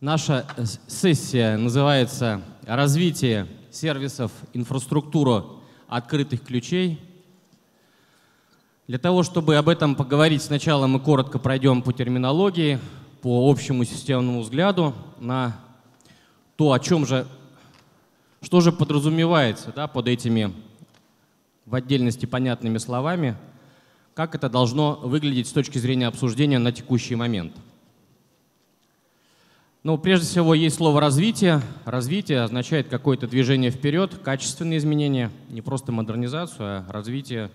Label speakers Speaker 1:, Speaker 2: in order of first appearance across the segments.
Speaker 1: Наша сессия называется «Развитие сервисов инфраструктуры открытых ключей». Для того, чтобы об этом поговорить, сначала мы коротко пройдем по терминологии, по общему системному взгляду на то, о чем же, что же подразумевается да, под этими в отдельности понятными словами, как это должно выглядеть с точки зрения обсуждения на текущий момент. Ну, прежде всего, есть слово «развитие». Развитие означает какое-то движение вперед, качественные изменения, не просто модернизацию, а развитие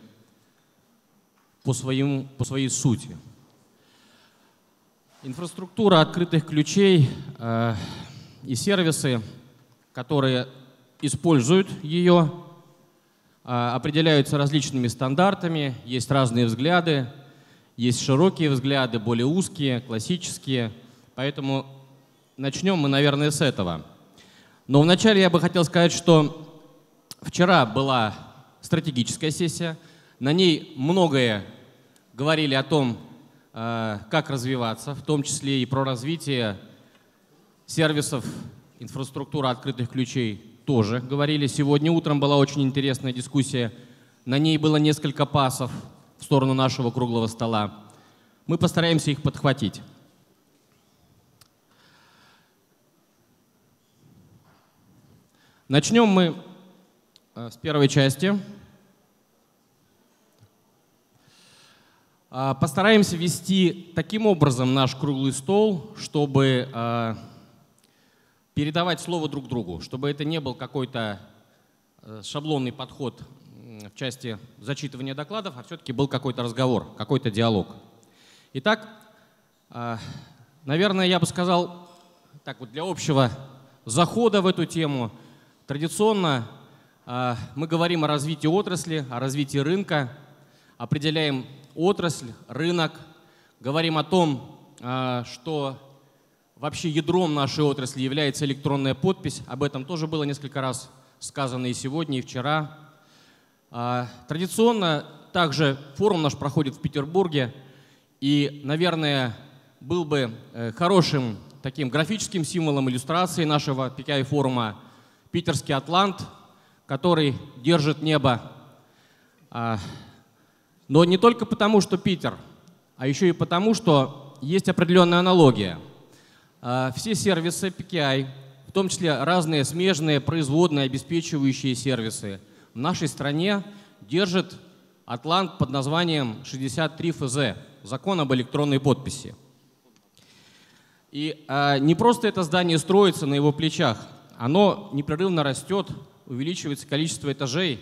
Speaker 1: по, своему, по своей сути. Инфраструктура открытых ключей э, и сервисы, которые используют ее, э, определяются различными стандартами, есть разные взгляды, есть широкие взгляды, более узкие, классические. Поэтому начнем мы, наверное, с этого. Но вначале я бы хотел сказать, что вчера была стратегическая сессия, на ней многое говорили о том, Э, как развиваться, в том числе и про развитие сервисов инфраструктуры открытых ключей тоже говорили. Сегодня утром была очень интересная дискуссия. На ней было несколько пасов в сторону нашего круглого стола. Мы постараемся их подхватить. Начнем мы э, с первой части. А, постараемся вести таким образом наш круглый стол, чтобы а, передавать слово друг другу, чтобы это не был какой-то э, шаблонный подход в части зачитывания докладов, а все-таки был какой-то разговор, какой-то диалог. Итак, наверное, я бы сказал, так вот для общего захода в эту тему, традиционно мы говорим о развитии отрасли, о развитии рынка, определяем отрасль, рынок, говорим о том, а, что вообще ядром нашей отрасли является электронная подпись. Об этом тоже было несколько раз сказано и сегодня, и вчера. А, традиционно также форум наш проходит в Петербурге, и, наверное, был бы э, хорошим таким графическим символом иллюстрации нашего PKI форума питерский атлант, который держит небо а, но не только потому, что Питер, а еще и потому, что есть определенная аналогия. А, все сервисы PKI, в том числе разные смежные, производные, обеспечивающие сервисы, в нашей стране держит Атлант под названием 63 ФЗ, закон об электронной подписи. И а, не просто это здание строится на его плечах, оно непрерывно растет, увеличивается количество этажей,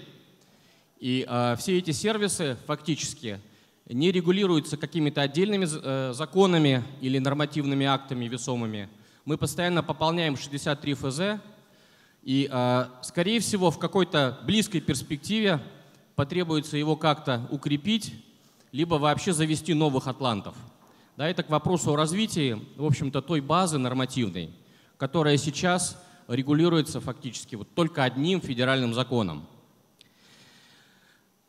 Speaker 1: и э, все эти сервисы фактически не регулируются какими-то отдельными э, законами или нормативными актами весомыми. Мы постоянно пополняем 63 ФЗ, и, э, скорее всего, в какой-то близкой перспективе потребуется его как-то укрепить, либо вообще завести новых атлантов. Да, это к вопросу о развитии, в общем-то, той базы нормативной, которая сейчас регулируется фактически вот только одним федеральным законом.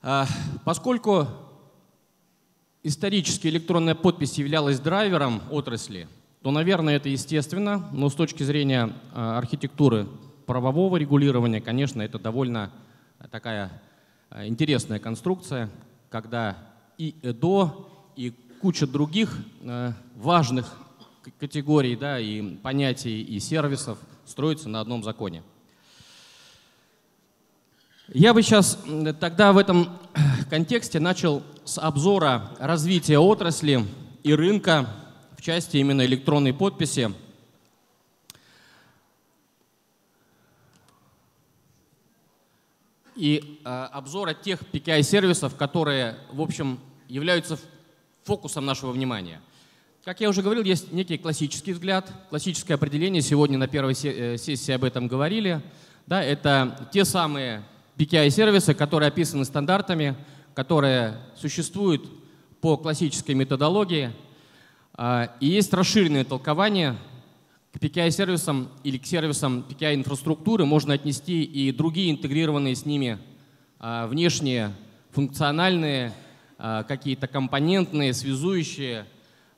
Speaker 1: А, поскольку исторически электронная подпись являлась драйвером отрасли, то, наверное, это естественно, но с точки зрения а, архитектуры правового регулирования, конечно, это довольно такая а, интересная конструкция, когда и ЭДО, и куча других важных категорий да, и понятий и сервисов строятся на одном законе. Я бы сейчас тогда в этом контексте начал с обзора развития отрасли и рынка в части именно электронной подписи. И э, обзора тех PKI-сервисов, которые, в общем, являются фокусом нашего внимания. Как я уже говорил, есть некий классический взгляд, классическое определение. Сегодня на первой э, сессии об этом говорили. Да, это те самые PKI-сервисы, которые описаны стандартами, которые существуют по классической методологии. А, и есть расширенное толкование к PKI-сервисам или к сервисам PKI-инфраструктуры можно отнести и другие интегрированные с ними а, внешние функциональные, а, какие-то компонентные, связующие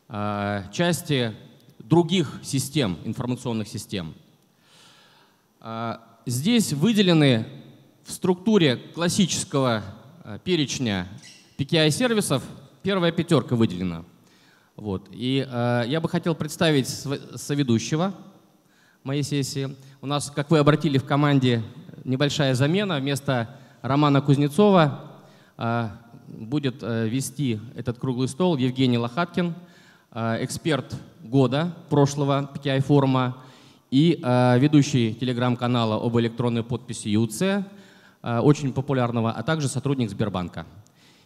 Speaker 1: части других систем, информационных систем. А, здесь выделены в структуре классического а, перечня PKI-сервисов первая пятерка выделена. Вот. И э, я бы хотел представить соведущего моей сессии. У нас, как вы обратили в команде, небольшая замена. Вместо Романа Кузнецова э, будет э, вести этот круглый стол Евгений Лохаткин, э, эксперт года прошлого PTI форума и э, ведущий телеграм-канала об электронной подписи ЮЦ, э, очень популярного, а также сотрудник Сбербанка.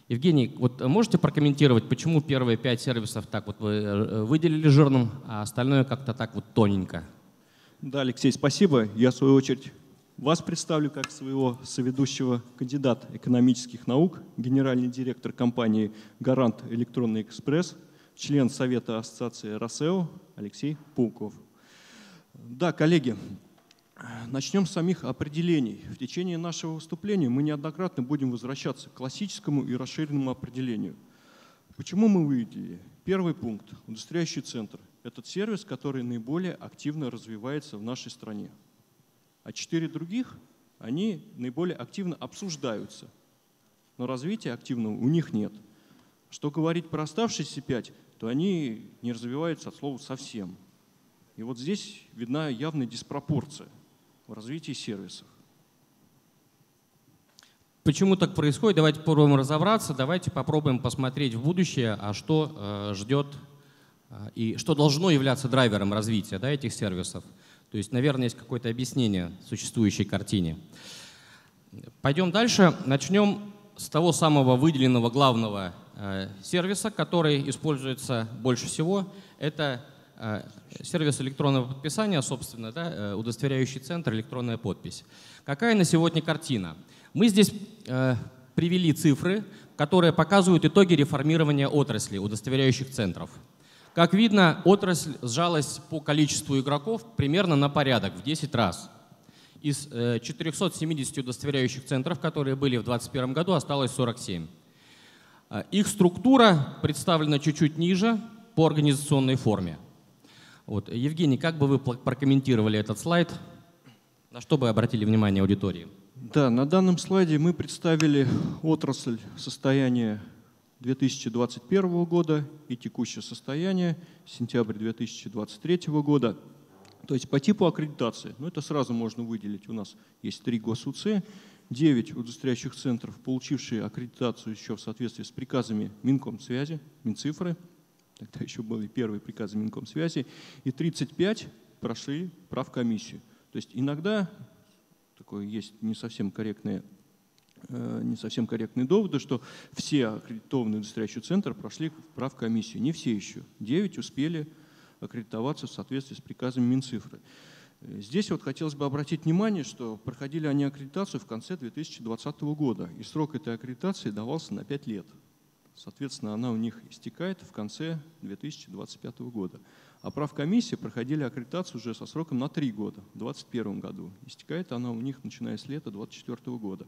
Speaker 1: Евгений, вот можете прокомментировать, почему первые пять сервисов так вот вы э, выделили жирным, а остальное как-то так вот тоненько?
Speaker 2: Да, Алексей, спасибо. Я, в свою очередь, вас представлю как своего соведущего кандидат экономических наук, генеральный директор компании «Гарант Электронный экспресс», член Совета Ассоциации РАСЕО Алексей Пауков. Да, коллеги, Начнем с самих определений. В течение нашего выступления мы неоднократно будем возвращаться к классическому и расширенному определению. Почему мы выделили? Первый пункт – удостоверяющий центр. Этот сервис, который наиболее активно развивается в нашей стране. А четыре других, они наиболее активно обсуждаются. Но развития активного у них нет. Что говорить про оставшиеся пять, то они не развиваются от слова совсем. И вот здесь видна явная диспропорция в развитии сервисов.
Speaker 1: Почему так происходит? Давайте попробуем разобраться. Давайте попробуем посмотреть в будущее, а что э, ждет э, и что должно являться драйвером развития да, этих сервисов. То есть, наверное, есть какое-то объяснение существующей картине. Пойдем дальше. Начнем с того самого выделенного главного сервиса, который используется больше всего. Это Э, сервис электронного подписания, собственно, да, э, удостоверяющий центр, электронная подпись. Какая на сегодня картина? Мы здесь э, привели цифры, которые показывают итоги реформирования отрасли удостоверяющих центров. Как видно, отрасль сжалась по количеству игроков примерно на порядок, в 10 раз. Из 470 удостоверяющих центров, которые были в 2021 году, осталось 47. Их структура представлена чуть-чуть ниже по организационной форме. Вот. Евгений, как бы вы прокомментировали этот слайд? На что бы обратили внимание аудитории?
Speaker 2: Да, на данном слайде мы представили отрасль состояния 2021 года и текущее состояние сентябрь 2023 года. То есть по типу аккредитации, ну это сразу можно выделить, у нас есть три госуц, 9 удостоверяющих центров, получившие аккредитацию еще в соответствии с приказами Минкомсвязи, Минцифры – тогда еще были первые приказы Минкомсвязи, и 35 прошли правкомиссию. То есть иногда такое есть не совсем корректное э, не совсем корректные доводы, что все аккредитованные удостоверяющие центры прошли правкомиссию. Не все еще. Девять успели аккредитоваться в соответствии с приказом Минцифры. Здесь вот хотелось бы обратить внимание, что проходили они аккредитацию в конце 2020 года, и срок этой аккредитации давался на 5 лет. Соответственно, она у них истекает в конце 2025 года. А правкомиссии проходили аккредитацию уже со сроком на три года, в 2021 году. Истекает она у них, начиная с лета 2024 года.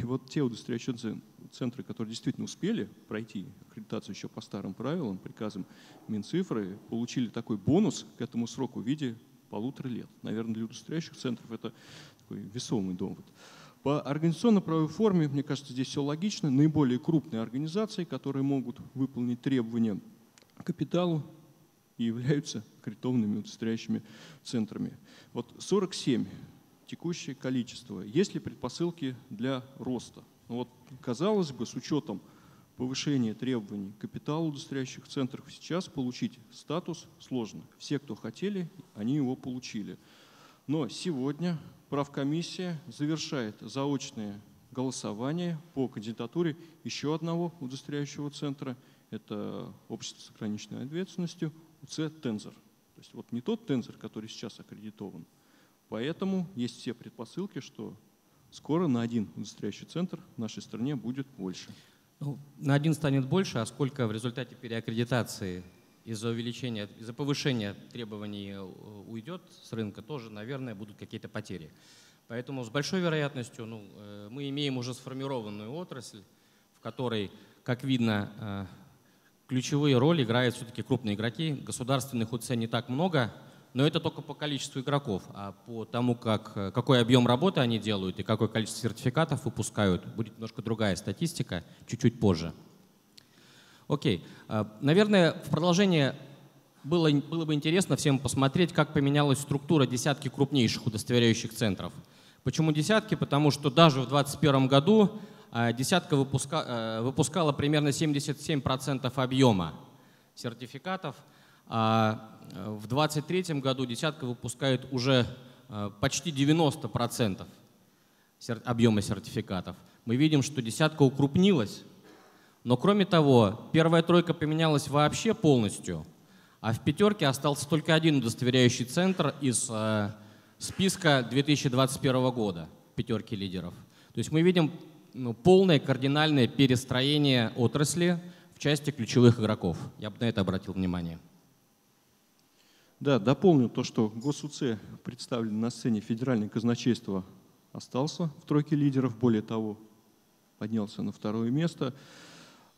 Speaker 2: И вот те удостоверяющие центры, которые действительно успели пройти аккредитацию еще по старым правилам, приказам Минцифры, получили такой бонус к этому сроку в виде полутора лет. Наверное, для удостоверяющих центров это такой весомый довод. По организационно-правовой форме, мне кажется, здесь все логично. Наиболее крупные организации, которые могут выполнить требования капиталу и являются аккредитованными удостоверяющими центрами. Вот 47 текущее количество. Есть ли предпосылки для роста? Ну вот, казалось бы, с учетом повышения требований к капиталу удостоверяющих центров сейчас получить статус сложно. Все, кто хотели, они его получили. Но сегодня правкомиссия завершает заочное голосование по кандидатуре еще одного удостоверяющего центра. Это общество с ограниченной ответственностью УЦ «Тензор». То есть вот не тот «Тензор», который сейчас аккредитован. Поэтому есть все предпосылки, что скоро на один удостоверяющий центр в нашей стране будет больше.
Speaker 1: Ну, на один станет больше, а сколько в результате переаккредитации из-за увеличения, из-за повышения требований э, уйдет с рынка, тоже, наверное, будут какие-то потери. Поэтому с большой вероятностью ну, э, мы имеем уже сформированную отрасль, в которой, как видно, э, ключевые роли играют все-таки крупные игроки. Государственных УЦ не так много, но это только по количеству игроков. А по тому, как, какой объем работы они делают и какое количество сертификатов выпускают, будет немножко другая статистика чуть-чуть позже. Окей. А, наверное, в продолжение было, было бы интересно всем посмотреть, как поменялась структура десятки крупнейших удостоверяющих центров. Почему десятки? Потому что даже в 2021 году а, десятка выпуска, э, выпускала примерно 77% объема сертификатов, а э, в 2023 году десятка выпускает уже э, почти 90% объема сертификатов. Мы видим, что десятка укрупнилась, но кроме того, первая тройка поменялась вообще полностью, а в пятерке остался только один удостоверяющий центр из э, списка 2021 года, пятерки лидеров. То есть мы видим ну, полное кардинальное перестроение отрасли в части ключевых игроков. Я бы на это обратил внимание.
Speaker 2: Да, дополню то, что ГосУЦ, представлен на сцене федеральное казначейство, остался в тройке лидеров. Более того, поднялся на второе место.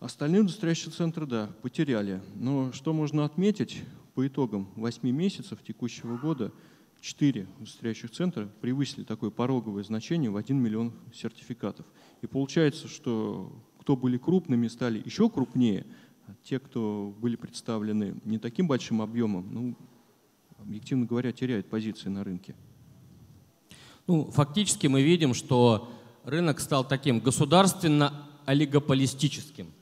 Speaker 2: Остальные удостоверяющие центры, да, потеряли. Но что можно отметить, по итогам 8 месяцев текущего года 4 удостоверяющих центра превысили такое пороговое значение в 1 миллион сертификатов. И получается, что кто были крупными, стали еще крупнее, а те, кто были представлены не таким большим объемом, ну, объективно говоря, теряют позиции на рынке.
Speaker 1: Ну, фактически мы видим, что рынок стал таким государственно-олигополистическим.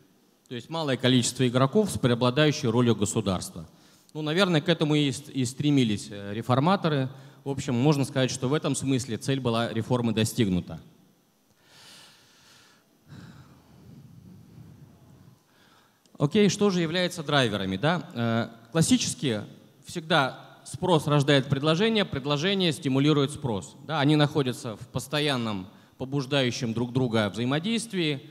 Speaker 1: То есть малое количество игроков с преобладающей ролью государства. Ну, наверное, к этому и, и стремились э, реформаторы. В общем, можно сказать, что в этом смысле цель была реформы достигнута. Окей, что же является драйверами? Да? Э, классически всегда спрос рождает предложение, предложение стимулирует спрос. Да? Они находятся в постоянном побуждающем друг друга взаимодействии.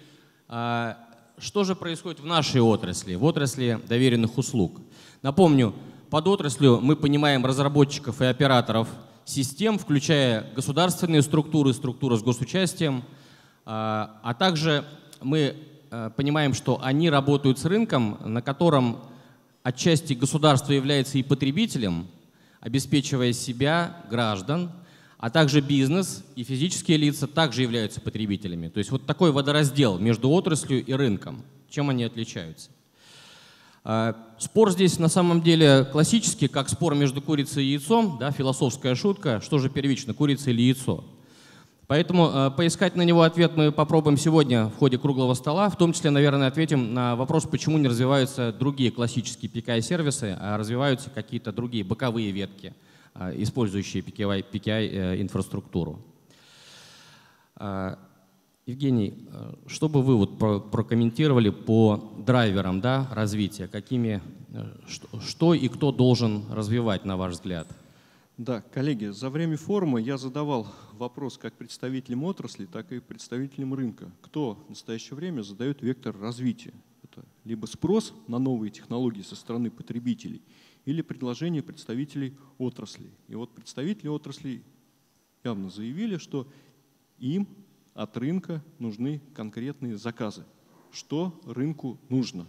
Speaker 1: А, что же происходит в нашей отрасли, в отрасли доверенных услуг? Напомню, под отраслью мы понимаем разработчиков и операторов систем, включая государственные структуры, структуры с госучастием, а, а также мы э, понимаем, что они работают с рынком, на котором отчасти государство является и потребителем, обеспечивая себя, граждан, а также бизнес и физические лица также являются потребителями. То есть вот такой водораздел между отраслью и рынком. Чем они отличаются? А, спор здесь на самом деле классический, как спор между курицей и яйцом, да, философская шутка, что же первично, курица или яйцо. Поэтому э, поискать на него ответ мы попробуем сегодня в ходе круглого стола. В том числе, наверное, ответим на вопрос, почему не развиваются другие классические PKI-сервисы, а развиваются какие-то другие боковые ветки – а, использующие PKI, PKI инфраструктуру. А, Евгений, что бы вы вот прокомментировали по драйверам да, развития? Какими, что и кто должен развивать, на ваш взгляд?
Speaker 2: Да, коллеги, за время форума я задавал вопрос как представителям отрасли, так и представителям рынка. Кто в настоящее время задает вектор развития? Это либо спрос на новые технологии со стороны потребителей – или предложения представителей отраслей. И вот представители отраслей явно заявили, что им от рынка нужны конкретные заказы. Что рынку нужно?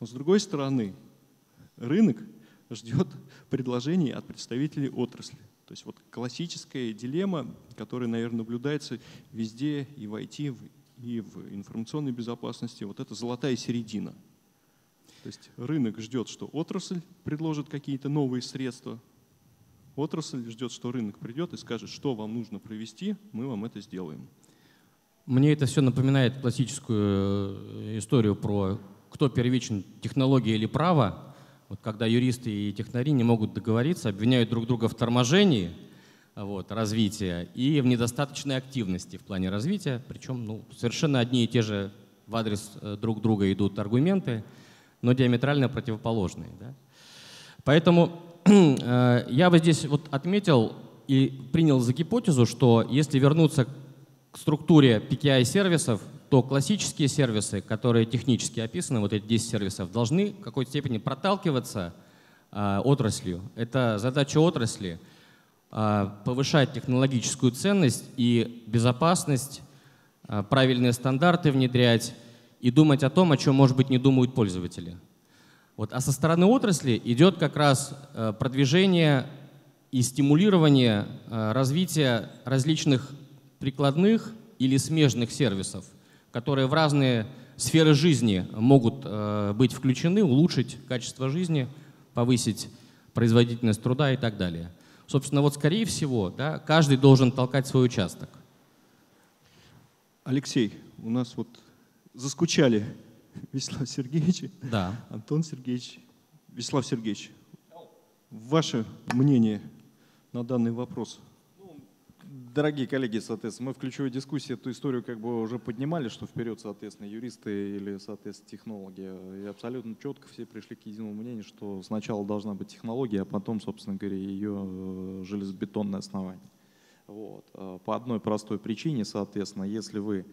Speaker 2: Но с другой стороны, рынок ждет предложений от представителей отрасли. То есть вот классическая дилемма, которая, наверное, наблюдается везде и в IT, и в информационной безопасности, вот это золотая середина – то есть рынок ждет, что отрасль предложит какие-то новые средства. Отрасль ждет, что рынок придет и скажет, что вам нужно провести, мы вам это сделаем.
Speaker 1: Мне это все напоминает классическую э, историю про кто первичен, технология или право. Вот когда юристы и технари не могут договориться, обвиняют друг друга в торможении вот, развития и в недостаточной активности в плане развития. Причем ну, совершенно одни и те же в адрес э, друг друга идут аргументы – но диаметрально противоположные. Да? Поэтому э, я бы здесь вот отметил и принял за гипотезу, что если вернуться к структуре PKI-сервисов, то классические сервисы, которые технически описаны, вот эти 10 сервисов, должны в какой-то степени проталкиваться э, отраслью. Это задача отрасли э, повышать технологическую ценность и безопасность, э, правильные стандарты внедрять, и думать о том, о чем, может быть, не думают пользователи. Вот, а со стороны отрасли идет как раз продвижение и стимулирование развития различных прикладных или смежных сервисов, которые в разные сферы жизни могут э, быть включены, улучшить качество жизни, повысить производительность труда и так далее. Собственно, вот скорее всего, да, каждый должен толкать свой участок.
Speaker 2: Алексей, у нас вот заскучали Вячеслав Сергеевич,
Speaker 1: да.
Speaker 2: Антон Сергеевич. Вячеслав Сергеевич, ваше мнение на данный вопрос?
Speaker 3: Дорогие коллеги, соответственно, мы в ключевой дискуссии эту историю как бы уже поднимали, что вперед, соответственно, юристы или, соответственно, технологи. И абсолютно четко все пришли к единому мнению, что сначала должна быть технология, а потом, собственно говоря, ее э, железобетонное основание. Вот. Э, по одной простой причине, соответственно, если вы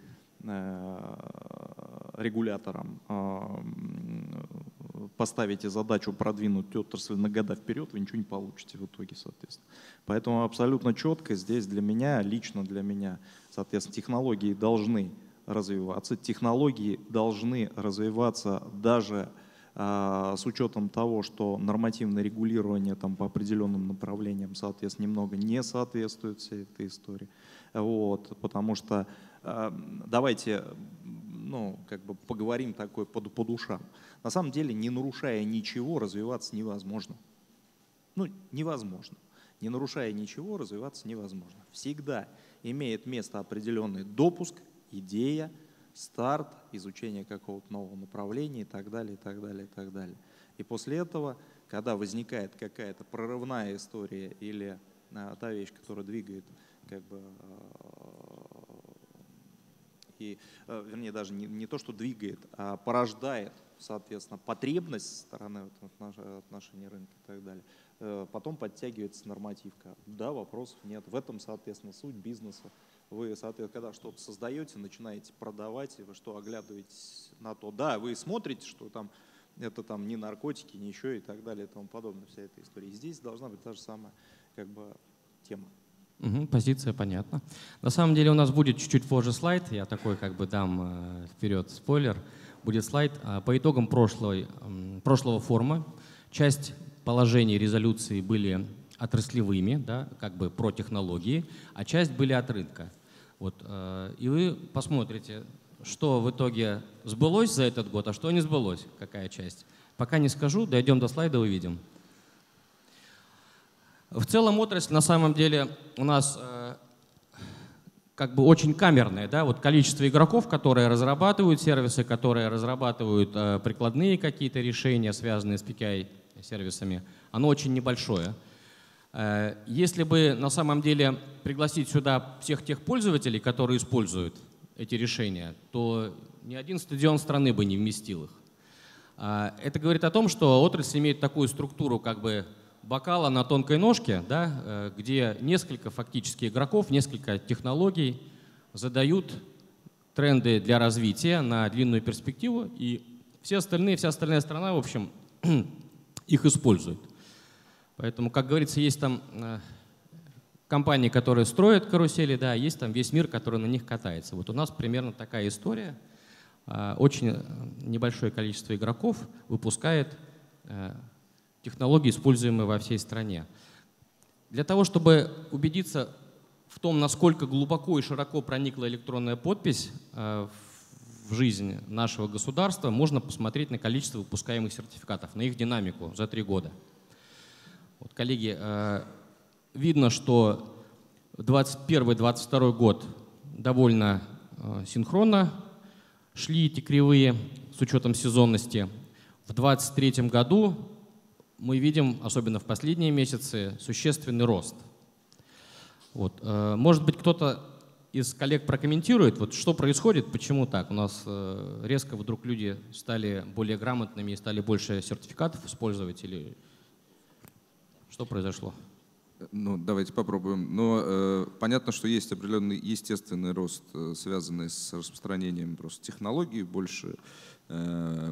Speaker 3: э, регулятором поставите задачу продвинуть отрасль на года вперед, вы ничего не получите в итоге, соответственно. Поэтому абсолютно четко здесь для меня, лично для меня, соответственно, технологии должны развиваться. Технологии должны развиваться даже э, с учетом того, что нормативное регулирование там, по определенным направлениям, соответственно, немного не соответствует всей этой истории. Вот, потому что э, давайте ну, как бы поговорим такой по, по душам. На самом деле, не нарушая ничего, развиваться невозможно. Ну, невозможно. Не нарушая ничего, развиваться невозможно. Всегда имеет место определенный допуск, идея, старт, изучение какого-то нового направления и так далее, и так далее, и так далее. И после этого, когда возникает какая-то прорывная история или а, та вещь, которая двигает как бы а, и, э, вернее, даже не, не то, что двигает, а порождает, соответственно, потребность со стороны отношения рынка и так далее. Э, потом подтягивается нормативка. Да, вопросов нет. В этом, соответственно, суть бизнеса. Вы, соответственно, когда что-то создаете, начинаете продавать, и вы что, оглядываетесь на то, да, вы смотрите, что там это там не наркотики, ничего и так далее и тому подобное, вся эта история. И здесь должна быть та же самая как бы тема.
Speaker 1: Угу, позиция понятна. На самом деле у нас будет чуть-чуть позже слайд, я такой как бы дам э, вперед спойлер. Будет слайд э, по итогам прошлой, прошлого форума. Часть положений резолюции были отраслевыми, да, как бы про технологии, а часть были от рынка. Вот, э, и вы посмотрите, что в итоге сбылось за этот год, а что не сбылось, какая часть. Пока не скажу, дойдем до слайда, увидим. В целом отрасль на самом деле у нас э, как бы очень камерная. Да? Вот количество игроков, которые разрабатывают сервисы, которые разрабатывают э, прикладные какие-то решения, связанные с PKI-сервисами, оно очень небольшое. Э, если бы на самом деле пригласить сюда всех тех пользователей, которые используют эти решения, то ни один стадион страны бы не вместил их. Э, это говорит о том, что отрасль имеет такую структуру как бы бокала на тонкой ножке, да, э, где несколько фактически игроков, несколько технологий задают тренды для развития на длинную перспективу, и все остальные, вся остальная страна, в общем, их использует. Поэтому, как говорится, есть там э, компании, которые строят карусели, да, есть там весь мир, который на них катается. Вот у нас примерно такая история. Э, очень небольшое количество игроков выпускает технологии, используемые во всей стране. Для того, чтобы убедиться в том, насколько глубоко и широко проникла электронная подпись э, в жизнь нашего государства, можно посмотреть на количество выпускаемых сертификатов, на их динамику за три года. Вот, коллеги, э, видно, что 2021-2022 год довольно э, синхронно шли эти кривые с учетом сезонности. В 2023 году мы видим, особенно в последние месяцы, существенный рост. Вот. Э, может быть, кто-то из коллег прокомментирует, вот что происходит, почему так? У нас э, резко вдруг люди стали более грамотными и стали больше сертификатов использовать или что произошло?
Speaker 4: Ну, давайте попробуем. Но э, понятно, что есть определенный естественный рост, э, связанный с распространением просто технологий, больше Э,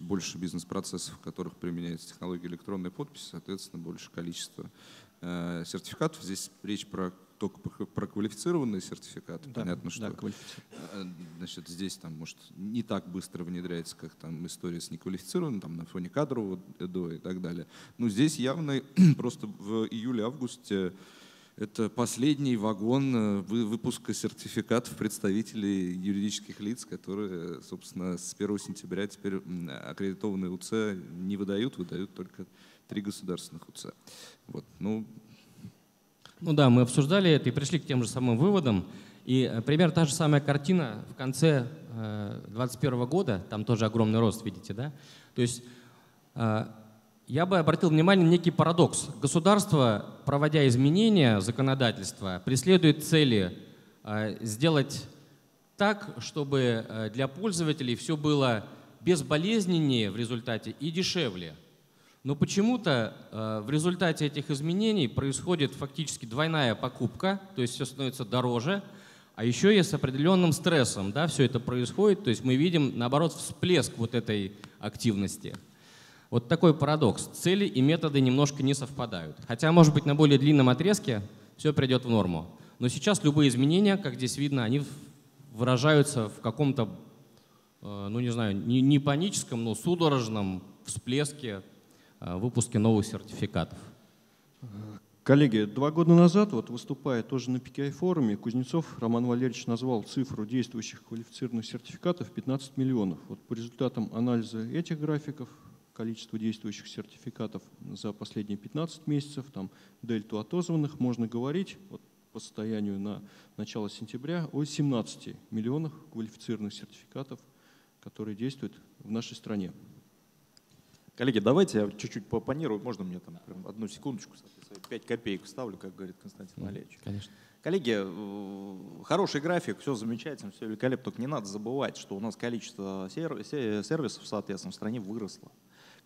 Speaker 4: больше бизнес-процессов, в которых применяется технология электронной подписи, соответственно, больше количество э, сертификатов. Здесь речь про только про квалифицированные сертификаты.
Speaker 2: Да,
Speaker 4: Понятно, что
Speaker 2: да,
Speaker 4: э, значит, здесь там, может, не так быстро внедряется, как там история с неквалифицированным, там на фоне кадрового ДО и так далее. Но здесь явно просто в июле-августе это последний вагон э, выпуска сертификатов представителей юридических лиц, которые, собственно, с 1 сентября теперь аккредитованные УЦ не выдают, выдают только три государственных УЦ. Вот. Ну,
Speaker 1: ну да, мы обсуждали это и пришли к тем же самым выводам. И э, примерно та же самая картина в конце 2021 э, года, там тоже огромный рост, видите, да? То есть я бы обратил внимание на некий парадокс. Государство, проводя изменения законодательства, преследует цели э, сделать так, чтобы э, для пользователей все было безболезненнее в результате и дешевле. Но почему-то э, в результате этих изменений происходит фактически двойная покупка, то есть все становится дороже, а еще и с определенным стрессом да, все это происходит, то есть мы видим, наоборот, всплеск вот этой активности. Вот такой парадокс. Цели и методы немножко не совпадают. Хотя, может быть, на более длинном отрезке все придет в норму. Но сейчас любые изменения, как здесь видно, они выражаются в каком-то, э, ну не знаю, не, не паническом, но судорожном всплеске выпуске новых сертификатов.
Speaker 2: Коллеги, два года назад, вот выступая тоже на PKI-форуме, Кузнецов Роман Валерьевич назвал цифру действующих квалифицированных сертификатов 15 миллионов. Вот по результатам анализа этих графиков количество действующих сертификатов за последние 15 месяцев, там дельту отозванных, можно говорить вот, по состоянию на начало сентября о 17 миллионах квалифицированных сертификатов, которые действуют в нашей стране.
Speaker 3: Коллеги, давайте я чуть-чуть попанирую. Можно мне там прям одну секундочку, 5 копеек вставлю, как говорит Константин Валерьевич.
Speaker 1: Конечно.
Speaker 3: Коллеги, хороший график, все замечательно, все великолепно, только не надо забывать, что у нас количество сервисов, соответственно, в стране выросло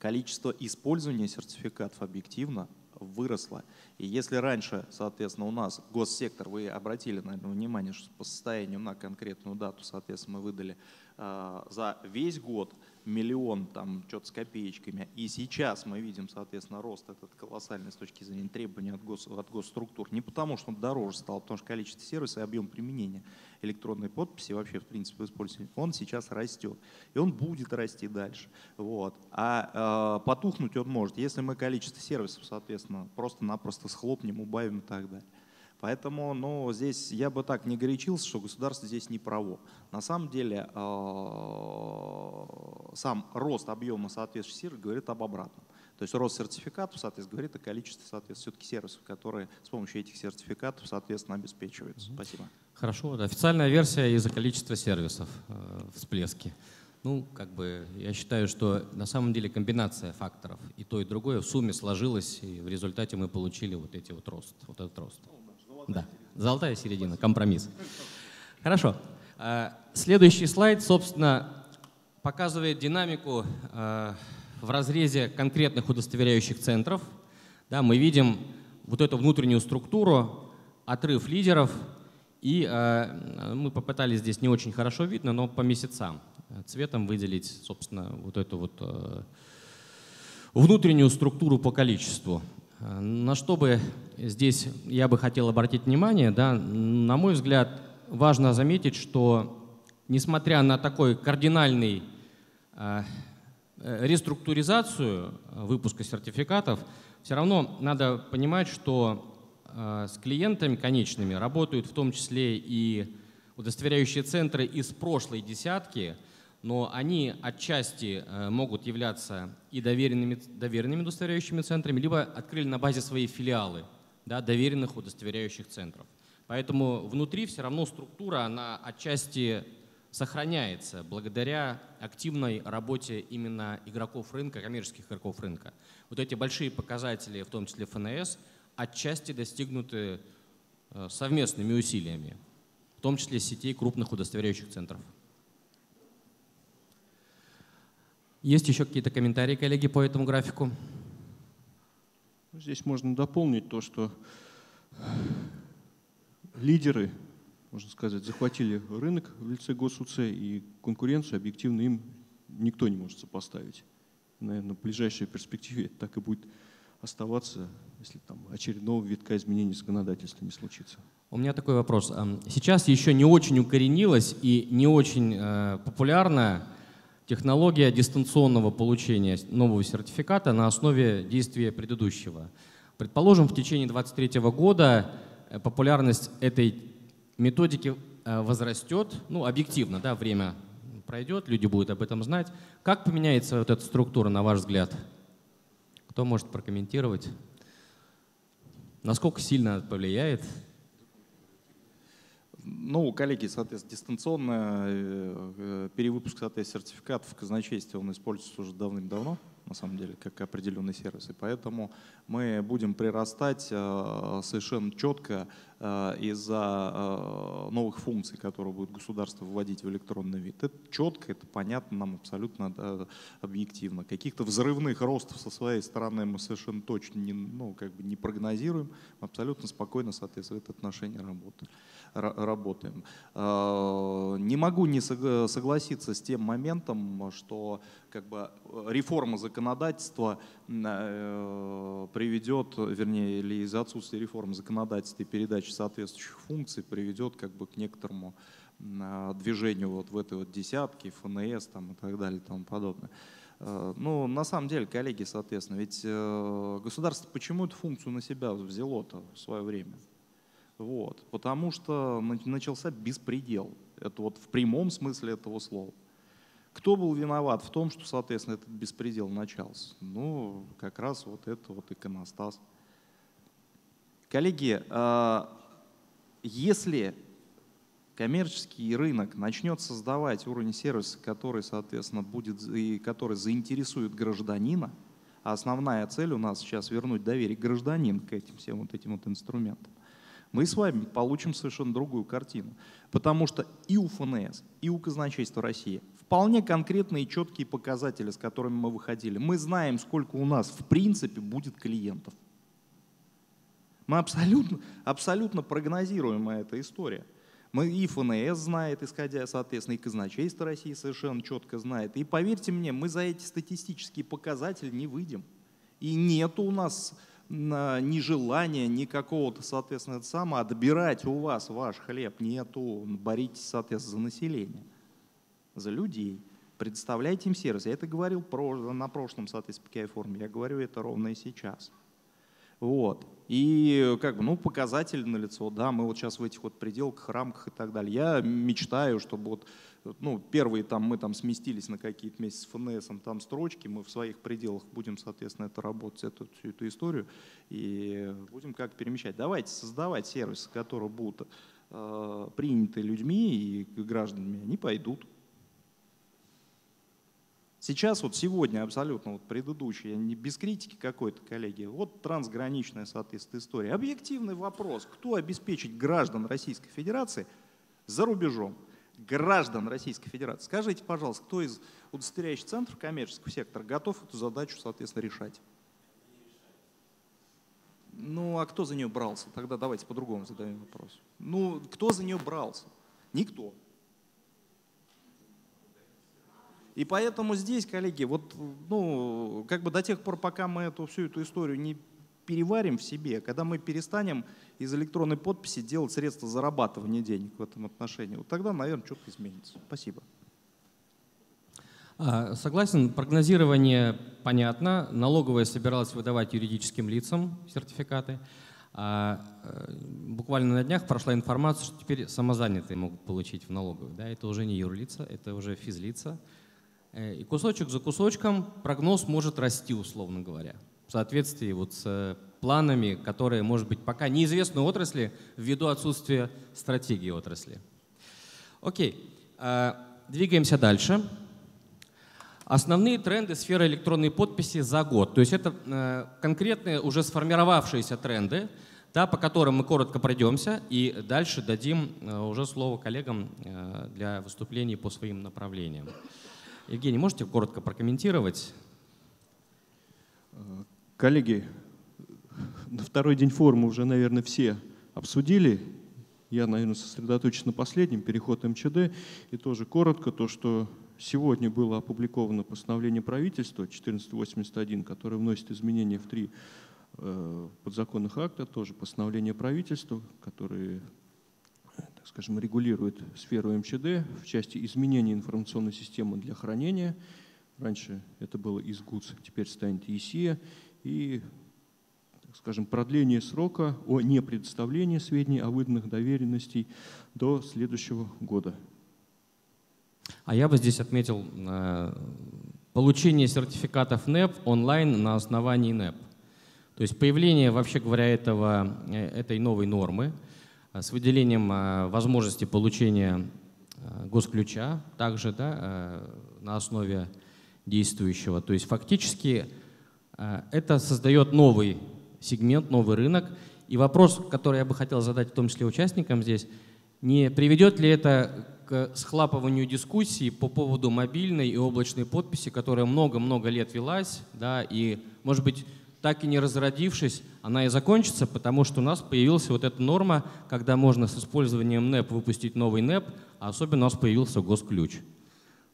Speaker 3: количество использования сертификатов объективно выросло. И если раньше, соответственно, у нас госсектор, вы обратили, наверное, внимание, что по состоянию на конкретную дату, соответственно, мы выдали э, за весь год миллион, там, что-то с копеечками. И сейчас мы видим, соответственно, рост этот колоссальный с точки зрения требований от, гос, от госструктур. Не потому, что он дороже стал, потому что количество сервисов и объем применения электронной подписи вообще, в принципе, использования, он сейчас растет. И он будет расти дальше. Вот. А э, потухнуть он может, если мы количество сервисов, соответственно, просто-напросто схлопнем, убавим и так далее. Поэтому ну, здесь я бы так не горячился, что государство здесь не право. На самом деле э, сам рост объема соответствующих сервисов говорит об обратном. То есть рост сертификатов, соответственно, говорит о количестве, соответственно, все-таки сервисов, которые с помощью этих сертификатов, соответственно, обеспечиваются. Mm-hmm. Спасибо.
Speaker 1: Хорошо. Вот официальная версия из-за количества сервисов э, всплески. Ну, как бы, я считаю, что на самом деле комбинация факторов и то, и другое в сумме сложилось, и в результате мы получили вот эти вот рост, вот этот рост. Да, золотая середина, компромисс. Хорошо. А, следующий слайд, собственно, показывает динамику а, в разрезе конкретных удостоверяющих центров. Да, мы видим вот эту внутреннюю структуру, отрыв лидеров, и а, мы попытались здесь не очень хорошо видно, но по месяцам цветом выделить, собственно, вот эту вот внутреннюю структуру по количеству. На что бы здесь я бы хотел обратить внимание, да, на мой взгляд, важно заметить, что несмотря на такой кардинальный э, реструктуризацию выпуска сертификатов, все равно надо понимать, что э, с клиентами конечными работают в том числе и удостоверяющие центры из прошлой десятки – но они отчасти э, могут являться и доверенными, доверенными удостоверяющими центрами, либо открыли на базе свои филиалы да, доверенных удостоверяющих центров. Поэтому внутри все равно структура, она отчасти сохраняется благодаря активной работе именно игроков рынка, коммерческих игроков рынка. Вот эти большие показатели, в том числе ФНС, отчасти достигнуты э, совместными усилиями, в том числе сетей крупных удостоверяющих центров. Есть еще какие-то комментарии, коллеги, по этому графику?
Speaker 2: Здесь можно дополнить то, что лидеры, можно сказать, захватили рынок в лице ГосУЦ, и конкуренцию объективно им никто не может сопоставить. Наверное, в ближайшей перспективе так и будет оставаться, если там очередного витка изменений законодательства не случится.
Speaker 1: У меня такой вопрос. Сейчас еще не очень укоренилась и не очень э, популярна технология дистанционного получения нового сертификата на основе действия предыдущего. Предположим, в течение 2023 года э, популярность этой методики э, возрастет, ну, объективно, да, время пройдет, люди будут об этом знать. Как поменяется вот эта структура, на ваш взгляд? Кто может прокомментировать? Насколько сильно это повлияет?
Speaker 3: Ну, коллеги, соответственно, дистанционно э, перевыпуск соответственно, сертификатов в казначействе, он используется уже давным-давно на самом деле, как определенный сервис. И поэтому мы будем прирастать э, совершенно четко из-за э, новых функций, которые будет государство вводить в электронный вид. Это четко, это понятно нам абсолютно объективно. Каких-то взрывных ростов со своей стороны мы совершенно точно не, ну, как бы не прогнозируем. Мы абсолютно спокойно, соответственно, это отношение работаем работаем. Не могу не согласиться с тем моментом, что как бы реформа законодательства э, приведет, вернее, или из-за отсутствия реформы законодательства и передачи соответствующих функций приведет как бы к некоторому движению вот в этой вот десятке, ФНС там, и так далее и тому подобное. Э, ну, на самом деле, коллеги, соответственно, ведь э, государство почему эту функцию на себя взяло-то в свое время? Вот, потому что начался беспредел. Это вот в прямом смысле этого слова. Кто был виноват в том, что, соответственно, этот беспредел начался? Ну, как раз вот это вот иконостас. Коллеги, а, если коммерческий рынок начнет создавать уровень сервиса, который, соответственно, будет и который заинтересует гражданина, а основная цель у нас сейчас вернуть доверие гражданин к этим всем вот этим вот инструментам, мы с вами получим совершенно другую картину. Потому что и у ФНС, и у казначейства России вполне конкретные и четкие показатели, с которыми мы выходили. Мы знаем, сколько у нас в принципе будет клиентов. Мы абсолютно, абсолютно прогнозируемая эта история. Мы и ФНС знает, исходя, соответственно, и казначейство России совершенно четко знает. И поверьте мне, мы за эти статистические показатели не выйдем. И нет у нас ни желания, ни какого-то, соответственно, это самое, отбирать у вас ваш хлеб. Нету. Боритесь, соответственно, за население за людей, предоставляйте им сервис. Я это говорил на прошлом, соответственно, PKI-форуме, я говорю это ровно и сейчас. Вот. И как бы, ну, показатели на лицо, да, мы вот сейчас в этих вот пределках, рамках и так далее. Я мечтаю, чтобы вот, ну, первые там, мы там сместились на какие-то вместе с ФНС, там строчки, мы в своих пределах будем, соответственно, это работать, эту, всю эту историю, и будем как перемещать. Давайте создавать сервисы, которые будут э, приняты людьми и гражданами, они пойдут. Сейчас, вот сегодня абсолютно вот предыдущий, я не без критики какой-то, коллеги, вот трансграничная, соответственно, история. Объективный вопрос, кто обеспечит граждан Российской Федерации за рубежом? Граждан Российской Федерации. Скажите, пожалуйста, кто из удостоверяющих центров коммерческого сектора готов эту задачу, соответственно, решать? Ну, а кто за нее брался? Тогда давайте по-другому задаем вопрос. Ну, кто за нее брался? Никто. И поэтому здесь, коллеги, вот, ну, как бы до тех пор, пока мы эту всю эту историю не переварим в себе, когда мы перестанем из электронной подписи делать средства зарабатывания денег в этом отношении, вот тогда, наверное, что-то изменится. Спасибо.
Speaker 1: А, согласен, прогнозирование понятно. Налоговая собиралась выдавать юридическим лицам сертификаты. А, э, буквально на днях прошла информация, что теперь самозанятые могут получить в налоговую. Да, это уже не юрлица, это уже физлица. Э, и кусочек за кусочком прогноз может расти, условно говоря, в соответствии вот с э, планами, которые, может быть, пока неизвестны отрасли ввиду отсутствия стратегии отрасли. Окей, э, двигаемся дальше. Основные тренды сферы электронной подписи за год. То есть это конкретные уже сформировавшиеся тренды, да, по которым мы коротко пройдемся и дальше дадим уже слово коллегам для выступлений по своим направлениям. Евгений, можете коротко прокомментировать?
Speaker 2: Коллеги, на второй день форума уже, наверное, все обсудили. Я, наверное, сосредоточусь на последнем, переход МЧД. И тоже коротко, то, что сегодня было опубликовано постановление правительства 1481, которое вносит изменения в три э, подзаконных акта, тоже постановление правительства, которые скажем, регулирует сферу МЧД в части изменения информационной системы для хранения. Раньше это было ИСГУЦ, теперь станет ИСИА. И, скажем, продление срока о непредставлении сведений о выданных доверенностей до следующего года.
Speaker 1: А я бы здесь отметил э, получение сертификатов НЭП онлайн на основании НЭП. То есть появление, вообще говоря, этого, э, этой новой нормы с выделением э, возможности получения госключа также да, на основе действующего. То есть фактически это создает новый сегмент, новый рынок. И вопрос, который я бы хотел задать в том числе участникам здесь, не приведет ли это к схлапыванию дискуссии по поводу мобильной и облачной подписи, которая много-много лет велась, да, и, может быть, так и не разродившись, она и закончится, потому что у нас появилась вот эта норма, когда можно с использованием НЭП выпустить новый НЭП, а особенно у нас появился госключ.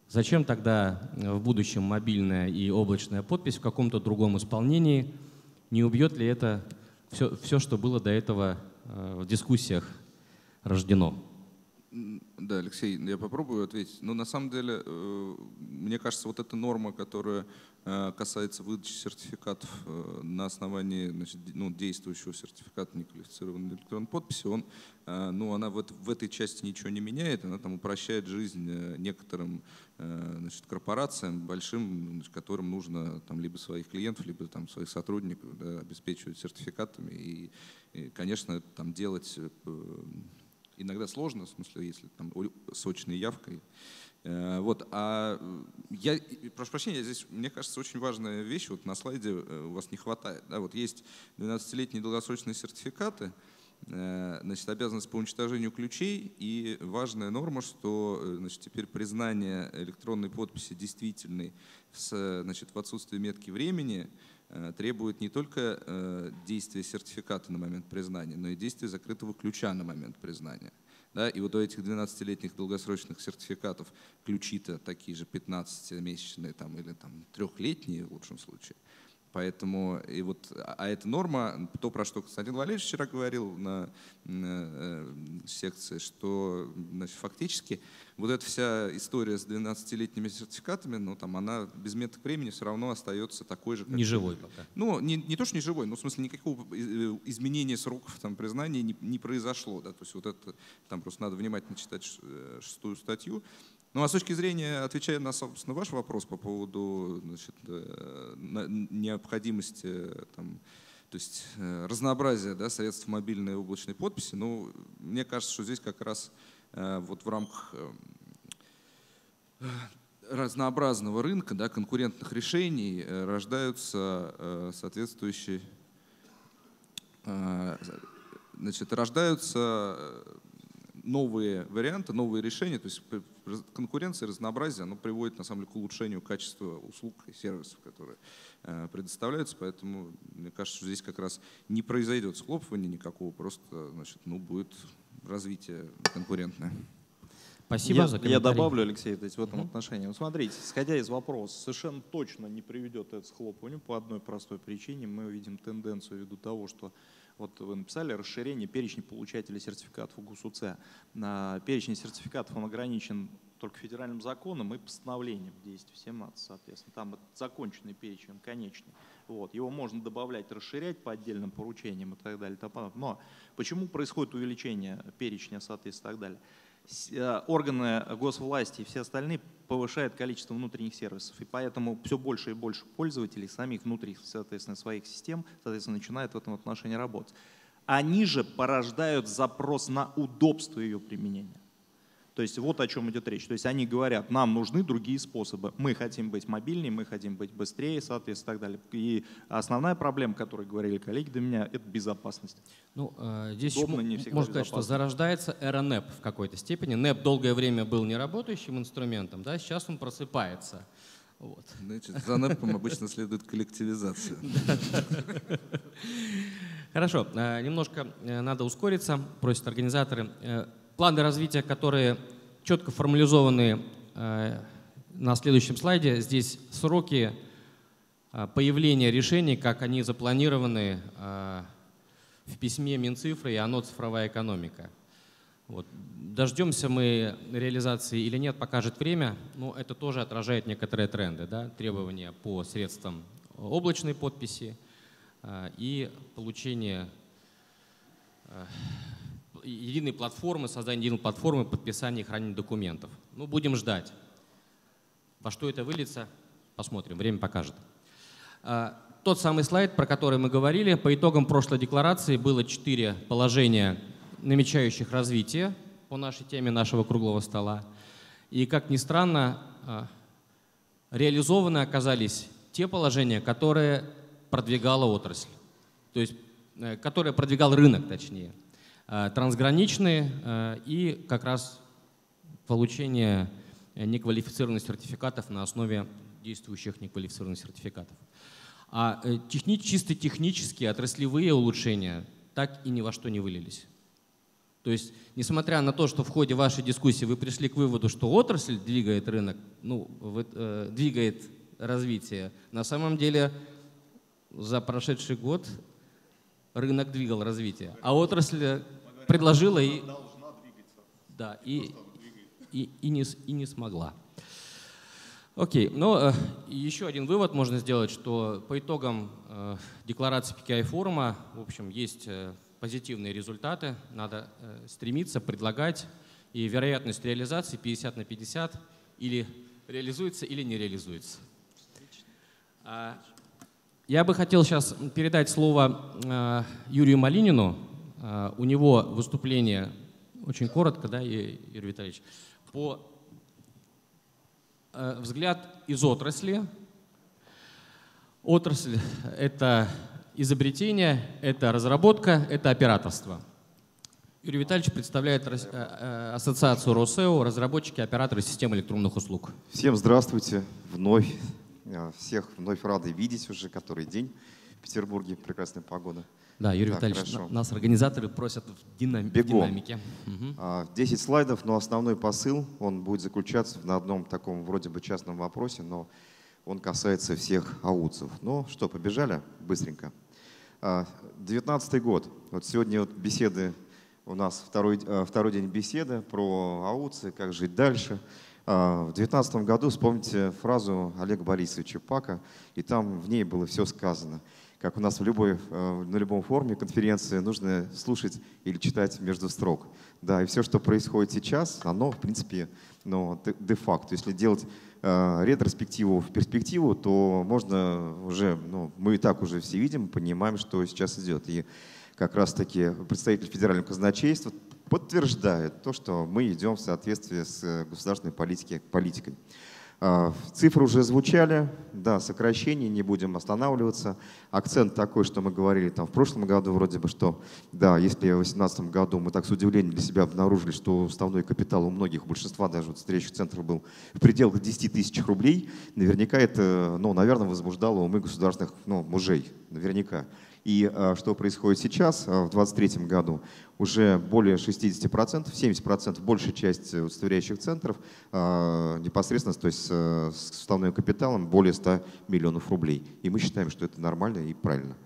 Speaker 1: Зачем тогда э, в будущем мобильная и облачная подпись в каком-то другом исполнении? Не убьет ли это все, все что было до этого э, в дискуссиях рождено?
Speaker 4: Да, Алексей, я попробую ответить. Но на самом деле, э, мне кажется, вот эта норма, которая касается выдачи сертификатов э, на основании значит, ну, действующего сертификата неквалифицированной электронной подписи, он, ну, она в, в этой части ничего не меняет, она там упрощает жизнь некоторым значит, корпорациям большим, значит, которым нужно там, либо своих клиентов, либо там, своих сотрудников да, обеспечивать сертификатами. И, и конечно, там делать иногда сложно, в смысле, если там сочной явкой. Э, вот, а я, прошу прощения, здесь, мне кажется, очень важная вещь, вот на слайде э, у вас не хватает. Да, вот есть 12-летние долгосрочные сертификаты, э, значит, обязанность по уничтожению ключей и важная норма, что значит, теперь признание электронной подписи действительной в, значит, в отсутствии метки времени – Э, требует не только э, действия сертификата на момент признания, но и действия закрытого ключа на момент признания. Да, и вот у этих 12-летних долгосрочных сертификатов ключи-то такие же 15-месячные там, или там, трехлетние в лучшем случае. Поэтому и вот, а, эта норма, то, про что Константин Валерьевич вчера говорил на, на э, секции, что значит, фактически вот эта вся история с 12-летними сертификатами, ну, там, она без меток времени все равно остается такой же.
Speaker 1: Как не живой пока.
Speaker 4: Ну, не, не то, что не живой, но в смысле никакого э, изменения сроков там, признания не, не произошло. Да? То есть вот это, там просто надо внимательно читать э, шестую статью. Ну а с точки зрения, отвечая на, собственно, ваш вопрос по поводу значит, э, необходимости там, то есть э, разнообразия да, средств мобильной и облачной подписи, ну, мне кажется, что здесь как раз э, вот в рамках разнообразного рынка, да, конкурентных решений рождаются соответствующие, значит, рождаются новые варианты, новые решения, то есть конкуренция, разнообразие, оно приводит на самом деле к улучшению качества услуг и сервисов, которые э, предоставляются, поэтому мне кажется, что здесь как раз не произойдет схлопывания никакого, просто значит, ну, будет развитие конкурентное.
Speaker 3: Спасибо я, за Я добавлю, Алексей, то есть в этом uh-huh. отношении. Вот смотрите, исходя из вопроса, совершенно точно не приведет это схлопыванию по одной простой причине. Мы видим тенденцию ввиду того, что вот вы написали расширение перечня получателей сертификатов ГУСУЦ. Перечень сертификатов он ограничен только федеральным законом и постановлением действий 17, соответственно. Там законченный перечень, конечный. Вот. Его можно добавлять, расширять по отдельным поручениям и так далее. Но почему происходит увеличение перечня, соответственно, и так далее? Э, органы госвласти и все остальные повышают количество внутренних сервисов. И поэтому все больше и больше пользователей самих внутренних, соответственно, своих систем, соответственно, начинают в этом отношении работать. Они же порождают запрос на удобство ее применения. То есть вот о чем идет речь. То есть они говорят, нам нужны другие способы. Мы хотим быть мобильнее, мы хотим быть быстрее, соответственно, и так далее. И основная проблема, о которой говорили коллеги до меня, это безопасность.
Speaker 1: Ну, э, здесь Удобно, не всегда можно сказать, что зарождается эра НЭП в какой-то степени. НЭП долгое время был неработающим инструментом, да, сейчас он просыпается. Вот.
Speaker 4: Значит, за НЭПом обычно следует коллективизация.
Speaker 1: Хорошо, э, немножко э, надо ускориться, просят организаторы планы развития, которые четко формализованы э, на следующем слайде. Здесь сроки э, появления решений, как они запланированы э, в письме Минцифры и оно «Цифровая экономика». Вот. Дождемся мы реализации или нет, покажет время. Но это тоже отражает некоторые тренды. Да? Требования по средствам облачной подписи и получение единой платформы, создание единой платформы подписания и хранения документов. Ну, будем ждать. Во что это выльется, посмотрим, время покажет. Э, тот самый слайд, про который мы говорили, по итогам прошлой декларации было четыре положения, намечающих развитие по нашей теме нашего круглого стола. И, как ни странно, реализованы оказались те положения, которые продвигала отрасль, то есть э, которые продвигал рынок, точнее, трансграничные э, и как раз получение неквалифицированных сертификатов на основе действующих неквалифицированных сертификатов. А техни, чисто технические отраслевые улучшения так и ни во что не вылились. То есть, несмотря на то, что в ходе вашей дискуссии вы пришли к выводу, что отрасль двигает рынок, ну, двигает развития. На самом деле за прошедший год рынок двигал развитие, а отрасль предложила и, да, и, и, и, не, и не смогла. Окей, но э, еще один вывод можно сделать, что по итогам э, декларации PKI форума, в общем, есть э, позитивные результаты, надо стремиться, предлагать, и вероятность реализации 50 на 50 или реализуется, или не реализуется. А, я бы хотел сейчас передать слово Юрию Малинину. А, у него выступление очень коротко, да, Юрий Витальевич, по взгляд из отрасли. Отрасль — это изобретение, это разработка, это операторство. Юрий Витальевич представляет ассоциацию РосЭО, разработчики, операторы системы электронных услуг.
Speaker 5: Всем здравствуйте вновь. Э, всех вновь рады видеть уже который день в Петербурге. Прекрасная погода.
Speaker 1: Да, Юрий так, Витальевич, хорошо. нас организаторы просят в динам... Бегом. динамике.
Speaker 5: Угу. 10 слайдов, но основной посыл, он будет заключаться на одном таком вроде бы частном вопросе, но он касается всех аутцев. Ну что, побежали быстренько. 19 а, год. Вот сегодня вот беседы у нас второй, э, второй день беседы про аутцы, как жить дальше. А, в 2019 году вспомните фразу Олега Борисовича Пака, и там в ней было все сказано. Как у нас в любой, э, на любом форуме конференции нужно слушать или читать между строк. Да, и все, что происходит сейчас, оно, в принципе, ну, де-факто. Если делать э, ретроспективу в перспективу, то можно уже, ну, мы и так уже все видим, понимаем, что сейчас идет. И как раз-таки представитель федерального казначейства подтверждает то, что мы идем в соответствии с э, государственной политикой. А, цифры уже звучали, да, сокращение, не будем останавливаться. Акцент такой, что мы говорили там в прошлом году вроде бы, что да, если в 2018 году мы так с удивлением для себя обнаружили, что уставной капитал у многих, большинства даже вот встречных центров был в пределах 10 тысяч рублей, наверняка это, ну, наверное, возбуждало умы государственных ну, мужей, наверняка. И а, что происходит сейчас, а, в 2023 году? Уже более 60%, 70%, большая часть удостоверяющих центров а, непосредственно то есть с уставным капиталом более 100 миллионов рублей. И мы считаем, что это нормально и правильно.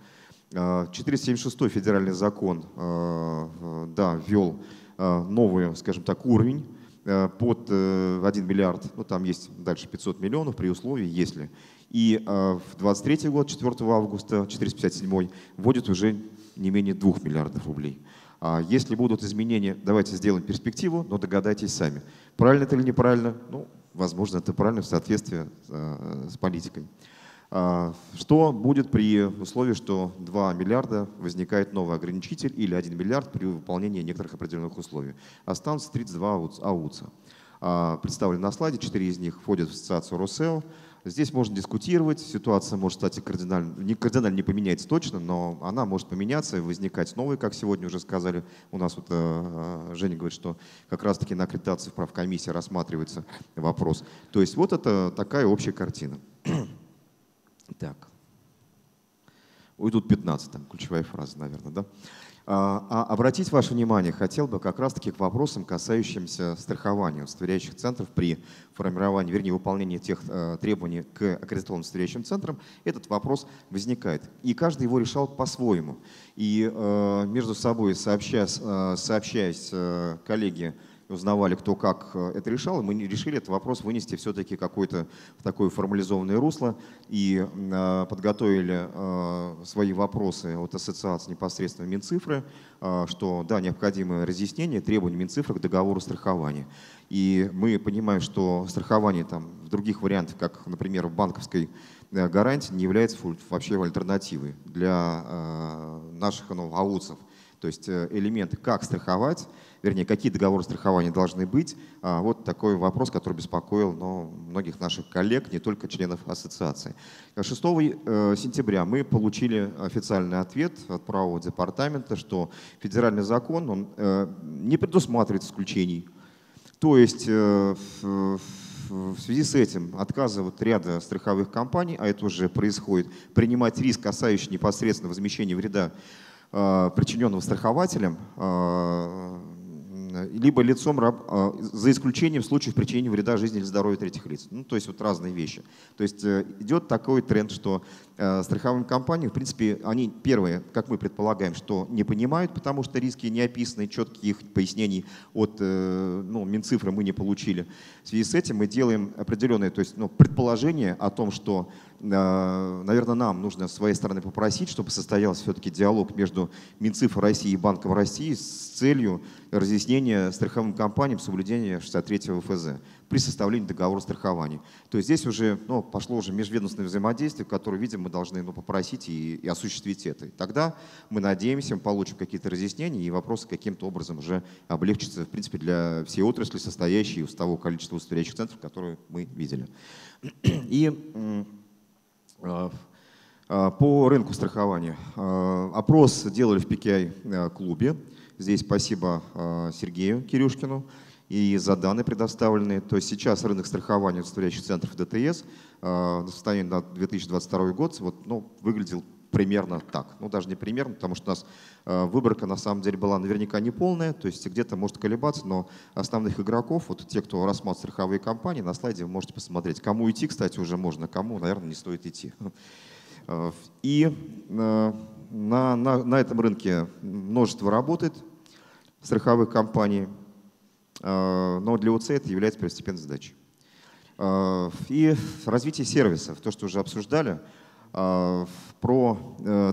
Speaker 5: 476 федеральный закон да, ввел новый, скажем так, уровень под 1 э, миллиард, ну там есть дальше 500 миллионов при условии, если и э, в 23 год, 4 августа, 457 вводят уже не менее 2 миллиардов рублей. А если будут изменения, давайте сделаем перспективу, но догадайтесь сами. Правильно это или неправильно? Ну, возможно, это правильно в соответствии э, с политикой. А, что будет при условии, что 2 миллиарда возникает новый ограничитель или 1 миллиард при выполнении некоторых определенных условий? Останутся 32 АУЦа. А, представлены на слайде, 4 из них входят в ассоциацию РосЭО, Здесь можно дискутировать, ситуация может, кстати, кардинально, не кардинально не поменяется точно, но она может поменяться и возникать новые, как сегодня уже сказали. У нас вот э, э Женя говорит, что как раз-таки на аккредитации в правкомиссии рассматривается вопрос. То есть вот это такая общая картина. так. Ой, тут 15, там ключевая фраза, наверное, да? А, а обратить ваше внимание хотел бы как раз-таки к вопросам, касающимся страхования удостоверяющих центров при формировании, вернее, выполнении тех э, требований к аккредитованным удостоверяющим центрам. Этот вопрос возникает. И каждый его решал по-своему. И э, между собой, сообщаясь, э, сообщаясь э, коллеги, узнавали, кто как э, это решал, и мы решили этот вопрос вынести все-таки какое-то в такое формализованное русло и э, подготовили э, свои вопросы от ассоциации непосредственно Минцифры, что да, необходимое разъяснение требований Минцифры к договору страхования. И мы понимаем, что страхование там, в других вариантах, как, например, в банковской гарантии, не является вообще альтернативой для наших ну, аутсов. То есть элементы, как страховать, вернее, какие договоры страхования должны быть. А, вот такой вопрос, который беспокоил ну, многих наших коллег, не только членов ассоциации. 6 э, сентября мы получили официальный ответ от правового департамента, что федеральный закон он, э, не предусматривает исключений. То есть э, в связи с этим отказывают ряда страховых компаний, а это уже происходит, принимать риск, касающий непосредственно возмещения вреда, причиненного страхователем, либо лицом, а, за исключением случаев причинения вреда жизни или здоровью третьих лиц. Ну, то есть вот разные вещи. То есть э, идет такой тренд, что э, страховым компаниям, в принципе, они первые, как мы предполагаем, что не понимают, потому что риски не описаны, четких пояснений от э, ну, Минцифры мы не получили. В связи с этим мы делаем определенные то есть, ну, предположение о том, что наверное, нам нужно с своей стороны попросить, чтобы состоялся все-таки диалог между Минцифрой России и Банком России с целью разъяснения страховым компаниям соблюдения 63 ФЗ при составлении договора страхования. То есть здесь уже ну, пошло уже межведомственное взаимодействие, которое, видимо, мы должны ну, попросить и, и осуществить это. И тогда мы надеемся, мы получим какие-то разъяснения, и вопросы каким-то образом уже облегчатся, в принципе, для всей отрасли, состоящей из того количества удостоверяющих центров, которые мы видели. И по рынку страхования. А, опрос делали в PKI-клубе. Здесь спасибо Сергею Кирюшкину и за данные предоставленные. То есть сейчас рынок страхования удостоверяющих центров ДТС на состояние на 2022 год вот, ну, выглядел примерно так. Ну, даже не примерно, потому что у нас выборка на самом деле была наверняка не полная, то есть где-то может колебаться, но основных игроков, вот те, кто рассматривает страховые компании, на слайде вы можете посмотреть. Кому идти, кстати, уже можно, кому, наверное, не стоит идти. И на, на, на этом рынке множество работает страховых компаний, но для ОЦ это является первостепенной задачей. И развитие сервисов, то, что уже обсуждали, про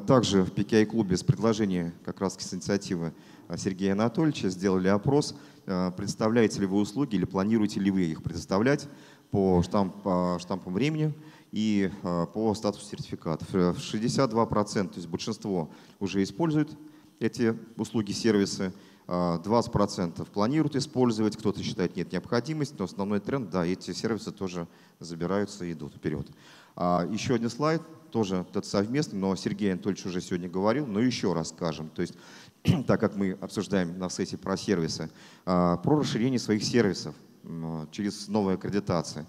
Speaker 5: также в PKI-клубе с предложения как раз с инициативы Сергея Анатольевича сделали опрос, представляете ли вы услуги или планируете ли вы их предоставлять по, штамп, штампам времени и по статусу сертификатов. 62%, то есть большинство уже используют эти услуги, сервисы, 20% планируют использовать, кто-то считает нет необходимости, но основной тренд, да, эти сервисы тоже забираются и идут вперед. А еще один слайд, тоже этот совместный, но Сергей Анатольевич уже сегодня говорил, но еще раз скажем. То есть, так как мы обсуждаем на сессии про сервисы, про расширение своих сервисов через новые аккредитации.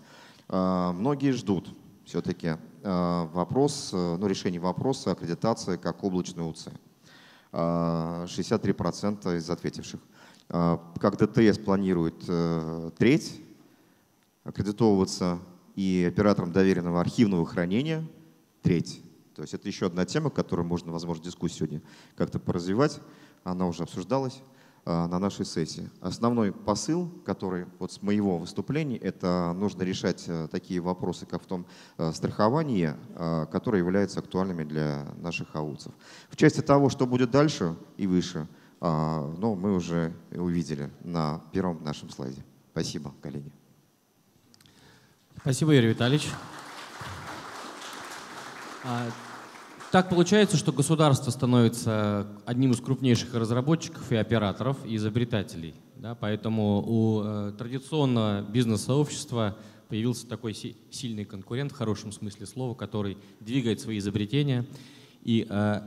Speaker 5: Многие ждут все-таки вопрос, ну, решение вопроса аккредитации как облачной УЦ. 63% из ответивших. Как ДТС планирует э, треть аккредитовываться и оператором доверенного архивного хранения треть. То есть это еще одна тема, которую можно, возможно, дискуссию сегодня как-то поразвивать. Она уже обсуждалась. Э, на нашей сессии. Основной посыл, который вот с моего выступления, это нужно решать э, такие вопросы, как в том э, страховании, которые являются актуальными для наших аутцев. В части того, что будет дальше и выше, ну, мы уже увидели на первом нашем слайде. Спасибо, коллеги.
Speaker 1: Спасибо, Юрий Витальевич. А, так получается, что государство становится одним из крупнейших разработчиков и операторов, и изобретателей. Да? Поэтому у э, традиционного бизнес-сообщества появился такой си сильный конкурент, в хорошем смысле слова, который двигает свои изобретения и э,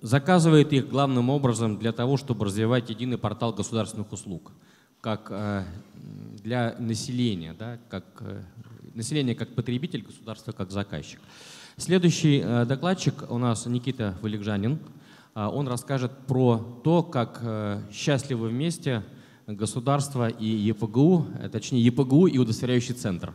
Speaker 1: заказывает их главным образом для того, чтобы развивать единый портал государственных услуг, как э, для населения, да? как, э, население как потребитель, государство как заказчик. Следующий э, докладчик у нас Никита Валикжанин. Он расскажет про то, как счастливы вместе государство и ЕПГУ, точнее ЕПГУ и удостоверяющий центр.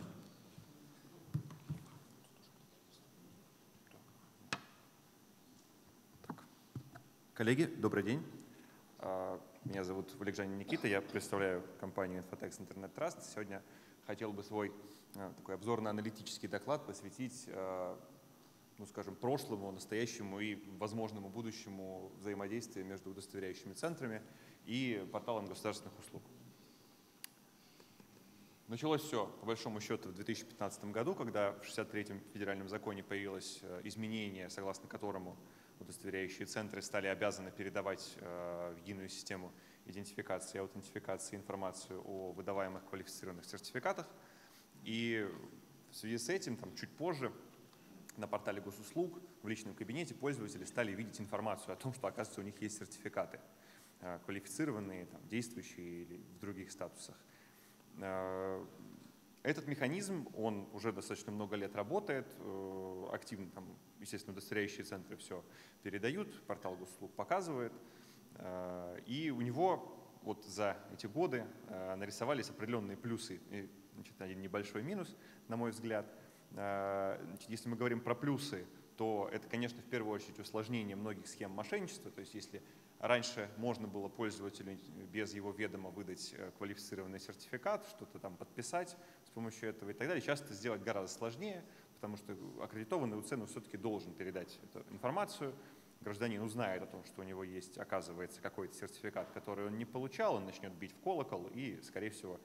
Speaker 6: Коллеги, добрый день. А, меня зовут Валикжанин Никита, я представляю компанию Infotex Internet Trust. Сегодня хотел бы свой такой обзорно-аналитический доклад посвятить, ну, скажем, прошлому, настоящему и возможному будущему взаимодействия между удостоверяющими центрами и порталом государственных услуг. Началось все, по большому счету, в 2015 году, когда в 63-м федеральном законе появилось изменение, согласно которому удостоверяющие центры стали обязаны передавать э, в единую систему идентификации и аутентификации информацию о выдаваемых квалифицированных сертификатах. И в связи с этим, там, чуть позже, на портале госуслуг в личном кабинете пользователи стали видеть информацию о том, что, оказывается, у них есть сертификаты, э, квалифицированные, там, действующие или в других статусах. Э, этот механизм, он уже достаточно много лет работает, э, активно, там, естественно, удостоверяющие центры все передают, портал госуслуг показывает, и у него вот за эти годы нарисовались определенные плюсы и значит, один небольшой минус, на мой взгляд. Значит, если мы говорим про плюсы, то это, конечно, в первую очередь усложнение многих схем мошенничества. То есть если раньше можно было пользователю без его ведома выдать квалифицированный сертификат, что-то там подписать, помощью этого и так далее. Сейчас это сделать гораздо сложнее, потому что аккредитованный УЦ все-таки должен передать эту информацию. Гражданин узнает о том, что у него есть, оказывается, какой-то сертификат, который он не получал, он начнет бить в колокол, и, скорее всего,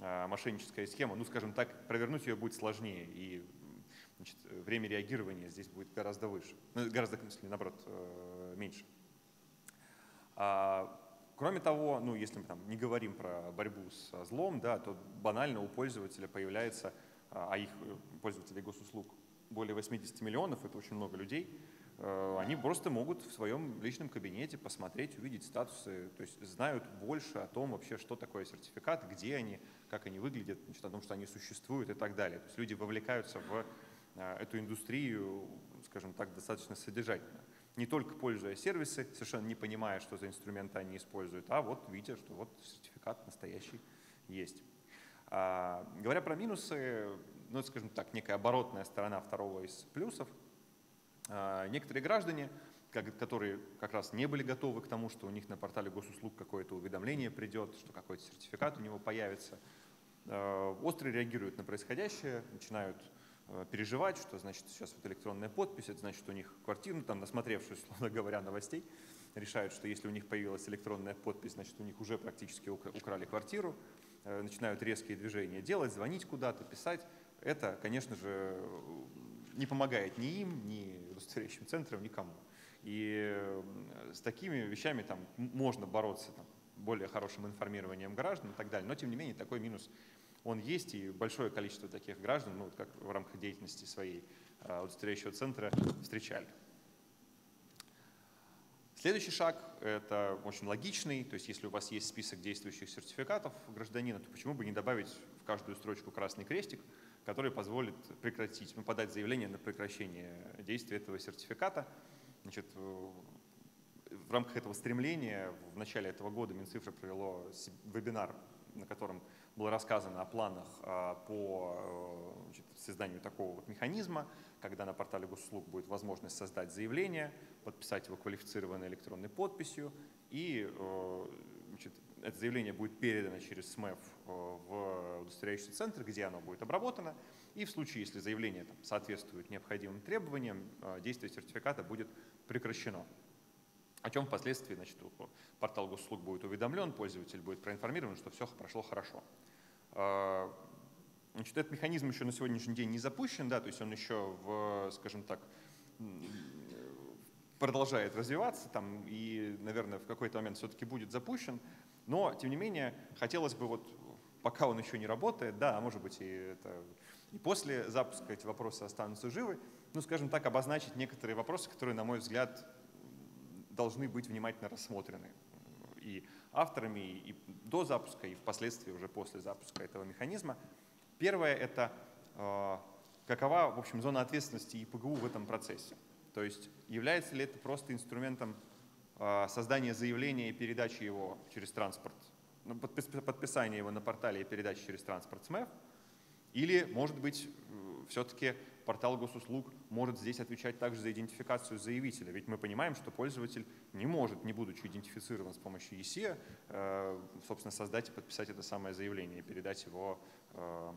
Speaker 6: мошенническая схема, ну, скажем так, провернуть ее будет сложнее, и значит, время реагирования здесь будет гораздо выше, ну, гораздо, наоборот, э, меньше. А Кроме того, ну, если мы там не говорим про борьбу с злом, да, то банально у пользователя появляется, а, а их э, пользователей госуслуг более 80 миллионов, это очень много людей, э, они просто могут в своем личном кабинете посмотреть, увидеть статусы, то есть знают больше о том вообще, что такое сертификат, где они, как они выглядят, значит, о том, что они существуют и так далее. То есть люди вовлекаются в э, эту индустрию, скажем так, достаточно содержательно не только пользуя сервисы, совершенно не понимая, что за инструменты они используют, а вот видя, что вот сертификат настоящий есть. А, говоря про минусы, ну, скажем так, некая оборотная сторона второго из плюсов. А, некоторые граждане, которые как раз не были готовы к тому, что у них на портале госуслуг какое-то уведомление придет, что какой-то сертификат у него появится, а, остро реагируют на происходящее, начинают Э, переживать, что значит сейчас вот электронная подпись, это значит, у них квартира, там, насмотревшись, условно говоря, новостей, решают, что если у них появилась электронная подпись, значит, у них уже практически украли квартиру, начинают резкие движения делать, звонить куда-то, писать. Это, конечно же, не помогает ни им, ни удостоверяющим центрам, никому. И с такими вещами там, можно бороться там, более хорошим информированием граждан и так далее. Но, тем не менее, такой минус он есть, и большое количество таких граждан, ну, как в рамках деятельности своей удостоверяющего центра, встречали. Следующий шаг – это очень логичный, то есть если у вас есть список действующих сертификатов гражданина, то почему бы не добавить в каждую строчку красный крестик, который позволит прекратить, ну, подать заявление на прекращение действия этого сертификата. Значит, в рамках этого стремления в начале этого года Минцифра провело вебинар, на котором было рассказано о планах а, по э, значит, созданию такого вот механизма, когда на портале госуслуг будет возможность создать заявление, подписать его квалифицированной электронной подписью, и э, значит, это заявление будет передано через СМЭФ э, в удостоверяющий центр, где оно будет обработано, и в случае, если заявление там, соответствует необходимым требованиям, действие сертификата будет прекращено о чем впоследствии значит, портал госуслуг будет уведомлен, пользователь будет проинформирован, что все прошло хорошо. А, значит, этот механизм еще на сегодняшний день не запущен, да, то есть он еще, в, скажем так, продолжает развиваться там, и, наверное, в какой-то момент все-таки будет запущен. Но, тем не менее, хотелось бы, вот, пока он еще не работает, да, а может быть и, это, и после запуска эти вопросы останутся живы, ну, скажем так, обозначить некоторые вопросы, которые, на мой взгляд, должны быть внимательно рассмотрены и авторами и до запуска, и впоследствии уже после запуска этого механизма. Первое — это э, какова, в общем, зона ответственности ИПГУ в этом процессе. То есть является ли это просто инструментом создание заявления и передачи его через транспорт, ну, подписание его на портале и передачи через транспорт СМЭФ, или, может быть, все-таки портал госуслуг может здесь отвечать также за идентификацию заявителя. Ведь мы понимаем, что пользователь не может, не будучи идентифицирован с помощью ЕСИ, э, собственно, создать и подписать это самое заявление и передать его э,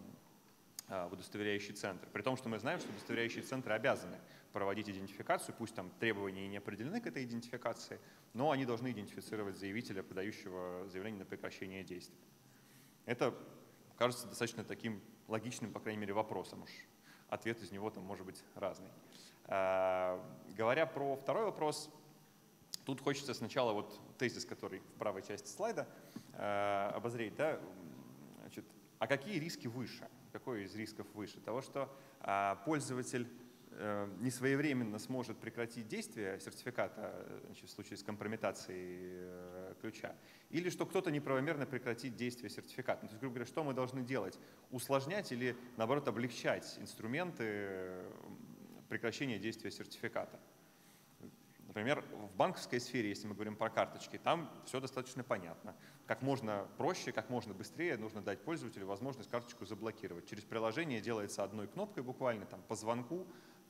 Speaker 6: э, в удостоверяющий центр. При том, что мы знаем, что удостоверяющие центры обязаны проводить идентификацию, пусть там требования не определены к этой идентификации, но они должны идентифицировать заявителя, подающего заявление на прекращение действия. Это кажется достаточно таким логичным, по крайней мере, вопросом. Уж ответ из него там может быть разный. А, говоря про второй вопрос, тут хочется сначала вот тезис, который в правой части слайда, а, обозреть. Да? Значит, а какие риски выше? Какой из рисков выше? Того, что а, пользователь несвоевременно сможет прекратить действие сертификата значит, в случае с компрометацией э, ключа, или что кто-то неправомерно прекратит действие сертификата. Ну, то есть, грубо говоря, что мы должны делать? Усложнять или, наоборот, облегчать инструменты прекращения действия сертификата? Например, в банковской сфере, если мы говорим про карточки, там все достаточно понятно. Как можно проще, как можно быстрее нужно дать пользователю возможность карточку заблокировать. Через приложение делается одной кнопкой буквально, там, по звонку,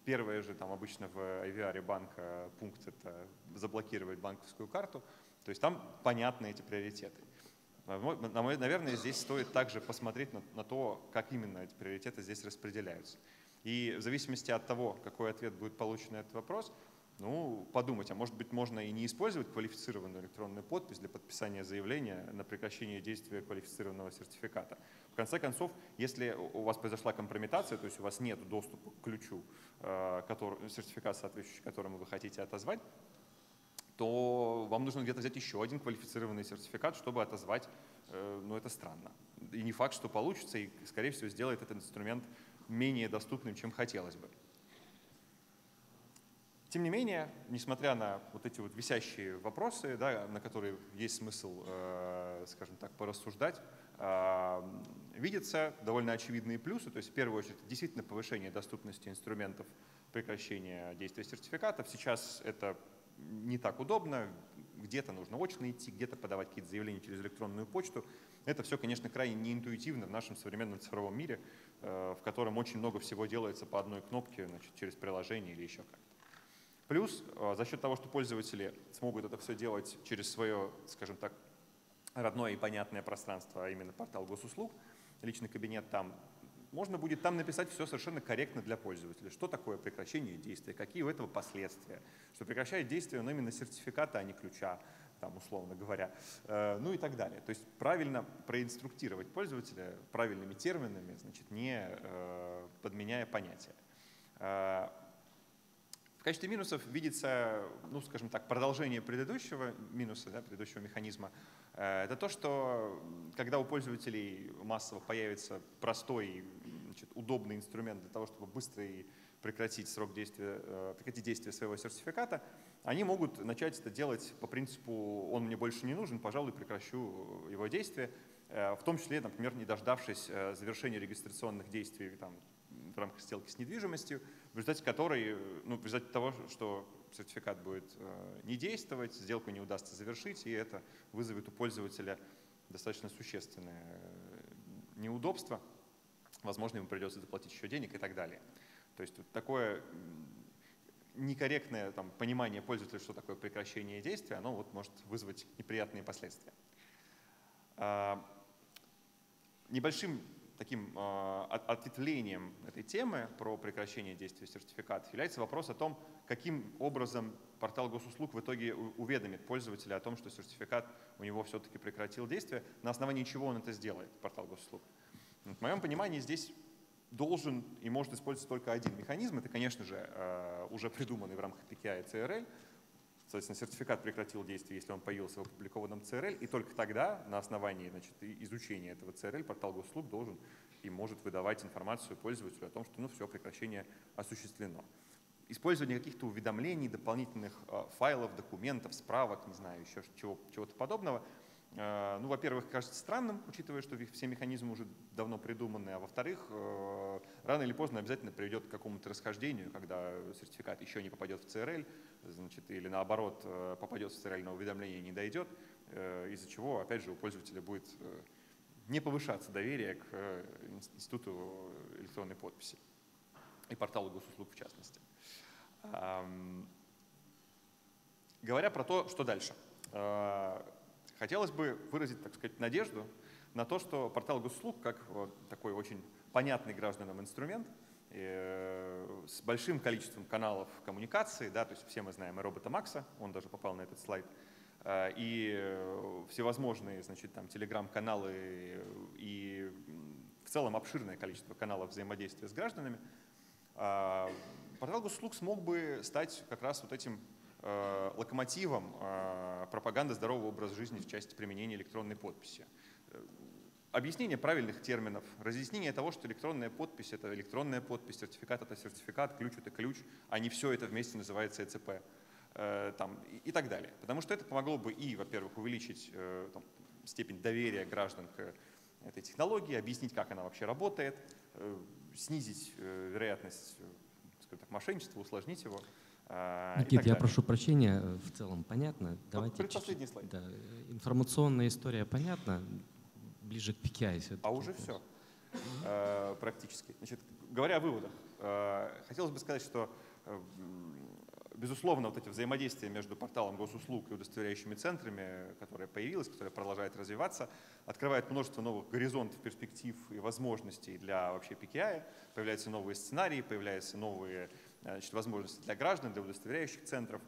Speaker 6: Первое же там обычно в IVR банка пункт — это заблокировать банковскую карту. То есть там понятны эти приоритеты. Наверное, здесь стоит также посмотреть на, на то, как именно эти приоритеты здесь распределяются. И в зависимости от того, какой ответ будет получен на этот вопрос, ну, подумать, а может быть можно и не использовать квалифицированную электронную подпись для подписания заявления на прекращение действия квалифицированного сертификата. В конце концов, если у вас произошла компрометация, то есть у вас нет доступа к ключу, э, который, сертификат, соответствующий которому вы хотите отозвать, то вам нужно где-то взять еще один квалифицированный сертификат, чтобы отозвать, э, ну это странно. И не факт, что получится, и скорее всего сделает этот инструмент менее доступным, чем хотелось бы. Тем не менее, несмотря на вот эти вот висящие вопросы, да, на которые есть смысл, э, скажем так, порассуждать, э, видятся довольно очевидные плюсы. То есть, в первую очередь, действительно повышение доступности инструментов прекращения действия сертификатов. Сейчас это не так удобно, где-то нужно очно идти, где-то подавать какие-то заявления через электронную почту. Это все, конечно, крайне неинтуитивно в нашем современном цифровом мире, э, в котором очень много всего делается по одной кнопке, значит, через приложение или еще как-то. Плюс э, за счет того, что пользователи смогут это все делать через свое, скажем так, родное и понятное пространство, а именно портал госуслуг, личный кабинет там, можно будет там написать все совершенно корректно для пользователя. Что такое прекращение действия, какие у этого последствия, что прекращает действие он именно сертификата, а не ключа, там, условно говоря, э, ну и так далее. То есть правильно проинструктировать пользователя правильными терминами, значит, не э, подменяя понятия качестве минусов видится, ну, скажем так, продолжение предыдущего минуса, да, предыдущего механизма. Э, это то, что когда у пользователей массово появится простой, значит, удобный инструмент для того, чтобы быстро и прекратить срок действия, э, прекратить действие своего сертификата, они могут начать это делать по принципу «он мне больше не нужен, пожалуй, прекращу его действие», э, в том числе, например, не дождавшись завершения регистрационных действий там, в рамках сделки с недвижимостью, в результате которой, ну, в результате того, что сертификат будет э, не действовать, сделку не удастся завершить, и это вызовет у пользователя достаточно существенное э, неудобство. Возможно, ему придется заплатить еще денег и так далее. То есть вот такое некорректное там, понимание пользователя, что такое прекращение действия, оно вот может вызвать неприятные последствия. А, небольшим таким э, ответвлением этой темы про прекращение действия сертификатов является вопрос о том, каким образом портал госуслуг в итоге уведомит пользователя о том, что сертификат у него все-таки прекратил действие, на основании чего он это сделает, портал госуслуг. В моем понимании здесь должен и может использоваться только один механизм. Это, конечно же, э, уже придуманный в рамках PKI CRL, Соответственно, сертификат прекратил действие, если он появился в опубликованном CRL, и только тогда на основании значит, изучения этого CRL портал госуслуг должен и может выдавать информацию пользователю о том, что ну, все, прекращение осуществлено. Использование каких-то уведомлений, дополнительных э, файлов, документов, справок, не знаю, еще чего, чего-то подобного, э, ну, во-первых, кажется странным, учитывая, что все механизмы уже давно придуманы, а во-вторых, э, рано или поздно обязательно приведет к какому-то расхождению, когда сертификат еще не попадет в CRL, значит, или наоборот попадет в социальное уведомление и не дойдет, из-за чего, опять же, у пользователя будет не повышаться доверие к институту электронной подписи и порталу госуслуг в частности. Говоря про то, что дальше. Хотелось бы выразить, так сказать, надежду на то, что портал госуслуг, как такой очень понятный гражданам инструмент, э, с большим количеством каналов коммуникации, да, то есть все мы знаем и робота Макса, он даже попал на этот слайд, э, и всевозможные, значит, там, телеграм-каналы и в целом обширное количество каналов взаимодействия с гражданами, а, портал госуслуг смог бы стать как раз вот этим э, локомотивом пропаганды здорового образа жизни в части применения электронной подписи объяснение правильных терминов, разъяснение того, что электронная подпись — это электронная подпись, сертификат — это сертификат, ключ — это ключ, а не все это вместе называется ЭЦП э, там, и, и так далее. Потому что это помогло бы и, во-первых, увеличить э, там, степень доверия граждан к этой технологии, объяснить, как она вообще работает, э, снизить э, вероятность э, так, мошенничества, усложнить его.
Speaker 1: Никит, я прошу прощения, в целом понятно.
Speaker 6: Давайте предпоследний слайд.
Speaker 1: Да, информационная история понятна ближе к PKI.
Speaker 6: А уже все э, практически. Значит, говоря о выводах, э, хотелось бы сказать, что э, безусловно, вот эти взаимодействия между порталом госуслуг и удостоверяющими центрами, которое появилось, которое продолжает развиваться, открывает множество новых горизонтов, перспектив и возможностей для вообще PKI. Появляются новые сценарии, появляются новые значит, возможности для граждан, для удостоверяющих центров.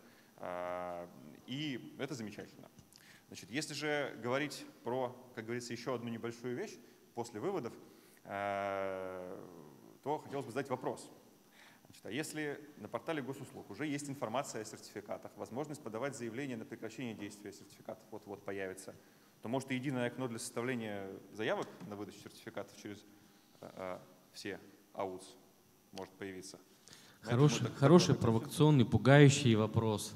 Speaker 6: И это замечательно. Значит, если же говорить про, как говорится, еще одну небольшую вещь после выводов, э, то хотелось бы задать вопрос. Значит, а если на портале госуслуг уже есть информация о сертификатах, возможность подавать заявление на прекращение действия сертификатов вот-вот появится, то может и единое окно для составления заявок на выдачу сертификатов через э, э все АУЦ может появиться.
Speaker 1: Хороший, думаю, хороший провокационный, пугающий вопрос.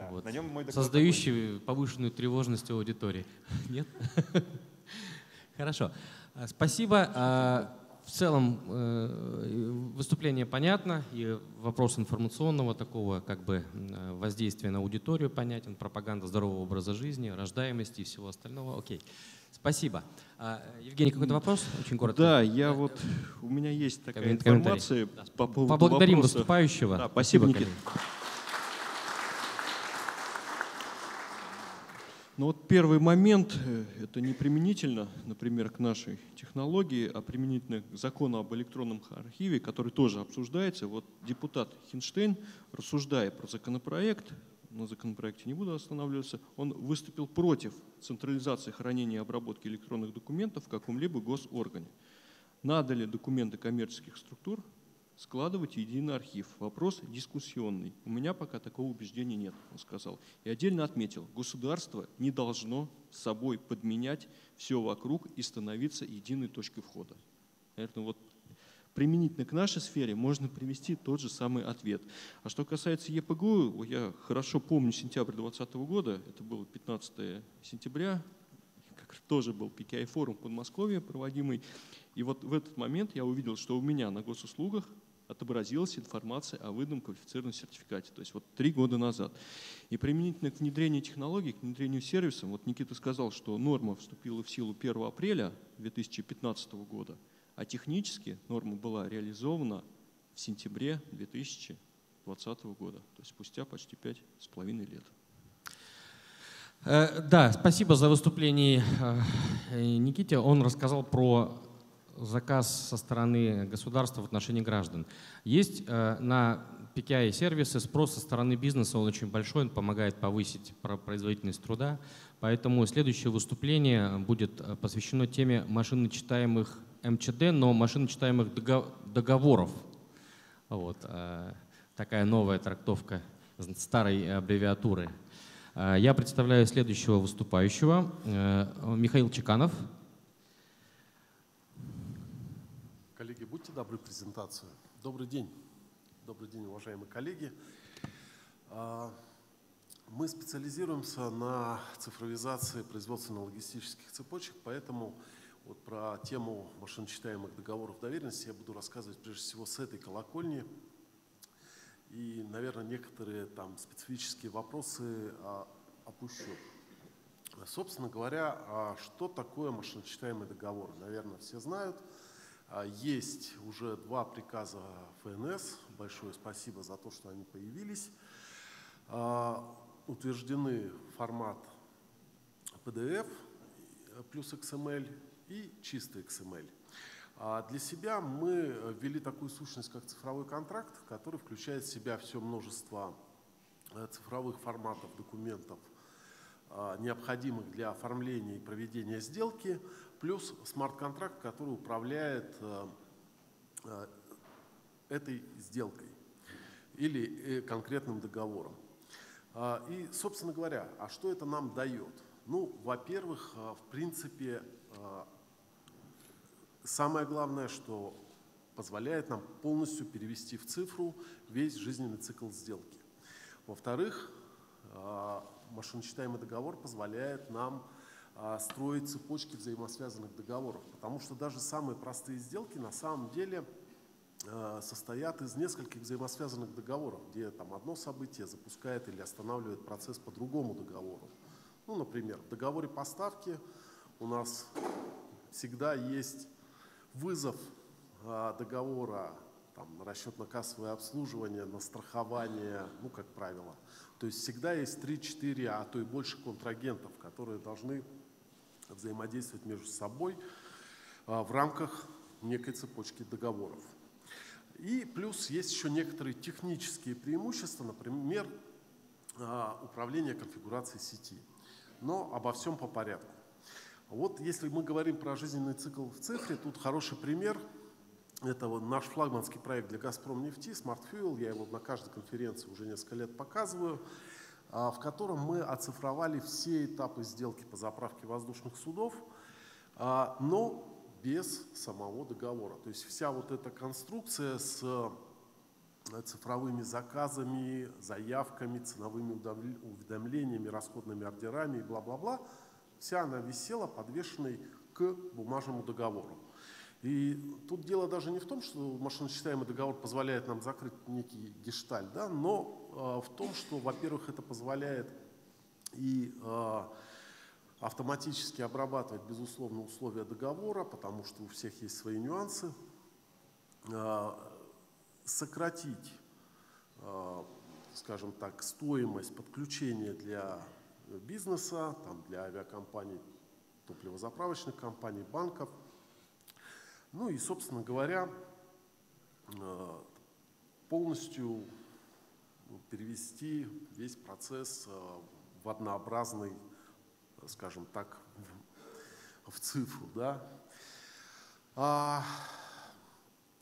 Speaker 6: Да. Вот. На нем мой
Speaker 1: Создающий такой. повышенную тревожность аудитории. Нет? Хорошо. А, спасибо. А, в целом э, выступление понятно, и вопрос информационного такого как бы воздействия на аудиторию понятен, пропаганда здорового образа жизни, рождаемости и всего остального. Окей. Спасибо. А, Евгений, какой-то вопрос? Очень коротко.
Speaker 2: Да, я вот, у меня есть такая информация
Speaker 1: да. по поводу Поблагодарим вопроса. выступающего.
Speaker 2: Да, спасибо, спасибо Никита. Но ну, вот первый момент, э, это не применительно, например, к нашей технологии, а применительно к закону об электронном архиве, который тоже обсуждается. Вот депутат Хинштейн, рассуждая про законопроект, на законопроекте не буду останавливаться, он выступил против централизации хранения и обработки электронных документов в каком-либо госоргане. Надо ли документы коммерческих структур складывать единый архив. Вопрос дискуссионный. У меня пока такого убеждения нет, он сказал. И отдельно отметил, государство не должно собой подменять все вокруг и становиться единой точкой входа. Наверное, вот применительно к нашей сфере можно привести тот же самый ответ. А что касается ЕПГУ, я хорошо помню сентябрь 2020 года, это было 15 сентября, как тоже был PKI-форум в Подмосковье проводимый. И вот в этот момент я увидел, что у меня на госуслугах отобразилась информация о выданном квалифицированном сертификате, то есть вот три года назад. И применительно к внедрению технологий, к внедрению сервисов, вот Никита сказал, что норма вступила в силу 1 апреля 2015 года, а технически норма была реализована в сентябре 2020 года, то есть спустя почти пять с половиной лет.
Speaker 1: Э, да, спасибо за выступление э, Никите. Он рассказал про заказ со стороны государства в отношении граждан. Есть э, на PKI сервисы спрос со стороны бизнеса, он очень большой, он помогает повысить производительность труда. Поэтому следующее выступление будет э, посвящено теме машиночитаемых МЧД, но машиночитаемых договоров. Вот, э, такая новая трактовка старой аббревиатуры. Я представляю следующего выступающего, Михаил Чеканов,
Speaker 7: будьте добры, презентацию. Добрый день. Добрый день, уважаемые коллеги. А, мы специализируемся на цифровизации производственно-логистических цепочек, поэтому вот про тему машиночитаемых договоров доверенности я буду рассказывать прежде всего с этой колокольни. и, наверное, некоторые там специфические вопросы а, опущу. Собственно говоря, а что такое машиночитаемый договор? Наверное, все знают. А, есть уже два приказа ФНС. Большое спасибо за то, что они появились. Утверждены формат PDF плюс XML и чистый XML. Для себя мы ввели такую сущность, как цифровой контракт, который включает в себя все множество э, цифровых форматов документов – а, необходимых для оформления и проведения сделки, плюс смарт-контракт, который управляет а, а, этой сделкой или э, конкретным договором. И, собственно говоря, а что это нам дает? Ну, во-первых, в принципе, самое главное, что позволяет нам полностью перевести в цифру весь жизненный цикл сделки. Во-вторых, машиночитаемый договор позволяет нам а, строить цепочки взаимосвязанных договоров, потому что даже самые простые сделки на самом деле а, состоят из нескольких взаимосвязанных договоров, где там одно событие запускает или останавливает процесс по другому договору. Ну, например, в договоре поставки у нас всегда есть вызов а, договора там, на расчетно-кассовое обслуживание, на страхование, ну, как правило – то есть всегда есть 3-4, а то и больше контрагентов, которые должны взаимодействовать между собой а, в рамках некой цепочки договоров. И плюс есть еще некоторые технические преимущества, например, а, управление конфигурацией сети. Но обо всем по порядку. Вот если мы говорим про жизненный цикл в цифре, тут хороший пример – это вот наш флагманский проект для «Газпром нефти», Smart Fuel, я его на каждой конференции уже несколько лет показываю, в котором мы оцифровали все этапы сделки по заправке воздушных судов, а, но без самого договора. То есть вся вот эта конструкция с э, цифровыми заказами, заявками, ценовыми уведомлениями, расходными ордерами и бла-бла-бла, вся она висела подвешенной к бумажному договору. И тут дело даже не в том, что машиночитаемый договор позволяет нам закрыть некий гешталь, да, но в том, что, во-первых, это позволяет и э, автоматически обрабатывать, безусловно, условия договора, потому что у всех есть свои нюансы, э, сократить, э, скажем так, стоимость подключения для бизнеса, там, для авиакомпаний, топливозаправочных компаний, банков – ну и, собственно говоря, э, полностью перевести весь процесс э, в однообразный, скажем так, в цифру. Да? А,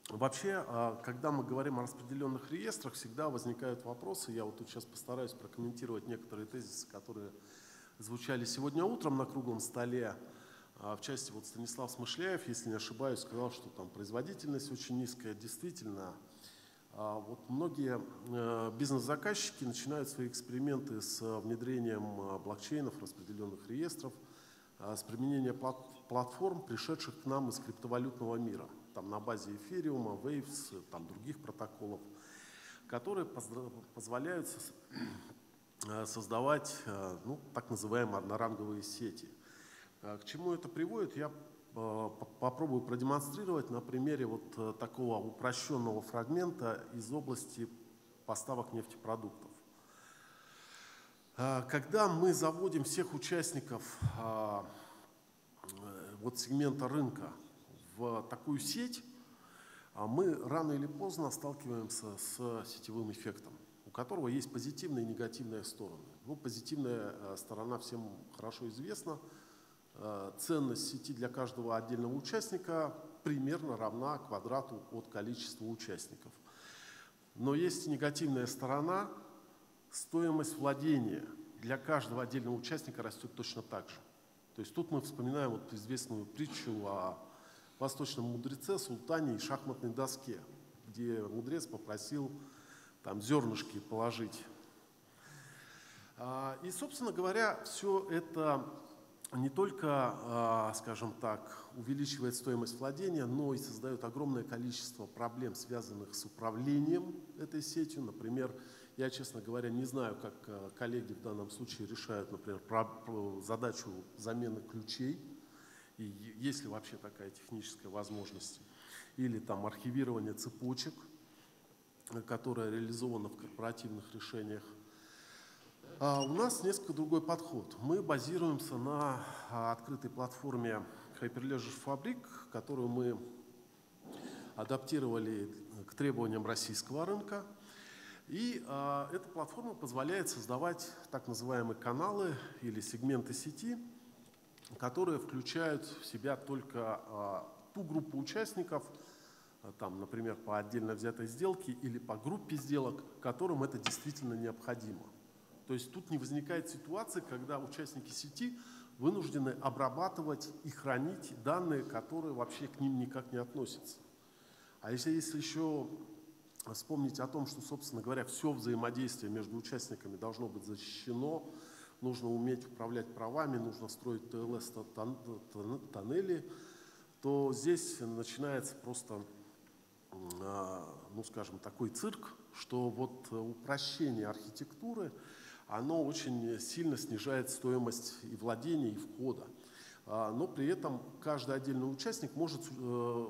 Speaker 7: вообще, а, когда мы говорим о распределенных реестрах, всегда возникают вопросы. Я вот тут сейчас постараюсь прокомментировать некоторые тезисы, которые звучали сегодня утром на круглом столе. А в части вот Станислав Смышляев, если не ошибаюсь, сказал, что там производительность очень низкая. Действительно, вот многие э, бизнес-заказчики начинают свои эксперименты с внедрением э, блокчейнов, распределенных реестров, э, с применением платформ, пришедших к нам из криптовалютного мира, там на базе эфириума, Waves, там других протоколов, которые позволяют создавать ну, так называемые одноранговые сети. А к чему это приводит, я а, попробую продемонстрировать на примере вот э, такого упрощенного фрагмента из области поставок нефтепродуктов. А, когда мы заводим всех участников э, вот сегмента рынка в такую сеть, мы рано или поздно сталкиваемся с сетевым эффектом, у которого есть позитивная и негативная стороны. Ну, позитивная э, сторона всем хорошо известна – Э, ценность сети для каждого отдельного участника примерно равна квадрату от количества участников. Но есть негативная сторона, стоимость владения для каждого отдельного участника растет точно так же. То есть тут мы вспоминаем вот известную притчу о восточном мудреце, султане и шахматной доске, где мудрец попросил там зернышки положить. А, и, собственно говоря, все это не только, скажем так, увеличивает стоимость владения, но и создает огромное количество проблем, связанных с управлением этой сетью. Например, я, честно говоря, не знаю, как коллеги в данном случае решают, например, задачу замены ключей, и есть ли вообще такая техническая возможность, или там архивирование цепочек, которая реализована в корпоративных решениях. А у нас несколько другой подход. Мы базируемся на а, открытой платформе Hyperledger Fabric, которую мы адаптировали к требованиям российского рынка. И э, эта платформа позволяет создавать так называемые каналы или сегменты сети, которые включают в себя только э, ту группу участников, э, там, например, по отдельно взятой сделке или по группе сделок, которым это действительно необходимо. То есть тут не возникает ситуации, когда участники сети вынуждены обрабатывать и хранить данные, которые вообще к ним никак не относятся. А если, если еще вспомнить о том, что, собственно говоря, все взаимодействие между участниками должно быть защищено, нужно уметь управлять правами, нужно строить ТЛС-тоннели, то здесь начинается просто, а, ну скажем, такой цирк, что вот упрощение архитектуры – оно очень сильно снижает стоимость и владения, и входа. А, но при этом каждый отдельный участник может э,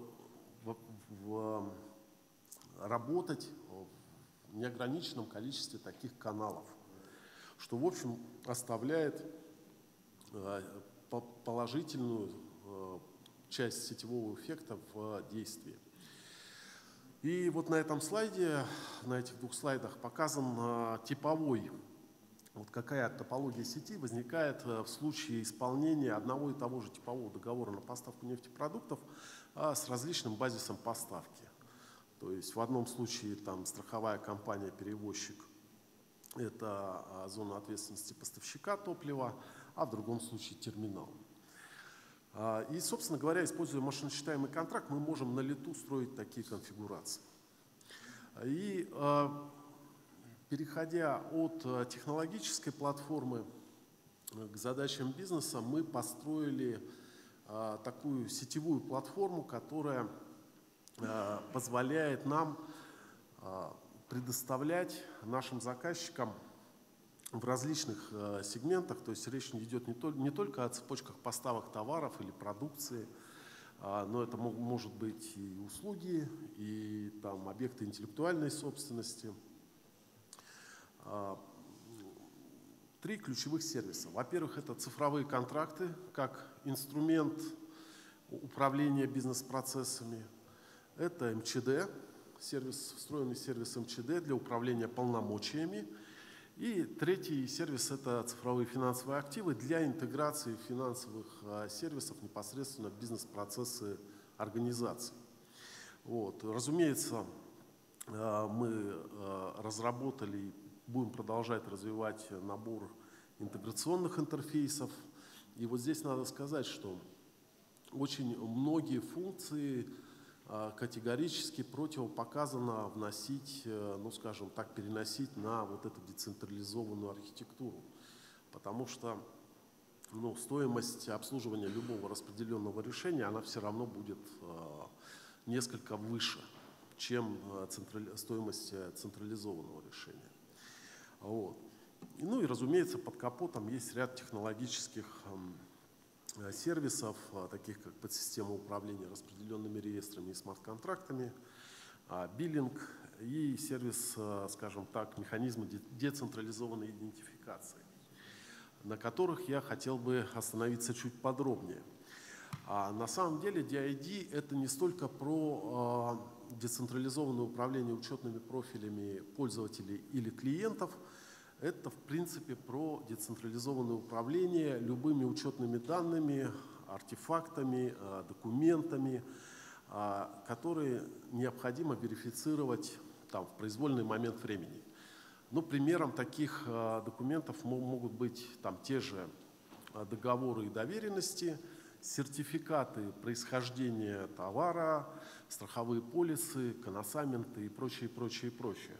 Speaker 7: работать в неограниченном количестве таких каналов, что, в общем, оставляет э, положительную э, часть сетевого эффекта в действии. И вот на этом слайде, на этих двух слайдах показан типовой вот какая топология сети возникает э, в случае исполнения одного и того же типового договора на поставку нефтепродуктов а с различным базисом поставки. То есть в одном случае там страховая компания-перевозчик – это а, зона ответственности поставщика топлива, а в другом случае терминал. А, и, собственно говоря, используя машиночитаемый контракт, мы можем на лету строить такие конфигурации. И Переходя от э, технологической платформы э, к задачам бизнеса, мы построили э, такую сетевую платформу, которая позволяет нам предоставлять нашим заказчикам в различных сегментах, то есть речь идет не только о цепочках поставок товаров или продукции, но это может быть и услуги, и там, объекты интеллектуальной собственности – а, три ключевых сервиса. Во-первых, это цифровые контракты как инструмент управления бизнес-процессами. Это МЧД, сервис, встроенный сервис МЧД для управления полномочиями. И третий сервис – это цифровые финансовые активы для интеграции финансовых а, сервисов непосредственно в бизнес-процессы организации. Вот. Разумеется, а, мы разработали будем продолжать развивать набор интеграционных интерфейсов. И вот здесь надо сказать, что очень многие функции а, категорически противопоказано вносить, э, ну скажем так, переносить на вот эту децентрализованную архитектуру. Потому что ну, стоимость обслуживания любого распределенного решения, она все равно будет а, несколько выше, чем а, стоимость э, централизованного решения. Вот. Ну и, разумеется, под капотом есть ряд технологических э, сервисов, а, таких как подсистема управления распределенными реестрами и смарт-контрактами, а, биллинг и сервис, э, скажем так, механизма децентрализованной идентификации, на которых я хотел бы остановиться чуть подробнее. А на самом деле DID это не столько про децентрализованное управление учетными профилями пользователей или клиентов – это, в принципе, про децентрализованное управление любыми учетными данными, артефактами, э, документами, э, которые необходимо верифицировать там, в произвольный момент времени. Ну, примером таких э, документов могут быть там, те же договоры и доверенности, сертификаты происхождения товара, страховые полисы, коносаменты и прочее, прочее, прочее.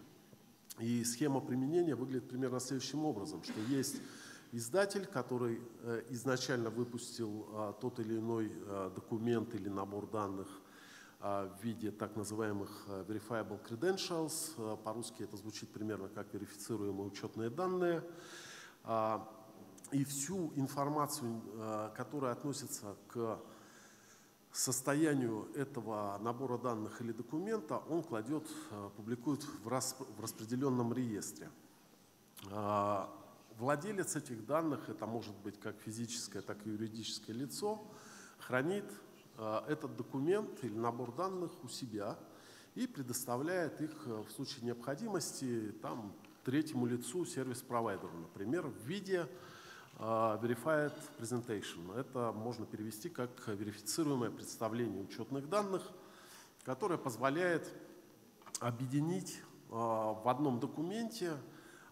Speaker 7: И схема применения выглядит примерно следующим образом, что есть издатель, который э, изначально выпустил а, тот или иной а, документ или набор данных а, в виде так называемых verifiable credentials. По-русски это звучит примерно как верифицируемые учетные данные. И всю информацию, которая относится к состоянию этого набора данных или документа, он кладет, публикует в распределенном реестре. Владелец этих данных, это может быть как физическое, так и юридическое лицо, хранит э, этот документ или набор данных у себя и предоставляет их э, в случае необходимости там, третьему лицу, сервис-провайдеру, например, в виде э, Verified Presentation. Это можно перевести как верифицируемое представление учетных данных, которое позволяет объединить в одном документе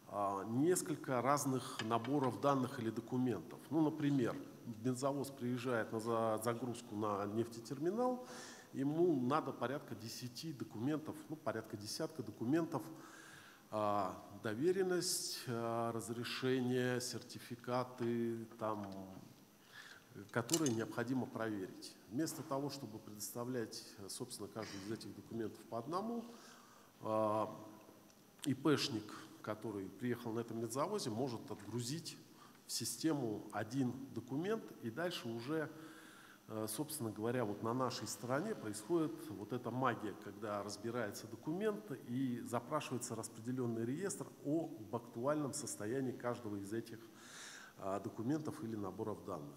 Speaker 7: а, несколько разных наборов данных или документов. Ну, например, бензовоз приезжает на загрузку на нефтетерминал, ему надо порядка 10 документов, ну, порядка десятка документов, а, доверенность, а, разрешение, сертификаты, там, которые необходимо проверить. Вместо того, чтобы предоставлять, собственно, каждый из этих документов по одному, ИПшник который приехал на этом медзавозе, может отгрузить в систему один документ, и дальше уже, э, собственно говоря, вот на нашей стороне происходит вот эта магия, когда разбирается документ и запрашивается распределенный реестр об актуальном состоянии каждого из этих э, документов или наборов данных.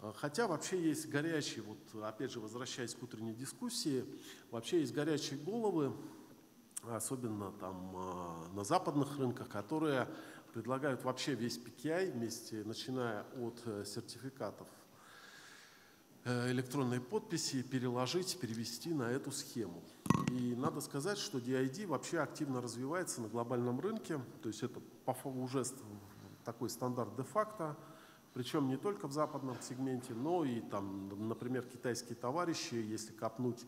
Speaker 7: Э, хотя вообще есть горячие, вот опять же возвращаясь к утренней дискуссии, вообще есть горячие головы, особенно там а, на западных рынках, которые предлагают вообще весь PKI вместе, начиная от э, сертификатов э, электронной подписи, переложить, перевести на эту схему. И надо сказать, что DID вообще активно развивается на глобальном рынке, то есть это уже такой стандарт де-факто, причем не только в западном сегменте, но и там, например, китайские товарищи, если копнуть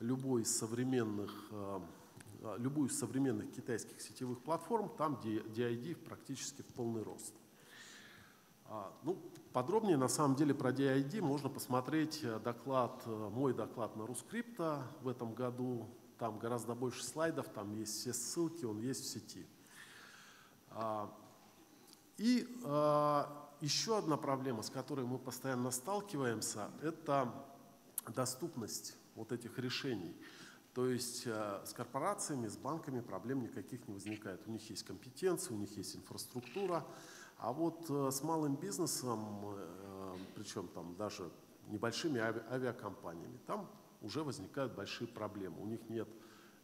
Speaker 7: любой из современных э, любую из современных китайских сетевых платформ, там DID практически в полный рост. А, ну, подробнее на самом деле про DID можно посмотреть э, доклад, э, мой доклад на Рускрипта в этом году. Там гораздо больше слайдов, там есть все ссылки, он есть в сети. А, и еще одна проблема, с которой мы постоянно сталкиваемся, это доступность вот этих решений. То есть э, с корпорациями, с банками проблем никаких не возникает. У них есть компетенции, у них есть инфраструктура. А вот э, с малым бизнесом, э, причем там даже небольшими авиакомпаниями, там уже возникают большие проблемы. У них нет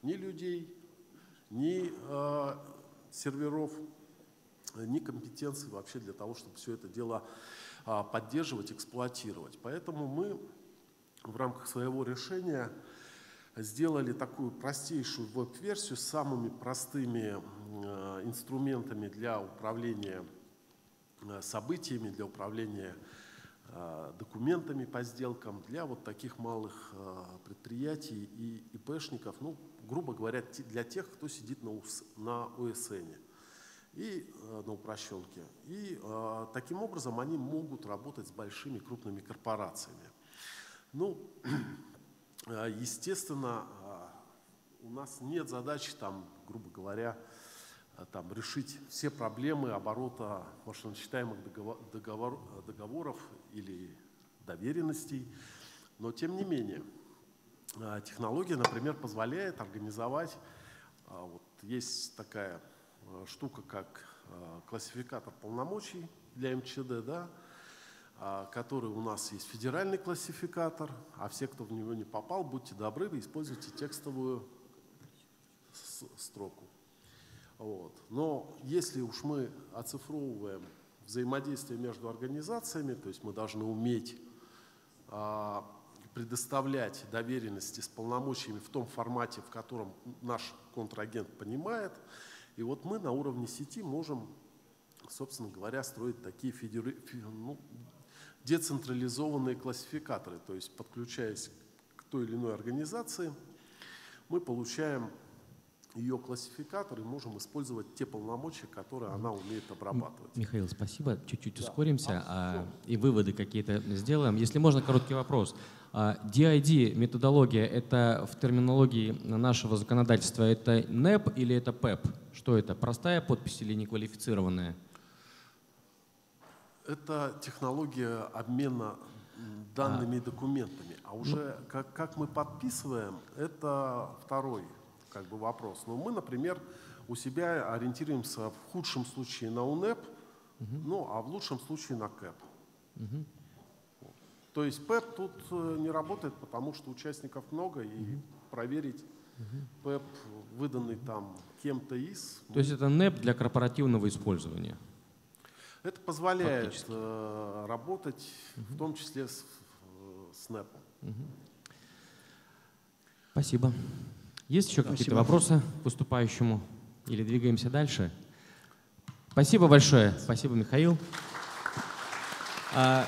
Speaker 7: ни людей, ни э, серверов, ни компетенции вообще для того, чтобы все это дело э, поддерживать, эксплуатировать. Поэтому мы в рамках своего решения сделали такую простейшую веб-версию с самыми простыми инструментами для управления событиями, для управления э, документами по сделкам для вот таких малых предприятий и ИПшников, ну, грубо говоря, для тех, кто сидит на, на ОСН и на упрощенке. И таким образом они могут работать с большими крупными корпорациями. Ну, естественно, у нас нет задачи, там, грубо говоря, там, решить все проблемы оборота машиночитаемых договор, договоров или доверенностей. Но тем не менее, технология, например, позволяет организовать, вот есть такая штука, как классификатор полномочий для МЧД, да, который у нас есть федеральный классификатор, а все, кто в него не попал, будьте добры, используйте текстовую строку. Вот. Но если уж мы оцифровываем взаимодействие между организациями, то есть мы должны уметь а, предоставлять доверенности с полномочиями в том формате, в котором наш контрагент понимает. И вот мы на уровне сети можем, собственно говоря, строить такие федеры, ну, децентрализованные классификаторы, то есть подключаясь к той или иной организации, мы получаем ее классификатор и можем использовать те полномочия, которые она умеет обрабатывать.
Speaker 1: Михаил, спасибо. Чуть-чуть ускоримся а, и выводы какие-то сделаем. Если можно, короткий вопрос. А, DID методология это в терминологии нашего законодательства это NEP или это PEP? Что это? Простая подпись или неквалифицированная?
Speaker 7: Это технология обмена данными и документами. А уже
Speaker 1: Ну.
Speaker 7: как, как мы подписываем, это второй как бы вопрос. Но мы, например, у себя ориентируемся в худшем случае на УНЭП, ну а в лучшем случае на КЭП. Вот. То есть ПЭП тут э, не работает, потому что участников много, и проверить ПЭП, выданный там кем-то из,
Speaker 1: То есть это NEP для корпоративного использования.
Speaker 7: это позволяет
Speaker 1: Фактически.
Speaker 7: э, работать, в том числе с, э, с НЭП.
Speaker 1: Спасибо. Есть еще какие-то вопросы к выступающему? Или двигаемся дальше? Спасибо большое. Спасибо, Михаил. А,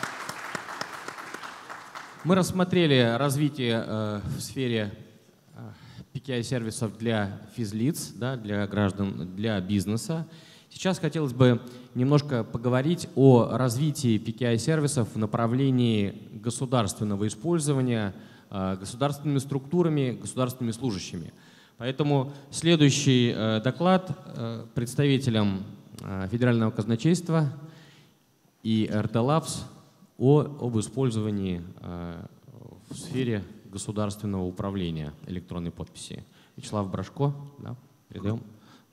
Speaker 1: Мы рассмотрели развитие э, в сфере э, PKI-сервисов для физлиц, да, для граждан, для бизнеса. Сейчас хотелось бы немножко поговорить о развитии PKI-сервисов в направлении государственного использования государственными структурами, государственными служащими. Поэтому следующий э, доклад э, представителям э, Федерального казначейства и РТ Labs о, об использовании э, в сфере государственного управления электронной подписи. Вячеслав Брашко, да, передаем.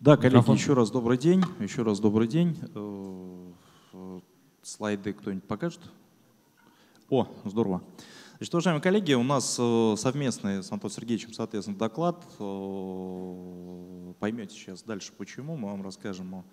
Speaker 3: Да, коллеги,
Speaker 1: Микрофон.
Speaker 3: еще раз добрый день. Еще раз добрый день. Э, э, Слайды кто-нибудь покажет? О, здорово. Значит, уважаемые коллеги, у нас э, совместный с Антоном Сергеевичем, соответственно, доклад. Э, Поймете сейчас дальше почему, мы вам расскажем о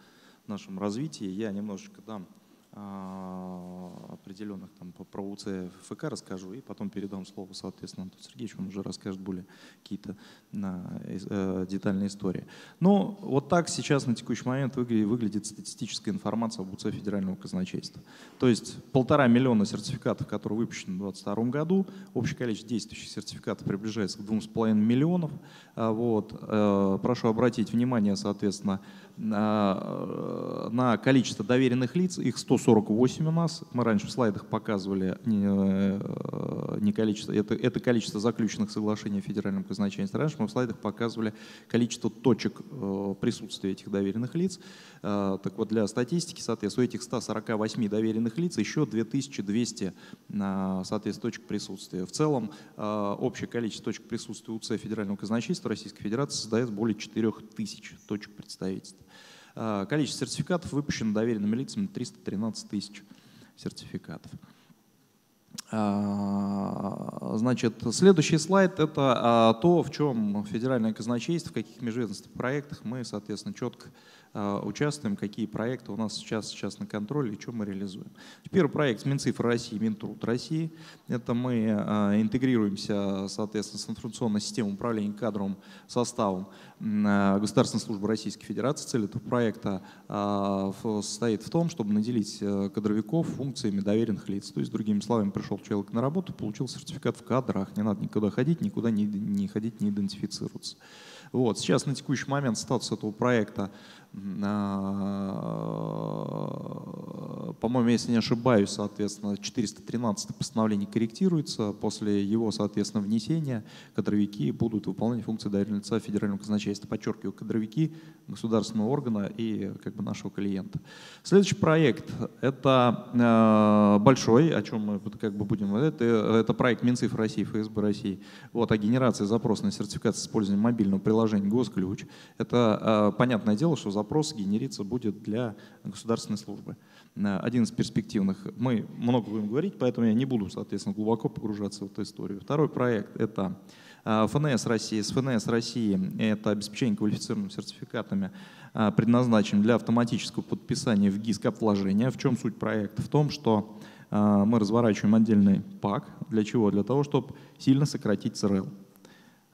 Speaker 3: нашем развитии. Я немножечко дам определенных там по- про УЦ ФК расскажу, и потом передам слово, соответственно, Антону Сергеевичу, он уже расскажет более какие-то э, детальные истории. Ну, вот так сейчас на текущий момент выглядит, выглядит статистическая информация об УЦ Федерального казначейства. То есть полтора миллиона сертификатов, которые выпущены в 2022 году, общее количество действующих сертификатов приближается к 2,5 миллионов. А, Вот. э, Прошу обратить внимание, соответственно, на, э, на количество доверенных лиц, их 148 у нас. Мы раньше в слайдах показывали э, не количество, это, это количество заключенных соглашений в федеральном казначействе. Раньше мы в слайдах показывали количество точек э, присутствия этих доверенных лиц. Так вот, для статистики, соответственно, у этих 148 доверенных лиц еще 2200, э, соответственно, точек присутствия. В целом, общее количество точек присутствия УЦ Федерального казначейства Российской Федерации создает более 4000 точек представительства. Э, Количество сертификатов выпущено доверенными лицами 313 тысяч сертификатов. А, Значит, следующий слайд – это а, то, в чем федеральное казначейство, в каких межведомственных проектах мы, соответственно, четко а, участвуем, какие проекты у нас сейчас, сейчас на контроле и что мы реализуем. Первый проект Минцифры России, Минтруд России. Это мы интегрируемся, соответственно, с информационной системой управления кадровым составом Государственной службы Российской Федерации. Цель этого проекта состоит в том, чтобы наделить э, кадровиков функциями доверенных лиц. То есть, другими словами, пришел человек на работу, получил сертификат в кадрах, не надо никуда ходить, никуда не, не ходить, не идентифицироваться. Вот. Сейчас на текущий момент статус этого проекта, по-моему, если не ошибаюсь, соответственно, 413 постановление корректируется. После его, соответственно, внесения кадровики будут выполнять функции доверенного лица федерального казначейства. Подчеркиваю, кадровики государственного органа и как бы нашего клиента. Следующий проект – это э, большой, о чем мы как бы будем это, это проект Минцифры России, ФСБ России, вот, о генерации запроса на сертификат с использованием мобильного приложения «Госключ». Это э, понятное дело, что запрос генериться будет для государственной службы. Э, Один из перспективных. Мы много будем говорить, поэтому я не буду, соответственно, глубоко погружаться в эту историю. Второй проект – это э, ФНС России. С ФНС России это обеспечение квалифицированными сертификатами э, предназначен для автоматического подписания в ГИС вложения. В чем суть проекта? В том, что мы разворачиваем отдельный пак. Для чего? Для того, чтобы сильно сократить ЦРЛ.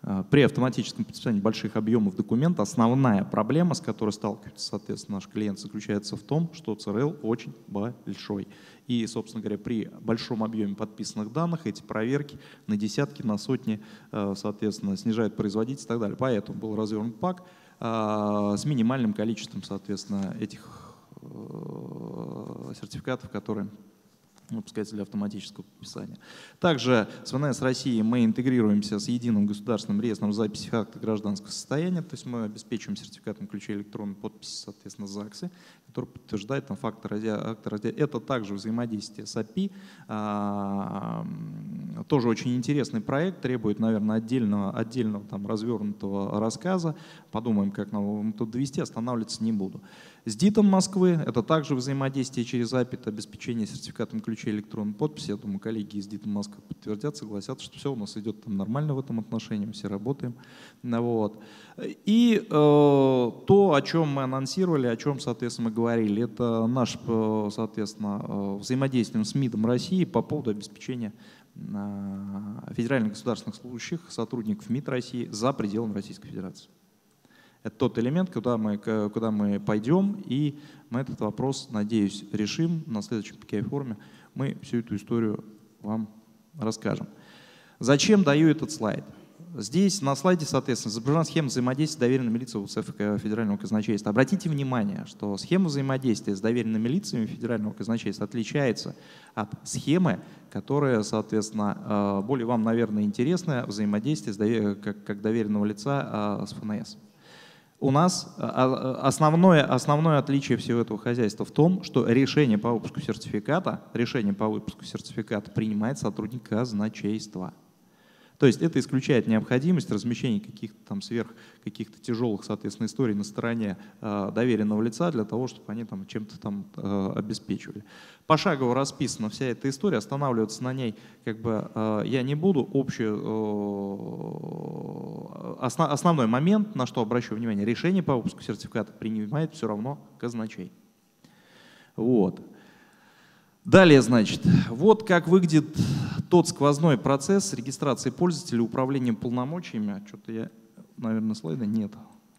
Speaker 3: Э, При автоматическом подписании больших объемов документа основная проблема, с которой сталкивается, соответственно, наш клиент, заключается в том, что ЦРЛ очень большой. И, собственно говоря, при большом объеме подписанных данных эти проверки на десятки, на сотни, э, соответственно, снижают производительность и так далее. Поэтому был развернут пак, с минимальным количеством, соответственно, этих сертификатов, которые выпускателя автоматического подписания. Также с ВНС России мы интегрируемся с единым государственным реестром записи факта гражданского состояния, то есть мы обеспечиваем сертификатом ключа электронной подписи, соответственно, ЗАГСы, который подтверждает там, факт акта Это также взаимодействие с API. А, тоже очень интересный проект, требует, наверное, отдельного, отдельного там, развернутого рассказа. Подумаем, как нам тут довести, останавливаться не буду. С ДИТом Москвы это также взаимодействие через API, обеспечение сертификатом ключей электронной подписи. Я думаю, коллеги из ДИТа Москвы подтвердят, согласятся, что все у нас идет там нормально в этом отношении, мы все работаем. Ну вот. И э, то, о чем мы анонсировали, о чем, соответственно, мы говорили, это наш, э, соответственно, э, взаимодействие с МИДом России по поводу обеспечения э, федеральных государственных служащих, сотрудников МИД России за пределами Российской Федерации. Это тот элемент, куда мы, куда мы пойдем, и мы этот вопрос, надеюсь, решим на следующем PKI-форуме. Мы всю эту историю вам расскажем. Зачем даю этот слайд? Здесь на слайде, соответственно, изображена схема взаимодействия доверенными лицами УЦФ Федерального казначейства. Обратите внимание, что схема взаимодействия с доверенными лицами Федерального казначейства отличается от схемы, которая, соответственно, э, более вам, наверное, интересная, взаимодействие с, как, как доверенного лица э, с ФНС. У нас а, а, основное, основное отличие всего этого хозяйства в том, что решение по выпуску сертификата, решение по выпуску сертификата принимает сотрудник казначейства. То есть это исключает необходимость размещения каких-то там сверх каких-то тяжелых, соответственно, историй на стороне э, доверенного лица для того, чтобы они там чем-то там э, обеспечивали. Пошагово расписана вся эта история, останавливаться на ней как бы э, я не буду. Общий, э, основ, основной момент, на что обращу внимание, решение по выпуску сертификата принимает все равно казначей. Вот. Далее, значит, вот как выглядит тот сквозной процесс регистрации пользователя управлением полномочиями. Что-то я, наверное, слайда нет.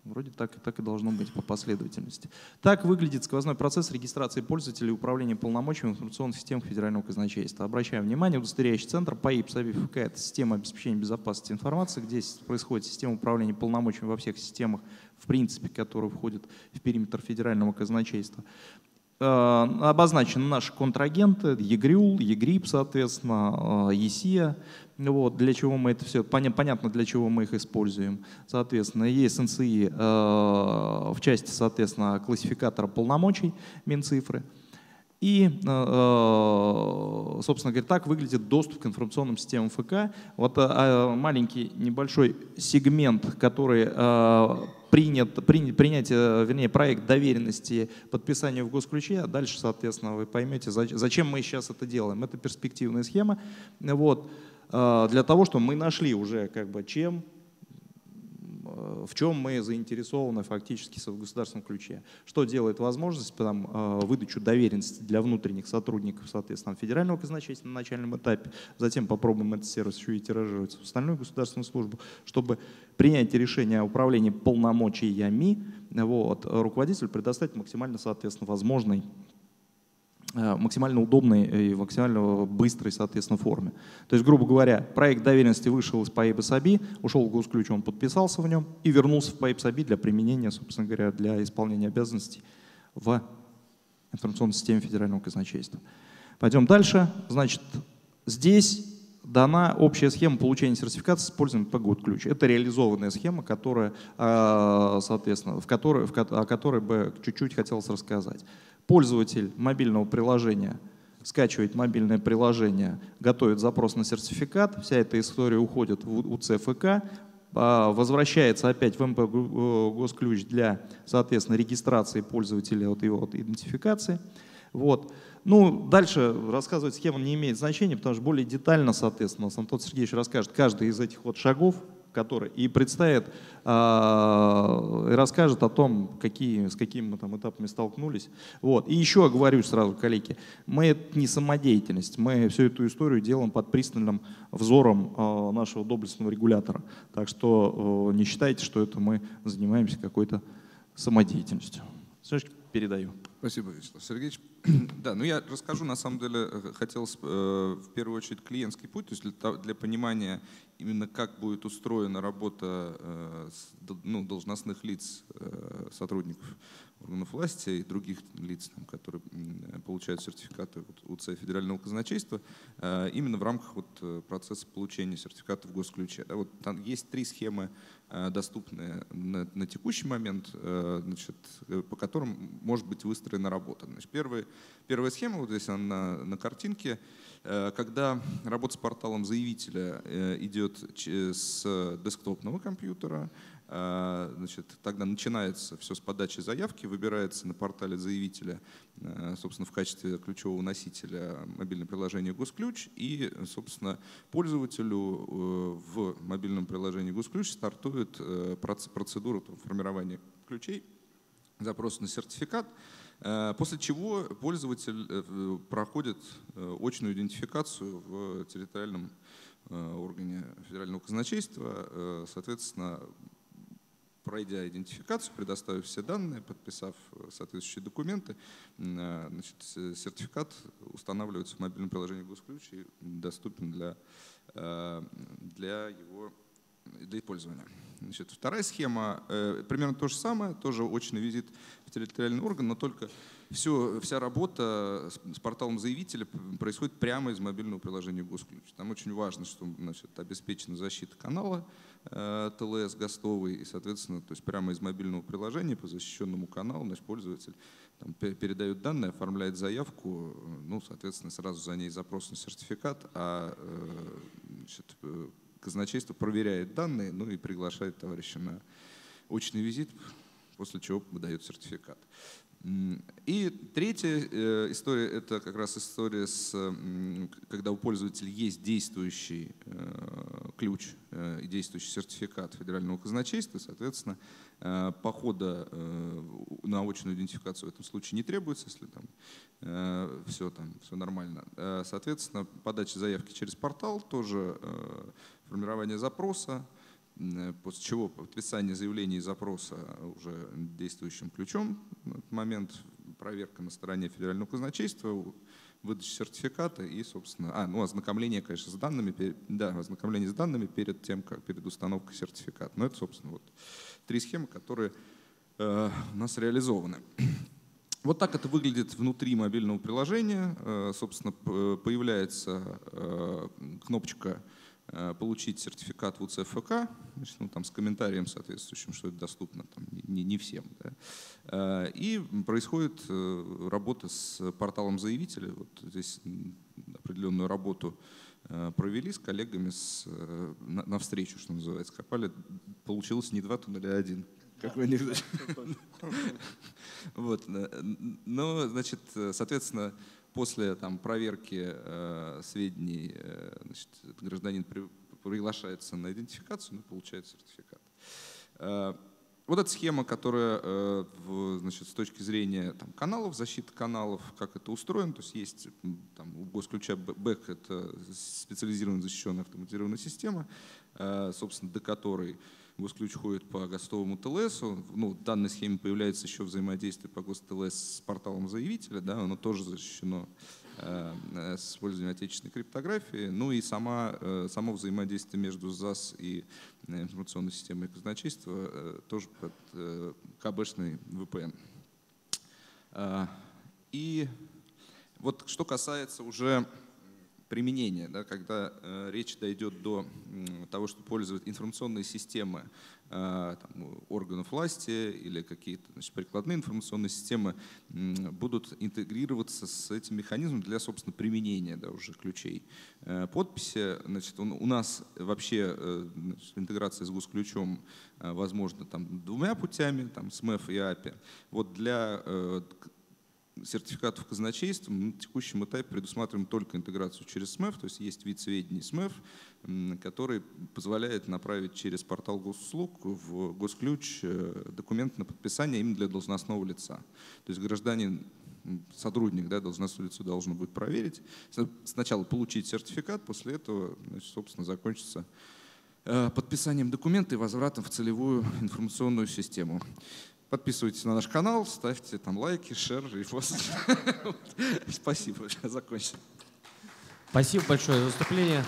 Speaker 3: Вроде так и так и должно быть по последовательности. Так выглядит сквозной процесс регистрации пользователей управления полномочиями информационных систем Федерального казначейства. Обращаем внимание, удостоверяющий центр ПАИП САБИФК – это система обеспечения безопасности информации, где происходит система управления полномочиями во всех системах, в принципе, которые входят в периметр Федерального казначейства. Э, обозначены наши контрагенты, ЕГРЮЛ, ЕГРИП, соответственно, э, ЕСИА. Вот, для чего мы это все, понятно, для чего мы их используем. Соответственно, есть НСИ э, в части, соответственно, классификатора полномочий Минцифры. И, собственно говоря, так выглядит доступ к информационным системам ФК. Вот маленький небольшой сегмент, который принят, принят, принятие, вернее, проект доверенности подписанию в госключе, а дальше, соответственно, вы поймете, зачем мы сейчас это делаем. Это перспективная схема. Вот, э, для того, чтобы мы нашли уже, как бы, чем в чем мы заинтересованы фактически в государственном ключе. Что делает возможность там, э, выдачу доверенности для внутренних сотрудников, соответственно, федерального казначейства на начальном этапе. Затем попробуем этот сервис еще и тиражировать в остальную государственную службу, чтобы принять решение о управлении полномочиями, вот, руководитель предоставить максимально, соответственно, возможный максимально удобной и максимально быстрой, соответственно, форме. То есть, грубо говоря, проект доверенности вышел из PayBSABI, ушел в госключ, он подписался в нем и вернулся в PayBSABI для применения, собственно говоря, для исполнения обязанностей в информационной системе федерального казначейства. Пойдем дальше. Значит, здесь дана общая схема получения сертификата с использованием PGOT ключ. Это реализованная схема, которая, э, соответственно, в которой, в, о которой бы чуть-чуть хотелось рассказать пользователь мобильного приложения скачивает мобильное приложение, готовит запрос на сертификат, вся эта история уходит в УЦФК, а, возвращается опять в МП Госключ для, соответственно, регистрации пользователя, от его от идентификации. Вот. Ну, дальше рассказывать схему не имеет значения, потому что более детально, соответственно, Антон Сергеевич расскажет каждый из этих вот шагов, который и представит, э, и расскажет о том, какие, с какими мы там этапами столкнулись. Вот. И еще говорю сразу, коллеги, мы это не самодеятельность, мы всю эту историю делаем под пристальным взором э, нашего доблестного регулятора. Так что э, не считайте, что это мы занимаемся какой-то самодеятельностью. Слышите? Передаю.
Speaker 4: Спасибо, Вячеслав Сергеевич. Да, ну я расскажу, на самом деле, э, хотел э, в первую очередь клиентский путь, то есть для, для понимания именно как будет устроена работа э, ну, должностных лиц, сотрудников власти и других лиц, там, которые получают сертификаты от УЦ Федерального казначейства, именно в рамках вот процесса получения сертификата в госключе. Да, вот там есть три схемы доступные на, на текущий момент, значит, по которым может быть выстроена работа. Значит, первый, первая схема, вот здесь она на, на картинке, э, когда работа с порталом заявителя э, идет с десктопного компьютера, э, значит, тогда начинается все с подачи заявки, выбирается на портале заявителя, собственно, в качестве ключевого носителя мобильное приложение Госключ, и, собственно, пользователю в мобильном приложении Госключ стартует процедура формирования ключей, запрос на сертификат, Э, после чего пользователь э, проходит э, очную идентификацию в территориальном органе федерального казначейства, соответственно, пройдя идентификацию, предоставив все данные, подписав соответствующие документы, значит, сертификат устанавливается в мобильном приложении Госключ и доступен для, для его для использования. Значит, вторая схема, э, примерно то же самое, тоже очный визит в территориальный орган, но только все, вся работа с, с порталом заявителя происходит прямо из мобильного приложения Госключ. Там очень важно, что значит, обеспечена защита канала э, ТЛС ГОСТовый, и, соответственно, то есть прямо из мобильного приложения по защищенному каналу наш пользователь там, передает данные, оформляет заявку, ну, соответственно, сразу за ней запрос на сертификат, а э, значит, э, казначейство проверяет данные, ну и приглашает товарища на очный визит, после чего выдает сертификат. И третья э, история – это как раз история, с, когда у пользователя есть действующий э, ключ э, и действующий сертификат федерального казначейства, соответственно, похода на очную идентификацию в этом случае не требуется, если там все, там, все нормально. Соответственно, подача заявки через портал, тоже формирование запроса, после чего подписание заявления и запроса уже действующим ключом, момент проверка на стороне федерального казначейства, выдача сертификата и, собственно, а, ну, ознакомление, конечно, с данными, да, ознакомление с данными перед тем, как перед установкой сертификата. Но это, собственно, вот три схемы, которые э, у нас реализованы. Вот так это выглядит внутри мобильного приложения. Э, собственно, появляется э, кнопочка Э, получить сертификат в УЦФК, ну, там, с комментарием соответствующим, что это доступно там, не, не всем. Да. Э, и происходит э, работа с порталом заявителя. Вот здесь определенную работу провели с коллегами с, на, на встречу, что называется, копали. Получилось не два туннеля, а один. Как в анекдоте. Вот. Но, значит, соответственно, после там, проверки э, сведений э, значит, гражданин при, приглашается на идентификацию, ну, получает сертификат. Э, вот эта схема, которая э, в, значит, с точки зрения там, каналов, защиты каналов, как это устроено, то есть есть там, у госключа БЭК, это специализированная защищенная автоматизированная система, э, собственно, до которой Госключ ходит по ГОСТовому ТЛС. Ну, в данной схеме появляется еще взаимодействие по ГОСТ-ТЛС с порталом заявителя. Да, оно тоже защищено э, с использованием отечественной криптографии. Ну и сама, э, само взаимодействие между ЗАС и э, информационной системой казначейства тоже под КБшный VPN. И вот что касается уже применения, да, когда э, речь дойдет до э, того, что пользовать информационные системы э, там, органов власти или какие-то значит, прикладные информационные системы э, будут интегрироваться с этим механизмом для, собственно, применения да, уже ключей э, подписи. Значит, он, у нас вообще э, значит, интеграция с госключом э, возможна там, двумя путями, там, с МЭФ и API. Вот для э, сертификатов казначейства мы на текущем этапе предусматриваем только интеграцию через СМЭФ, то есть есть вид сведений СМЭФ, который позволяет направить через портал госуслуг в госключ э, документ на подписание именно для должностного лица. То есть гражданин сотрудник да, должностное лицо должно будет проверить, сначала получить сертификат, после этого, значит, собственно, закончится э, подписанием документа и возвратом в целевую информационную систему. Подписывайтесь на наш канал, ставьте там лайки, шер, репост. Спасибо, закончил.
Speaker 1: Спасибо большое за выступление.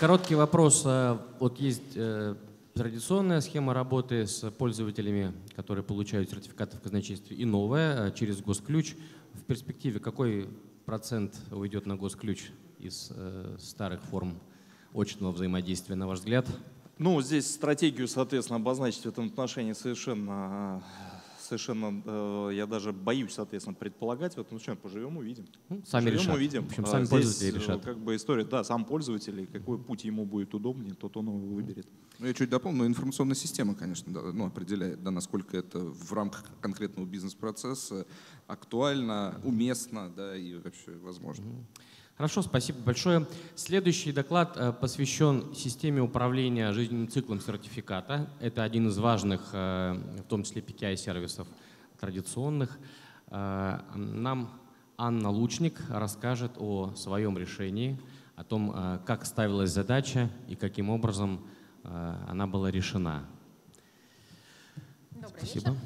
Speaker 1: Короткий вопрос. А, вот есть э, традиционная схема работы с пользователями, которые получают сертификаты в казначействе, и новая а, через госключ. В перспективе какой процент уйдет на госключ из э, старых форм очного взаимодействия, на ваш взгляд?
Speaker 3: Ну, здесь стратегию, соответственно, обозначить в этом отношении совершенно совершенно, э, я даже боюсь, соответственно, предполагать. Вот, ну что, поживем, увидим.
Speaker 1: Ну, сами
Speaker 3: поживем,
Speaker 1: решат.
Speaker 3: увидим.
Speaker 1: В общем,
Speaker 3: А
Speaker 1: сами
Speaker 3: здесь,
Speaker 1: пользователи
Speaker 3: э,
Speaker 1: решат.
Speaker 3: Как бы история, да, сам пользователь, и какой путь ему будет удобнее, тот он его выберет.
Speaker 4: Ну, я чуть дополню, но информационная система, конечно, да, ну, определяет, да, насколько это в рамках конкретного бизнес-процесса актуально, уместно, да, и вообще возможно.
Speaker 1: Хорошо, спасибо большое. Следующий доклад э, посвящен системе управления жизненным циклом сертификата. Это один из важных, э, в том числе PKI-сервисов традиционных. Э, Нам Анна Лучник расскажет о своем решении, о том, как ставилась задача и каким образом она была решена.
Speaker 8: Добрый
Speaker 1: Спасибо.
Speaker 8: вечер.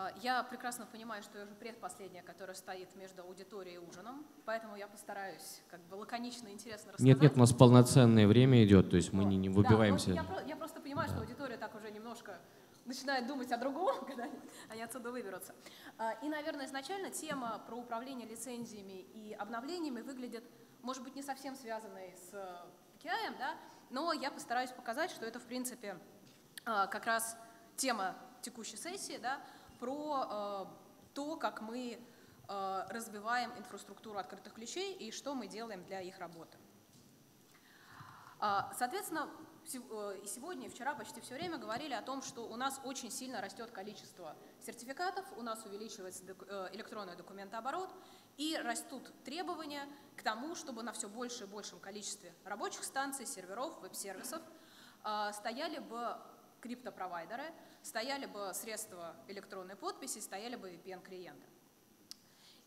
Speaker 8: А, Я прекрасно понимаю, что я уже предпоследняя, которая стоит между аудиторией и ужином, поэтому я постараюсь как бы лаконично и интересно рассказать.
Speaker 1: Нет, нет, у нас полноценное время идет, то есть мы не, не
Speaker 8: Да, ну,
Speaker 1: выбиваемся.
Speaker 8: я, я просто понимаю, что аудитория так уже немножко начинает думать о другом, когда они, они отсюда выберутся. А, И, наверное, изначально тема про управление лицензиями и обновлениями выглядит, может быть, не совсем связанной с э, PKI, да, но я постараюсь показать, что это, в принципе, а, как раз тема текущей сессии, да, про э, то, как мы э, развиваем инфраструктуру открытых ключей и что мы делаем для их работы. А, Соответственно, э, и сегодня, и вчера почти все время говорили о том, что у нас очень сильно растет количество сертификатов, у нас увеличивается электронный документооборот, и растут требования к тому, чтобы на все больше и большем количестве рабочих станций, серверов, веб-сервисов стояли бы криптопровайдеры, стояли бы средства электронной подписи, стояли бы VPN-клиенты.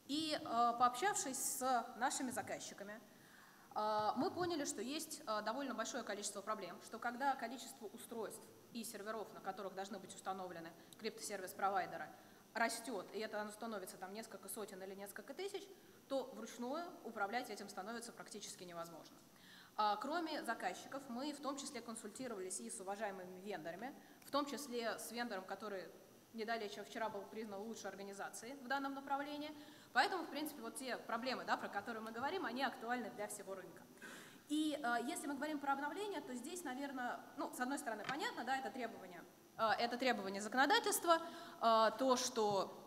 Speaker 8: И э, пообщавшись с нашими заказчиками, э, мы поняли, что есть э, довольно большое количество проблем, что когда количество устройств и серверов, на которых должны быть установлены криптосервис-провайдеры, растет, и это становится там несколько сотен или несколько тысяч, то вручную управлять этим становится практически невозможно. А, Кроме заказчиков, мы в том числе консультировались и с уважаемыми вендорами, том числе с вендором, который не далее, чем вчера был признан лучшей организацией в данном направлении. Поэтому, в принципе, вот те проблемы, да, про которые мы говорим, они актуальны для всего рынка. И э, если мы говорим про обновление, то здесь, наверное, ну, с одной стороны, понятно, да, это требование, э, это требование законодательства, э, то, что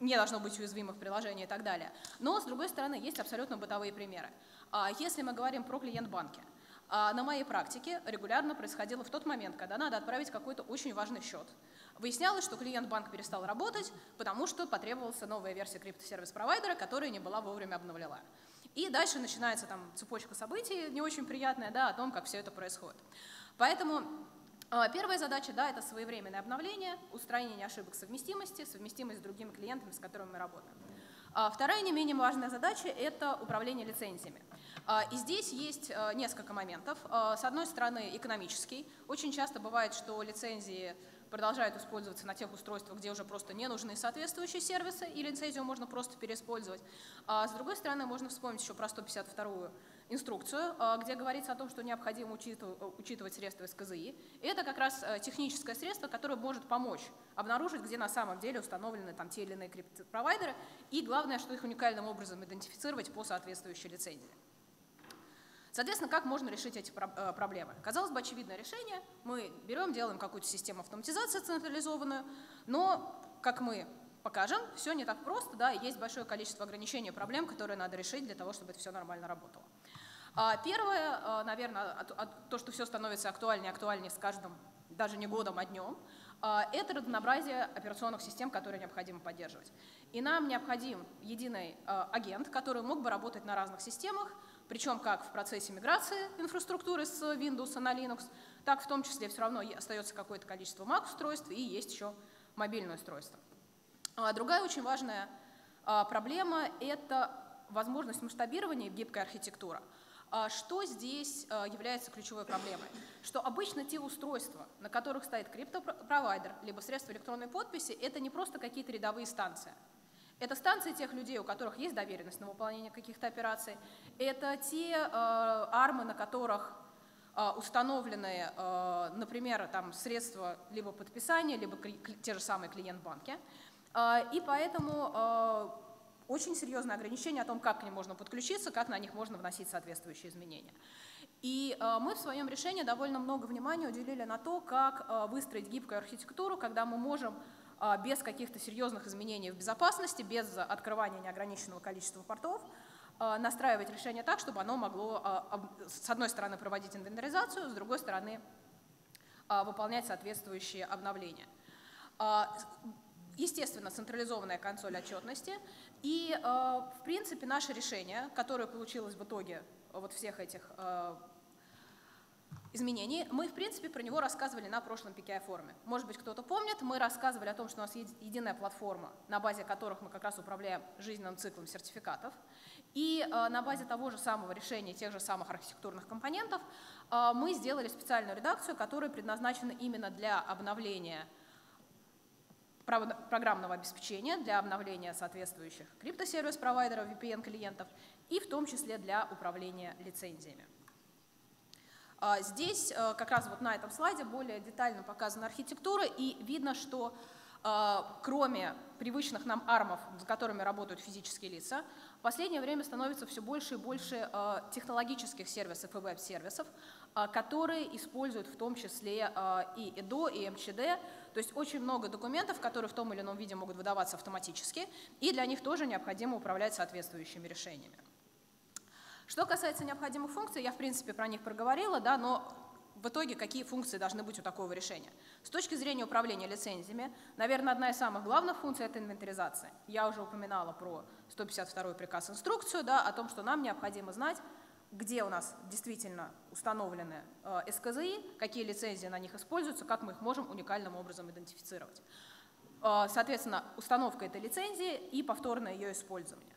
Speaker 8: не должно быть уязвимых приложений и так далее. Но, с другой стороны, есть абсолютно бытовые примеры. А Если мы говорим про клиент-банки, на моей практике регулярно происходило в тот момент, когда надо отправить какой-то очень важный счет. Выяснялось, что клиент-банк перестал работать, потому что потребовалась новая версия криптосервис-провайдера, которая не была вовремя обновлена. И дальше начинается там цепочка событий не очень приятная, да, о том, как все это происходит. Поэтому а, Первая задача, да, это своевременное обновление, устранение ошибок совместимости, совместимость с другими клиентами, с которыми мы работаем. А Вторая не менее важная задача – это управление лицензиями. А, И здесь есть а, несколько моментов. А, С одной стороны, экономический. Очень часто бывает, что лицензии продолжают использоваться на тех устройствах, где уже просто не нужны соответствующие сервисы, и лицензию можно просто переиспользовать. А с другой стороны, можно вспомнить еще про 152-ю инструкцию, а, где говорится о том, что необходимо учитыв- учитывать средства из КЗИ. И это как раз э, техническое средство, которое может помочь обнаружить, где на самом деле установлены там те или иные криптопровайдеры, и главное, что их уникальным образом идентифицировать по соответствующей лицензии. Соответственно, как можно решить эти э, проблемы? Казалось бы, очевидное решение. Мы берем, делаем какую-то систему автоматизации централизованную, но, как мы покажем, все не так просто, да, есть большое количество ограничений и проблем, которые надо решить для того, чтобы это все нормально работало. А Первое, э, наверное, то, что все становится актуальнее и актуальнее с каждым, даже не годом, а днем, а, это разнообразие операционных систем, которые необходимо поддерживать. И нам необходим единый э, агент, который мог бы работать на разных системах, причем как в процессе миграции инфраструктуры с Windows на Linux, так в том числе все равно остается какое-то количество Mac-устройств и есть еще мобильное устройство. А Другая очень важная проблема – это возможность масштабирования и гибкая архитектура. А что здесь а, является ключевой проблемой? Что обычно те устройства, на которых стоит криптопровайдер, либо средства электронной подписи, это не просто какие-то рядовые станции. Это станции тех людей, у которых есть доверенность на выполнение каких-то операций. Это те э, армы, на которых э, установлены, э, например, там, средства либо подписания, либо те же самые клиент-банки. Э, и поэтому э, очень серьезное ограничение о том, как к ним можно подключиться, как на них можно вносить соответствующие изменения. И э, мы в своем решении довольно много внимания уделили на то, как э, выстроить гибкую архитектуру, когда мы можем э, без каких-то серьезных изменений в безопасности, без открывания неограниченного количества портов, настраивать решение так, чтобы оно могло, с одной стороны, проводить инвентаризацию, с другой стороны, выполнять соответствующие обновления. Естественно, централизованная консоль отчетности. И, э, в принципе, наше решение, которое получилось в итоге вот всех этих э, изменений, мы, в принципе, про него рассказывали на прошлом PKI форуме. Может быть, кто-то помнит, мы рассказывали о том, что у нас есть единая платформа, на базе которых мы как раз управляем жизненным циклом сертификатов. И э, на базе того же самого решения, тех же самых архитектурных компонентов, мы сделали специальную редакцию, которая предназначена именно для обновления программного обеспечения для обновления соответствующих криптосервис-провайдеров, VPN-клиентов и в том числе для управления лицензиями. А, здесь э, как раз вот на этом слайде более детально показана архитектура и видно, что а, кроме привычных нам армов, за которыми работают физические лица, в последнее время становится все больше и больше а, технологических сервисов и веб-сервисов, которые используют в том числе и ЭДО, и МЧД, то есть очень много документов, которые в том или ином виде могут выдаваться автоматически, и для них тоже необходимо управлять соответствующими решениями. Что касается необходимых функций, я в принципе про них проговорила, да, но в итоге какие функции должны быть у такого решения. С точки зрения управления лицензиями, наверное, одна из самых главных функций – это инвентаризация. Я уже упоминала про 152 приказ инструкцию, да, о том, что нам необходимо знать, где у нас действительно установлены э, СКЗИ, какие лицензии на них используются, как мы их можем уникальным образом идентифицировать. Э, соответственно, установка этой лицензии и повторное ее использование.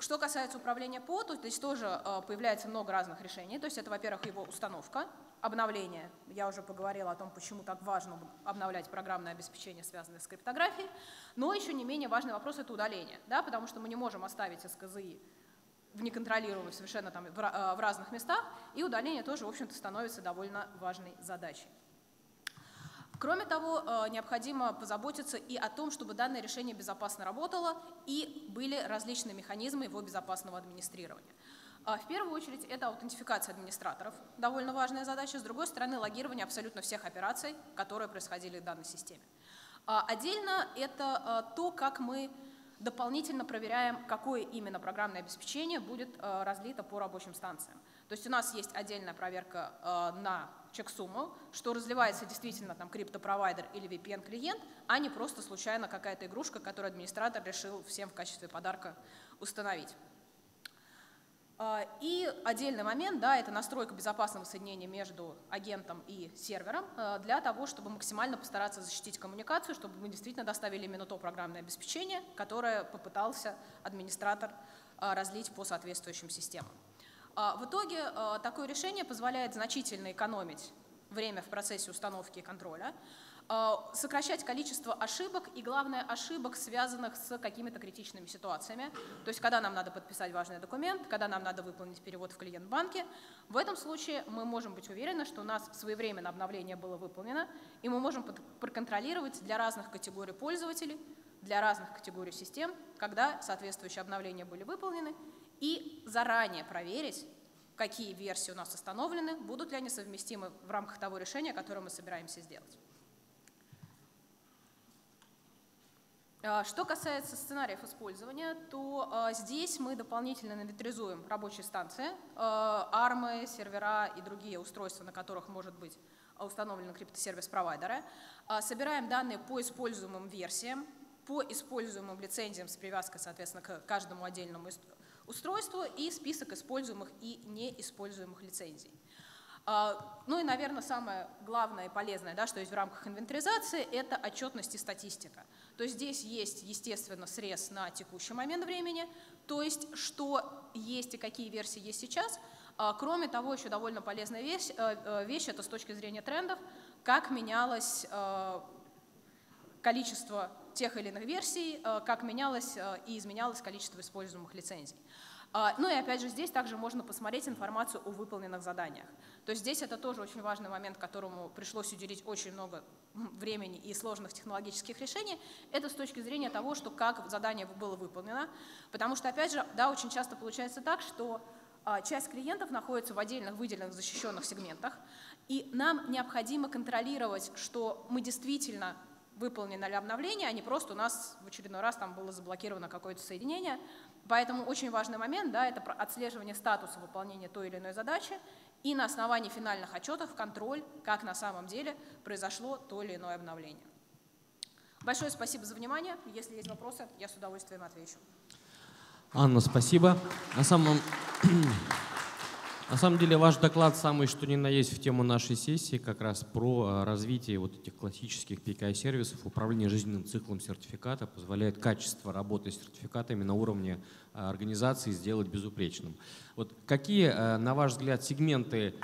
Speaker 8: Что касается управления ПО, то здесь тоже э, появляется много разных решений. То есть это, во-первых, его установка, обновление. Я уже поговорила о том, почему так важно обновлять программное обеспечение, связанное с криптографией. Но еще не менее важный вопрос – это удаление, да, потому что мы не можем оставить СКЗИ в неконтролируемых совершенно там в э, разных местах, и удаление тоже, в общем-то, становится довольно важной задачей. Кроме того, э, необходимо позаботиться и о том, чтобы данное решение безопасно работало и были различные механизмы его безопасного администрирования. А, в первую очередь это аутентификация администраторов, довольно важная задача. С другой стороны, логирование абсолютно всех операций, которые происходили в данной системе. Отдельно это э, то, как мы дополнительно проверяем, какое именно программное обеспечение будет э, разлито по рабочим станциям. То есть у нас есть отдельная проверка на чек-сумму, что разливается действительно там криптопровайдер или VPN-клиент, а не просто случайно какая-то игрушка, которую администратор решил всем в качестве подарка установить. А, и отдельный момент, да, это настройка безопасного соединения между агентом и сервером а, для того, чтобы максимально постараться защитить коммуникацию, чтобы мы действительно доставили именно то программное обеспечение, которое попытался администратор а, разлить по соответствующим системам. В итоге такое решение позволяет значительно экономить время в процессе установки и контроля, сокращать количество ошибок и, главное, ошибок, связанных с какими-то критичными ситуациями. То есть, когда нам надо подписать важный документ, когда нам надо выполнить перевод в клиент банке. В этом случае мы можем быть уверены, что у нас своевременно обновление было выполнено, и мы можем проконтролировать для разных категорий пользователей, для разных категорий систем, когда соответствующие обновления были выполнены, и заранее проверить, какие версии у нас установлены, будут ли они совместимы в рамках того решения, которое мы собираемся сделать. Что касается сценариев использования, то а, здесь мы дополнительно инвентаризуем рабочие станции, а, армы, сервера и другие устройства, на которых может быть установлен криптосервис провайдера. Собираем данные по используемым версиям, по используемым лицензиям с привязкой, соответственно, к каждому отдельному устройству и список используемых и неиспользуемых лицензий. А, ну и, наверное, самое главное и полезное, да, что есть в рамках инвентаризации, это отчетность и статистика. То есть здесь есть, естественно, срез на текущий момент времени, то есть что есть и какие версии есть сейчас, А, кроме того, еще довольно полезная вещь, э, э, вещь это с точки зрения трендов, как менялось э, количество тех или иных версий, как менялось и изменялось количество используемых лицензий. А, ну и опять же здесь также можно посмотреть информацию о выполненных заданиях. То есть здесь это тоже очень важный момент, которому пришлось уделить очень много времени и сложных технологических решений. Это с точки зрения того, что как задание было выполнено. Потому что, опять же, да, очень часто получается так, что а, часть клиентов находится в отдельных выделенных защищенных сегментах, и нам необходимо контролировать, что мы действительно выполнено ли обновление, а не просто у нас в очередной раз там было заблокировано какое-то соединение. Поэтому очень важный момент да, – это отслеживание статуса выполнения той или иной задачи и на основании финальных отчетов контроль, как на самом деле произошло то или иное обновление. Большое спасибо за внимание. Если есть вопросы, я с удовольствием отвечу.
Speaker 1: Анна, спасибо. На самом, на самом деле ваш доклад самый что ни на есть в тему нашей сессии, как раз про а, развитие вот этих классических PKI-сервисов, управление жизненным циклом сертификата, позволяет качество работы с сертификатами на уровне а, организации сделать безупречным. Вот какие, а, на ваш взгляд, сегменты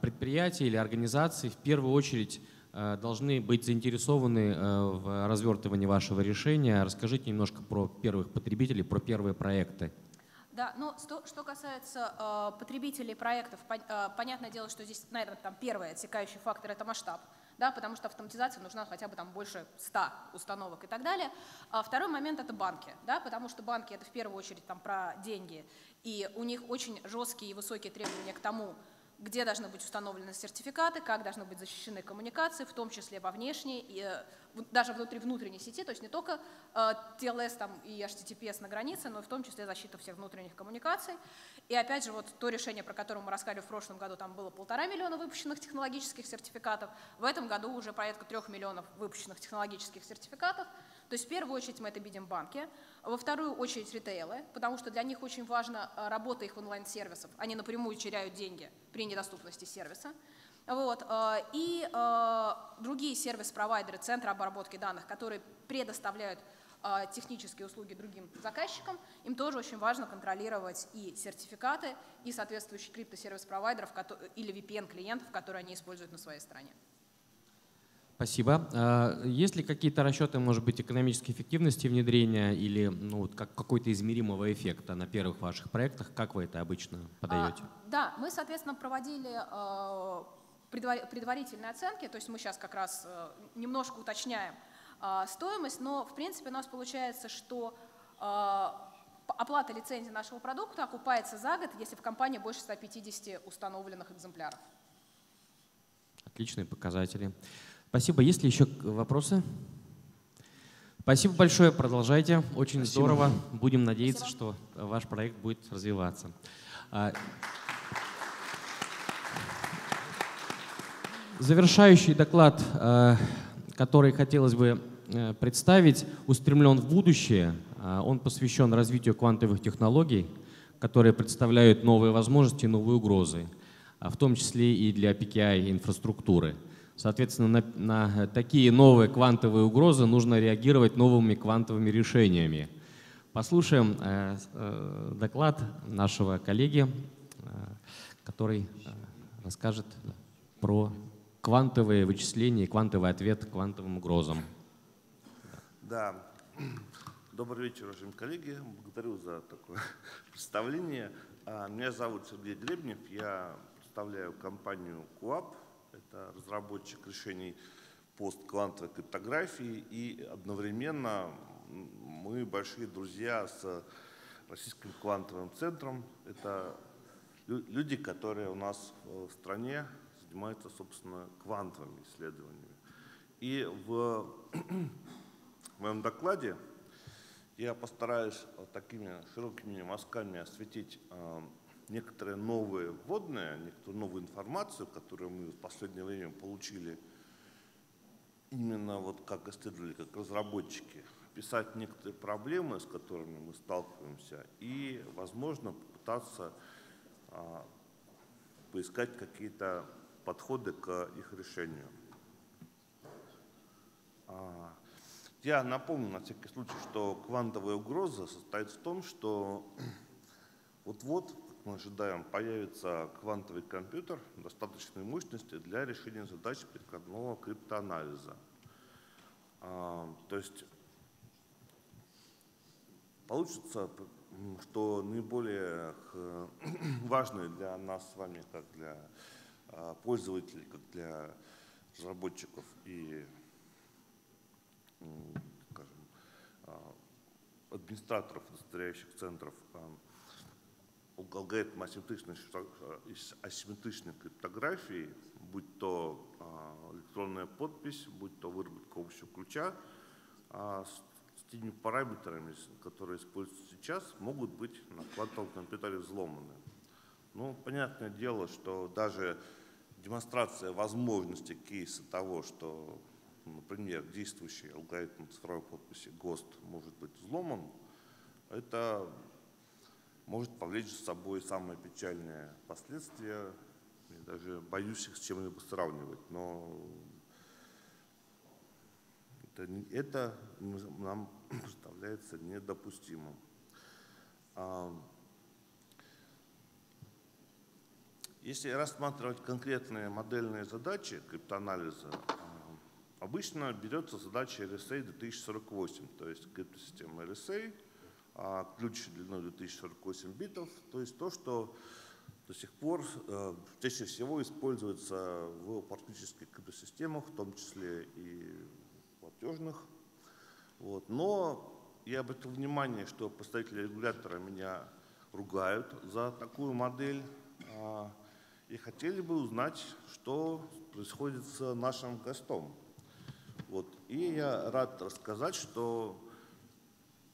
Speaker 1: предприятий или организаций в первую очередь должны быть заинтересованы в развертывании вашего решения? Расскажите немножко про первых потребителей, про первые проекты.
Speaker 8: Да, ну что, что касается э, потребителей проектов, по, э, понятное дело, что здесь, наверное, там первый отсекающий фактор – это масштаб, да, потому что автоматизация нужна хотя бы там больше 100 установок и так далее. А второй момент – это банки, да, потому что банки – это в первую очередь там про деньги, и у них очень жесткие и высокие требования к тому, где должны быть установлены сертификаты, как должны быть защищены коммуникации, в том числе во внешней и э, даже внутри внутренней сети, то есть не только TLS э, там, и HTTPS на границе, но и в том числе защита всех внутренних коммуникаций. И опять же, вот то решение, про которое мы рассказали в прошлом году, там было полтора миллиона выпущенных технологических сертификатов, в этом году уже порядка трех миллионов выпущенных технологических сертификатов. То есть в первую очередь мы это видим банки, во вторую очередь ритейлы, потому что для них очень важна э, работа их онлайн-сервисов. Они напрямую теряют деньги при недоступности сервиса. Вот. Э, и э, другие сервис-провайдеры, центры обработки данных, которые предоставляют технические услуги другим заказчикам, им тоже очень важно контролировать и сертификаты, и соответствующие криптосервис-провайдеров или VPN-клиентов, которые они используют на своей стороне.
Speaker 1: Спасибо. Есть ли какие-то расчеты, может быть, экономической эффективности внедрения или ну, как, какой-то измеримого эффекта на первых ваших проектах? Как вы это обычно подаете?
Speaker 8: А, да, мы, соответственно, проводили предварительной оценки, то есть мы сейчас как раз э, немножко уточняем а, стоимость, но в принципе у нас получается, что а, оплата лицензии нашего продукта окупается за год, если в компании больше 150 установленных экземпляров.
Speaker 1: Отличные показатели. Спасибо. Есть ли еще вопросы? Спасибо большое. Продолжайте. Очень Спасибо. здорово. Будем надеяться, Спасибо. что ваш проект будет развиваться. А, Завершающий доклад, э, который хотелось бы э, представить, устремлен в будущее. Э, он посвящен развитию квантовых технологий, которые представляют новые возможности, новые угрозы, а в том числе и для PKI инфраструктуры. Соответственно, на, на такие новые квантовые угрозы нужно реагировать новыми квантовыми решениями. Послушаем э, э, доклад нашего коллеги, э, который э, расскажет про квантовые вычисления и квантовый ответ квантовым угрозам.
Speaker 9: Да. Добрый вечер, уважаемые коллеги. Благодарю за такое представление. А, меня зовут Сергей Гребнев. Я представляю компанию КУАП. Это разработчик решений постквантовой криптографии. И одновременно мы большие друзья с Российским квантовым центром. Это люди, которые у нас в стране занимается, собственно, квантовыми исследованиями. И в, в моем докладе я постараюсь такими широкими мазками осветить э, некоторые новые вводные, некоторую новую информацию, которую мы в последнее время получили именно вот как исследователи, как разработчики, описать некоторые проблемы, с которыми мы сталкиваемся, и, возможно, попытаться а, поискать какие-то подходы к их решению. А, я напомню на всякий случай, что квантовая угроза состоит в том, что вот-вот мы ожидаем, появится квантовый компьютер достаточной мощности для решения задач перекладного криптоанализа. А, то есть получится, что наиболее важные для нас с вами, как для а, пользователей, как для разработчиков и скажем, а, администраторов удостоверяющих центров алгоритм асимметричной, асимметричной криптографии, будь то электронная подпись, будь то выработка общего ключа, с теми параметрами, которые используются сейчас, могут быть на квантовом компьютере взломаны. Ну, понятное дело, что даже демонстрация возможности кейса того, что, например, действующий алгоритм цифровой подписи ГОСТ может быть взломан, это может повлечь за собой самые печальные последствия. Я даже боюсь их с чем-либо сравнивать. Но это, это нам представляется недопустимым. А, если рассматривать конкретные модельные задачи криптоанализа, а, обычно берется задача RSA 2048, то есть криптосистема RSA, ключ длиной 2048 битов, то есть то, что до сих пор э, чаще всего используется в практических криптосистемах, в том числе и платежных. Вот. Но я обратил внимание, что представители регулятора меня ругают за такую модель а, и хотели бы узнать, что происходит с нашим гостом. Вот. И я рад рассказать, что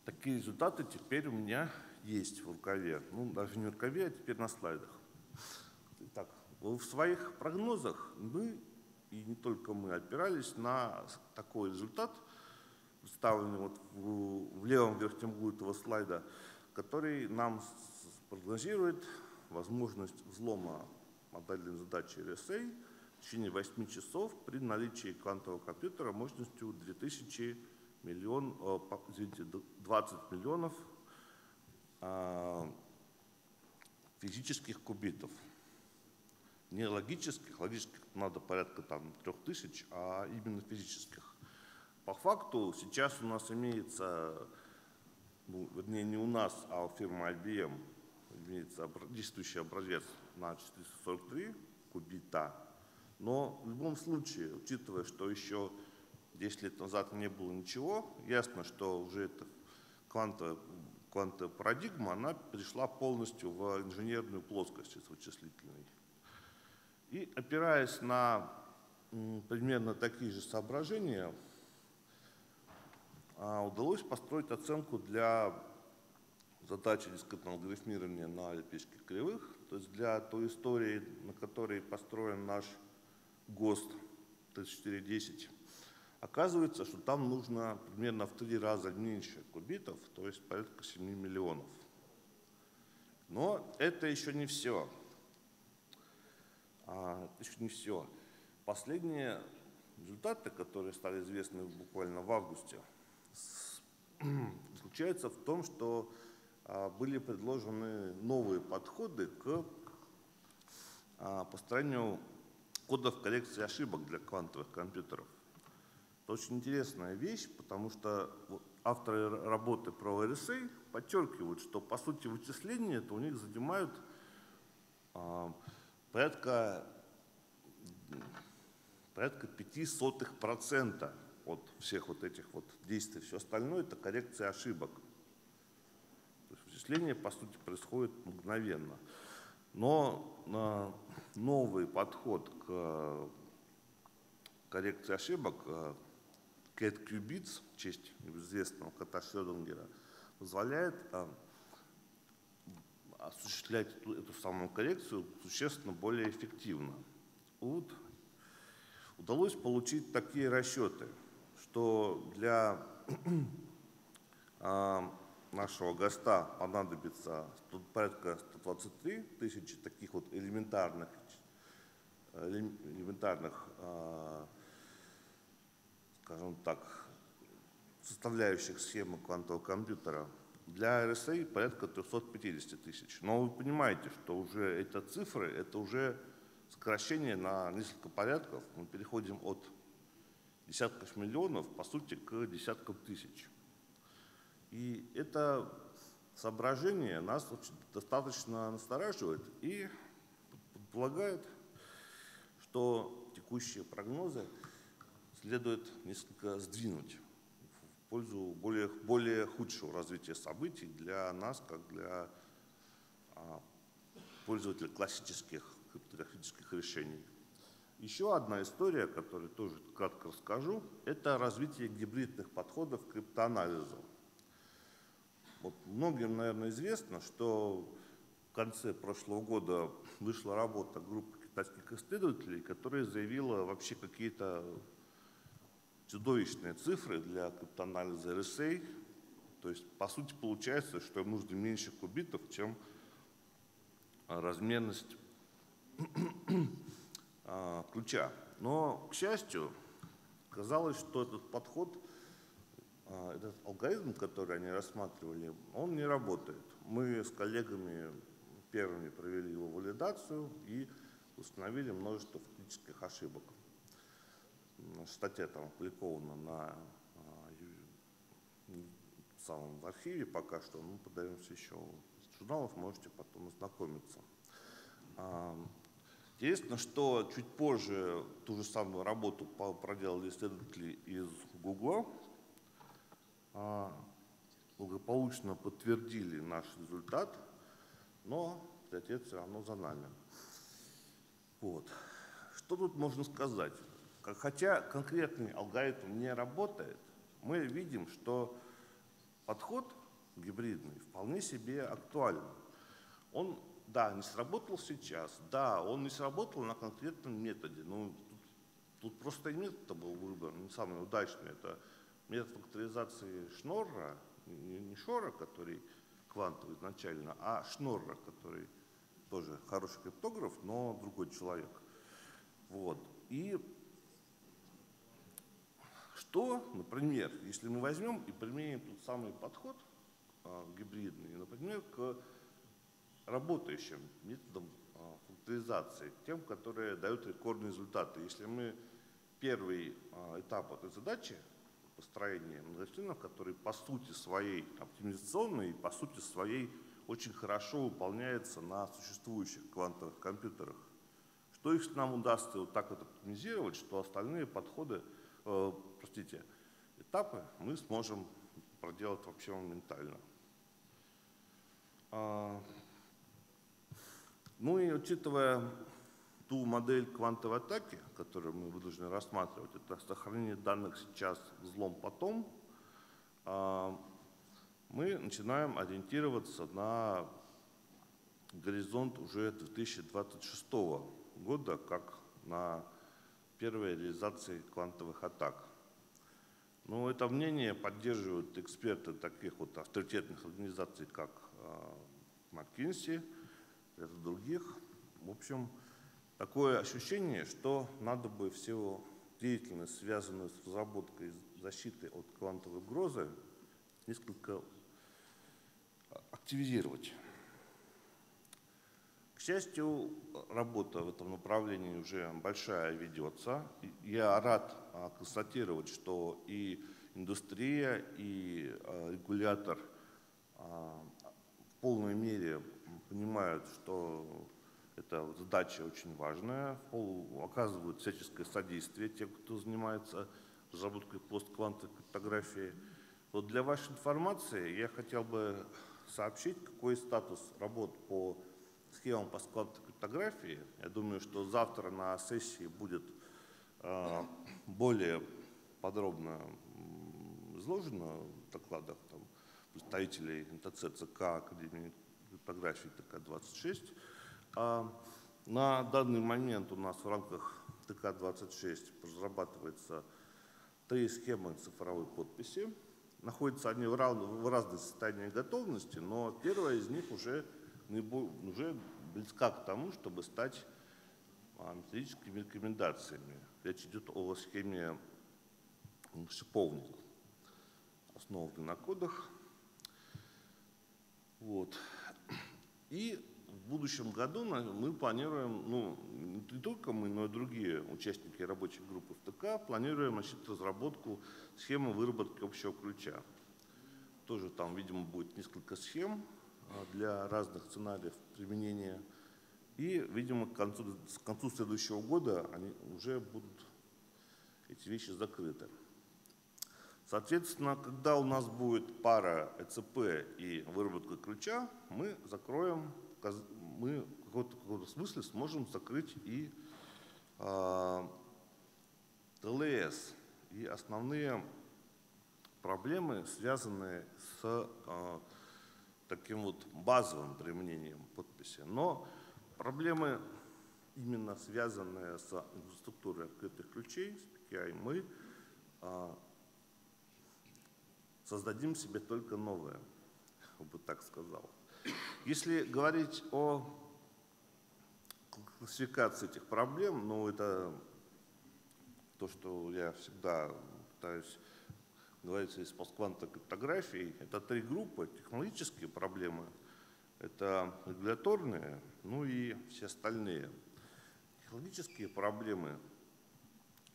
Speaker 9: такие результаты теперь у меня есть в рукаве. Ну, даже не в рукаве, а теперь на слайдах. Итак, в своих прогнозах мы и не только мы, опирались на такой результат, представленный вот в, в левом верхнем углу этого слайда, который нам прогнозирует возможность взлома модельной задачи RSA в течение 8 часов при наличии квантового компьютера мощностью 2000 миллион, извините, 20 миллионов а, физических кубитов не логических, логических надо порядка там трех тысяч, а именно физических. По факту сейчас у нас имеется, ну, вернее не у нас, а у фирмы IBM имеется действующий образец на 443 кубита. Но в любом случае, учитывая, что еще 10 лет назад не было ничего, ясно, что уже эта квантовая, квантовая парадигма, она перешла полностью в инженерную плоскость вычислительной. И опираясь на примерно такие же соображения, а, удалось построить оценку для задачи дискретного алгоритмирования на олимпийских кривых, то есть для той истории, на которой построен наш ГОСТ 3410. Оказывается, что там нужно примерно в три раза меньше кубитов, то есть порядка 7 миллионов. Но это еще не все. А, еще не все. Последние результаты, которые стали известны буквально в августе, заключаются в том, что а, были предложены новые подходы к а, построению кодов коррекции ошибок для квантовых компьютеров. Это очень интересная вещь, потому что авторы работы про RSA подчеркивают, что по сути вычисления это у них занимают порядка, порядка 0,05% от всех вот этих вот действий. Все остальное это коррекция ошибок. То есть вычисление, по сути, происходит мгновенно. Но э, новый подход к коррекции ошибок, э, CAT Qubits, в честь известного кота Шрёдингера, позволяет э, осуществлять эту, эту самую коррекцию существенно более эффективно. Вот удалось получить такие расчеты, что для а, нашего ГОСТа понадобится порядка 123 тысячи таких вот элементарных, элементарных а, скажем так, составляющих схемы квантового компьютера для RSA порядка 350 тысяч. Но вы понимаете, что уже эти цифры, это уже сокращение на несколько порядков. Мы переходим от десятков миллионов, по сути, к десяткам тысяч. И это соображение нас достаточно настораживает и предполагает, что текущие прогнозы следует несколько сдвинуть в пользу более, более худшего развития событий для нас, как для а, пользователей классических криптографических решений. Еще одна история, которую тоже кратко расскажу, это развитие гибридных подходов к криптоанализу. Вот многим, наверное, известно, что в конце прошлого года вышла работа группы китайских исследователей, которая заявила вообще какие-то чудовищные цифры для криптоанализа RSA. То есть, по сути, получается, что им нужно меньше кубитов, чем размерность а, ключа. Но, к счастью, казалось, что этот подход, а, этот алгоритм, который они рассматривали, он не работает. Мы с коллегами первыми провели его валидацию и установили множество фактических ошибок. Статья там опубликована на а, самом архиве пока что, мы подаемся еще в журналов, можете потом ознакомиться. Интересно, что чуть позже ту же самую работу проделали исследователи из Гугла, благополучно подтвердили наш результат, но приоритет все равно за нами. Вот. Что тут можно сказать? Хотя конкретный алгоритм не работает, мы видим, что подход гибридный вполне себе актуален. Он да, не сработал сейчас, да, он не сработал на конкретном методе. Ну, тут, тут просто и метод был выбран, не самый удачный. Это метод факторизации Шнорра, не, не Шора, который квантовый изначально, а Шнорра, который тоже хороший криптограф, но другой человек. Вот. И что, например, если мы возьмем и применим тот самый подход а, гибридный, например, к работающим методом а, функционализации, тем, которые дают рекордные результаты. Если мы первый а, этап этой задачи построения многочленов, который по сути своей оптимизационный и по сути своей очень хорошо выполняется на существующих квантовых компьютерах. Что если нам удастся вот так вот оптимизировать, что остальные подходы, э, простите, этапы мы сможем проделать вообще моментально. А, ну и учитывая ту модель квантовой атаки, которую мы вынуждены рассматривать, это сохранение данных сейчас, взлом потом, а, мы начинаем ориентироваться на горизонт уже 2026 года, как на первой реализации квантовых атак. Но ну, это мнение поддерживают эксперты таких вот авторитетных организаций, как а, ряд других. В общем, такое ощущение, что надо бы всю деятельность, связанную с разработкой защиты от квантовой угрозы, несколько активизировать. К счастью, работа в этом направлении уже большая ведется. Я рад а, констатировать, что и индустрия, и а, регулятор а, в полной мере понимают, что эта задача очень важная, оказывают всяческое содействие тем, кто занимается разработкой постквантовой криптографии. Вот для вашей информации я хотел бы сообщить, какой статус работ по схемам постквантовой криптографии. Я думаю, что завтра на сессии будет э, более подробно изложено в докладах там, представителей НТЦ ЦК Академии фотографии ТК-26. А на данный момент у нас в рамках ТК-26 разрабатывается три схемы цифровой подписи. Находятся они в, в разных состояниях готовности, но первая из них уже, уже близка к тому, чтобы стать а, методическими рекомендациями. Речь идет о схеме шиповник, основанной на кодах. Вот. И в будущем году мы планируем, ну, не только мы, но и другие участники рабочей группы ФТК, планируем значит, разработку схемы выработки общего ключа. Тоже там, видимо, будет несколько схем для разных сценариев применения. И, видимо, к концу, к концу следующего года они уже будут эти вещи закрыты. Соответственно, когда у нас будет пара ЭЦП и выработка ключа, мы закроем мы в каком-то, каком смысле сможем закрыть и э, ТЛС. И основные проблемы, связанные с э, таким вот базовым применением подписи. Но проблемы, именно связанные с инфраструктурой открытых ключей, с PKI, мы э, создадим себе только новое, я бы так сказал. Если говорить о классификации этих проблем, ну это то, что я всегда пытаюсь говорить из постквантовой криптографии, это три группы. Технологические проблемы, это регуляторные, ну и все остальные. Технологические проблемы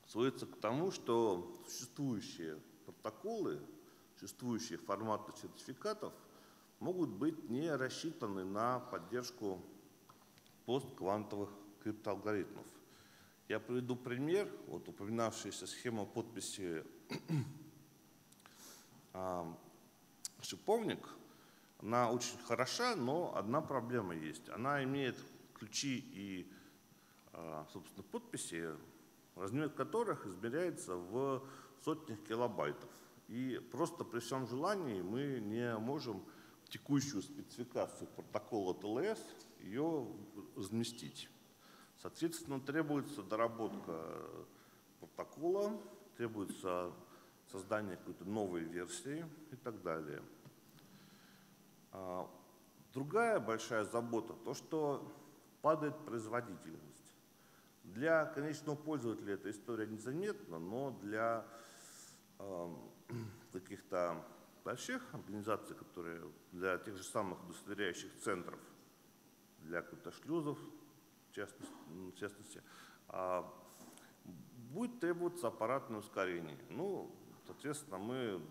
Speaker 9: сводятся к тому, что существующие протоколы, существующие форматы сертификатов – могут быть не рассчитаны на поддержку постквантовых криптоалгоритмов. Я приведу пример. Вот упоминавшаяся схема подписи шиповник, она очень хороша, но одна проблема есть. Она имеет ключи и, а, собственно, подписи, размер которых измеряется в сотнях килобайтов. И просто при всем желании мы не можем текущую спецификацию протокола ТЛС, ее разместить. Соответственно, требуется доработка протокола, требуется создание какой-то новой версии и так далее. А, другая большая забота – то, что падает производительность. Для конечного пользователя эта история незаметна, но для э, каких-то больших организаций, которые для тех же самых удостоверяющих центров, для криптошлюзов, в частности, в частности а, будет требоваться аппаратное ускорение. Ну, соответственно, мы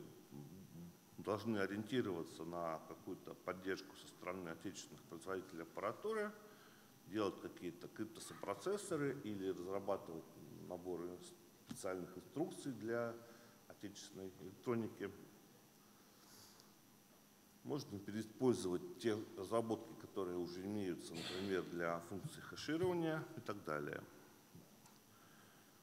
Speaker 9: должны ориентироваться на какую-то поддержку со стороны отечественных производителей аппаратуры, делать какие-то криптосопроцессоры или разрабатывать наборы специальных инструкций для отечественной электроники. Можно переиспользовать те разработки, которые уже имеются, например, для функции хеширования и так далее.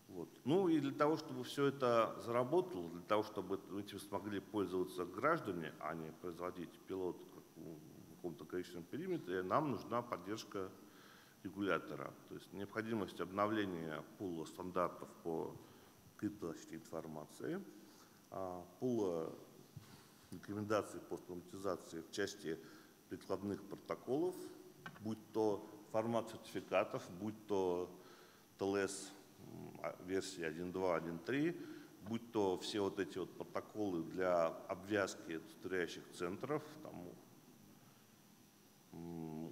Speaker 9: Вот. Ну и для того, чтобы все это заработало, для того, чтобы этим смогли пользоваться граждане, а не производить пилот в каком-то количественном периметре, нам нужна поддержка регулятора. То есть необходимость обновления пула стандартов по криптозащите информации, а, пула рекомендаций по автоматизации в части прикладных протоколов, будь то формат сертификатов, будь то ТЛС версии 1.2, 1.3, будь то все вот эти вот протоколы для обвязки удостоверяющих центров, там,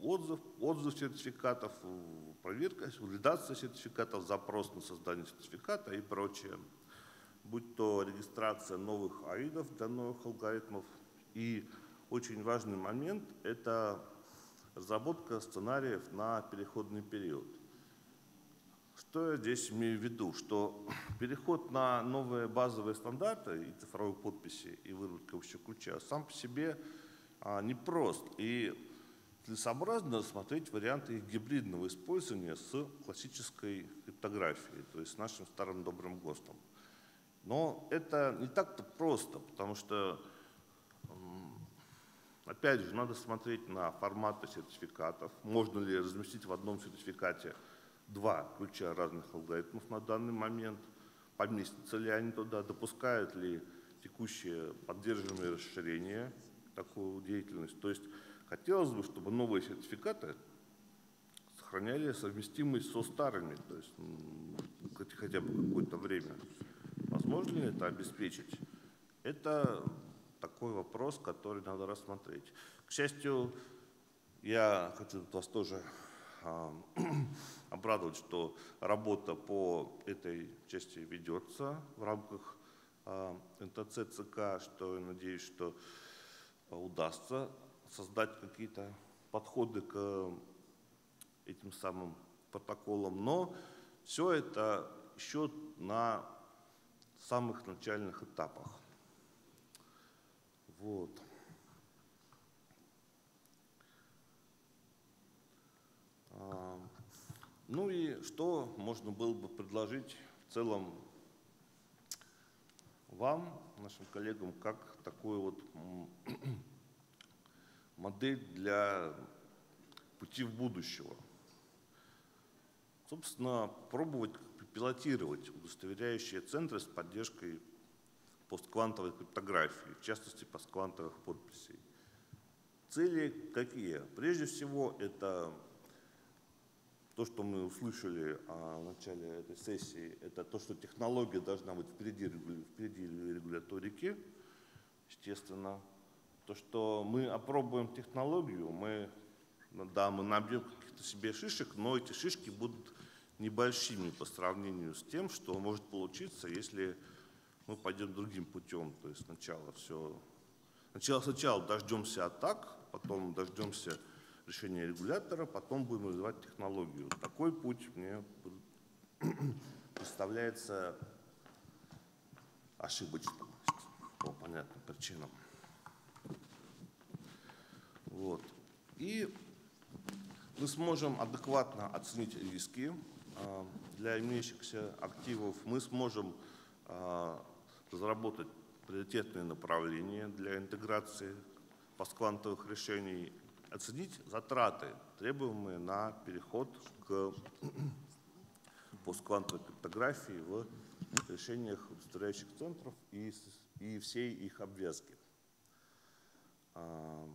Speaker 9: отзыв, отзыв сертификатов, проверка, валидация сертификатов, запрос на создание сертификата и прочее будь то регистрация новых аидов для новых алгоритмов. И очень важный момент – это разработка сценариев на переходный период. Что я здесь имею в виду? Что переход на новые базовые стандарты и цифровой подписи и выработка общего ключа сам по себе а, непрост. И целесообразно рассмотреть варианты их гибридного использования с классической криптографией, то есть с нашим старым добрым ГОСТом. Но это не так-то просто, потому что, опять же, надо смотреть на форматы сертификатов. Можно ли разместить в одном сертификате два ключа разных алгоритмов на данный момент, поместятся ли они туда, допускают ли текущие поддерживаемые расширения такую деятельность. То есть хотелось бы, чтобы новые сертификаты сохраняли совместимость со старыми, то есть хотя бы какое-то время. Возможно ли это обеспечить? Это так, такой вопрос, который надо рассмотреть. К счастью, я хочу вас тоже обрадовать, что работа по этой части ведется в рамках а, НТЦ ЦК, что я надеюсь, что удастся создать какие-то подходы к этим самым протоколам. Но все это еще на самых начальных этапах. Вот. Ну и что можно было бы предложить в целом вам, нашим коллегам, как такую вот модель для пути в будущего. Собственно, пробовать пилотировать удостоверяющие центры с поддержкой постквантовой криптографии, в частности постквантовых подписей. Цели какие? Прежде всего, это то, что мы услышали а, в начале этой сессии, это то, что технология должна быть впереди, впереди регуляторики, естественно. То, что мы опробуем технологию, мы, да, мы набьем каких-то себе шишек, но эти шишки будут небольшими по сравнению с тем, что может получиться, если мы пойдем другим путем. То есть сначала все... Сначала, сначала дождемся атак, потом дождемся решения регулятора, потом будем развивать технологию. Такой путь мне представляется ошибочным по понятным причинам. Вот. И мы сможем адекватно оценить риски а, для имеющихся активов. Мы сможем а, разработать приоритетные направления для интеграции постквантовых решений оценить затраты, требуемые на переход к постквантовой криптографии в решениях удостоверяющих центров и, и всей их обвязки. А,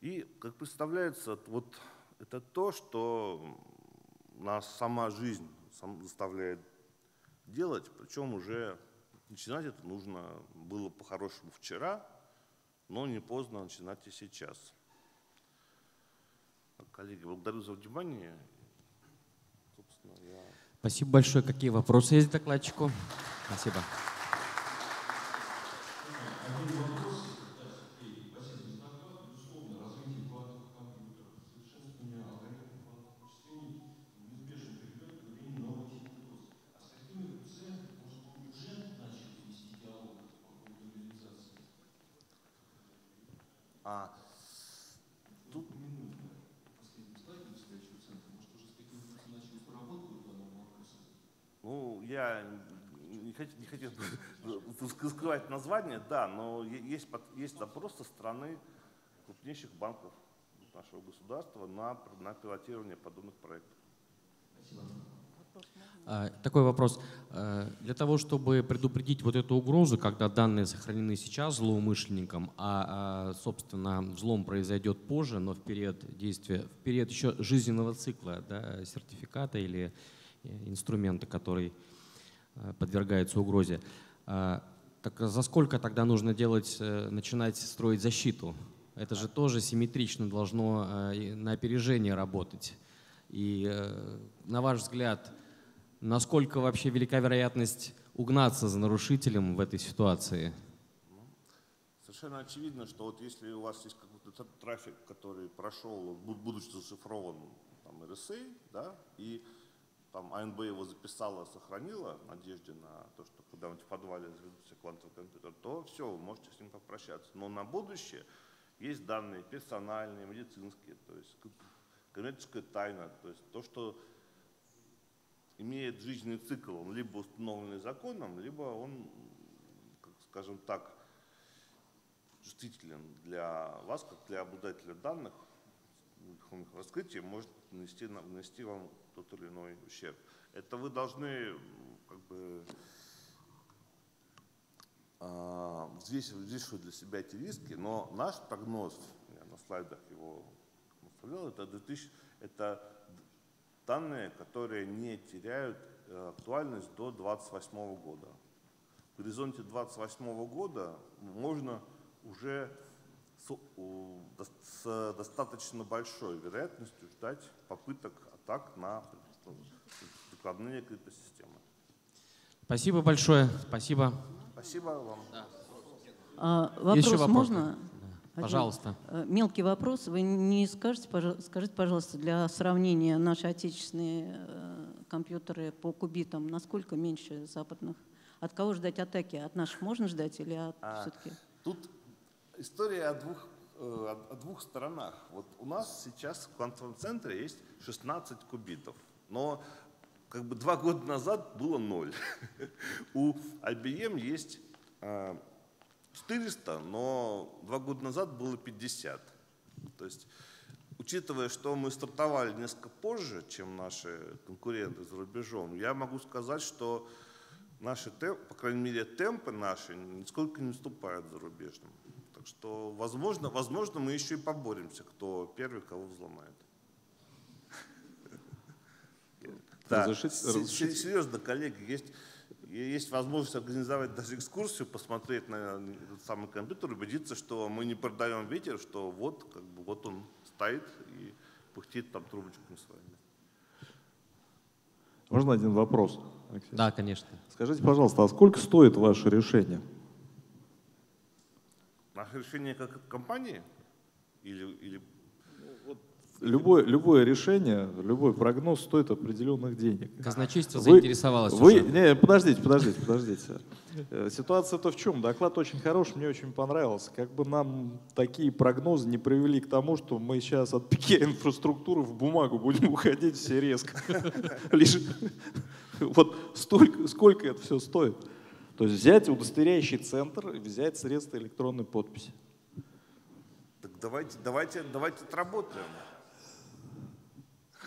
Speaker 9: и, как представляется, вот это то, что нас сама жизнь заставляет делать, причем уже начинать это нужно было по-хорошему вчера, но не поздно начинать и сейчас. Коллеги, благодарю за внимание.
Speaker 1: Я... Спасибо большое. Какие вопросы есть докладчику? Спасибо.
Speaker 9: не хотел скрывать название, да, но есть, есть запрос со стороны крупнейших банков нашего государства на, на пилотирование подобных проектов.
Speaker 1: А, такой вопрос. А, для того, чтобы предупредить вот эту угрозу, когда данные сохранены сейчас злоумышленникам, а, собственно, взлом произойдет позже, но в период действия, в период еще жизненного цикла да, сертификата или э, инструмента, который Э, подвергаются угрозе. Так за сколько тогда нужно делать, э, начинать строить защиту? Это же тоже симметрично должно э, на опережение работать. И на ваш взгляд, насколько вообще велика вероятность угнаться за нарушителем в этой ситуации?
Speaker 9: Совершенно очевидно, что вот если у вас есть какой-то трафик, который прошел, будучи зашифрован там, RSA, да, и там АНБ его записала, сохранила в надежде на то, что когда-нибудь в подвале заведутся квантовый компьютер, то все, вы можете с ним попрощаться. Но на будущее есть данные персональные, медицинские, то есть коммерческая тайна, то есть то, что имеет жизненный цикл, он либо установленный законом, либо он, скажем так, чувствителен для вас, как для обладателя данных, их раскрытие может нанести, нанести вам тот или иной ущерб. Это вы должны как бы э, взвешивать для себя эти риски, но наш прогноз, я на слайдах его наставлял, это, 2000, это данные, которые не теряют э, актуальность до 2028 года. В горизонте 2028 года можно уже с достаточно большой вероятностью ждать попыток атак на прикладные криптосистемы.
Speaker 1: Спасибо большое. Спасибо.
Speaker 9: Спасибо вам. Да.
Speaker 10: А, вопрос, Еще вопрос можно?
Speaker 1: Да. Пожалуйста.
Speaker 10: Один, э, мелкий вопрос. Вы не скажете, скажите, пожалуйста, для сравнения наши отечественные э, компьютеры по кубитам, насколько меньше западных? От кого ждать атаки? От наших можно ждать или от а, все-таки?
Speaker 9: Тут история о двух, э, о двух сторонах. Вот у нас сейчас в квантовом центре есть 16 кубитов, но как бы два года назад было ноль. У IBM есть 400, но два года назад было 50. То есть, учитывая, что мы стартовали несколько позже, чем наши конкуренты за рубежом, я могу сказать, что наши, по крайней мере, темпы наши нисколько не уступают зарубежным. Так что, возможно, возможно, мы еще и поборемся, кто первый кого взломает. Да, серьезно, коллеги, есть есть возможность организовать даже экскурсию, посмотреть на этот самый компьютер, убедиться, что мы не продаем ветер, что вот, как бы, вот он стоит и пыхтит там трубочками своими.
Speaker 3: Можно один вопрос?
Speaker 1: Алексей? Да, конечно.
Speaker 3: Скажите, пожалуйста, а сколько стоит ваше решение?
Speaker 9: Наше решение как компании? Или, или
Speaker 3: любое, любое решение, любой прогноз стоит определенных денег.
Speaker 1: Казначейство вы, заинтересовалось
Speaker 3: вы, уже. Не, подождите, подождите, подождите. Э, ситуация-то в чем? Доклад очень хороший, мне очень понравился. Как бы нам такие прогнозы не привели к тому, что мы сейчас от пике инфраструктуры в бумагу будем уходить все резко. Лишь вот столько, сколько это все стоит. То есть взять удостоверяющий центр и взять средства электронной подписи.
Speaker 9: Так давайте, давайте, давайте отработаем.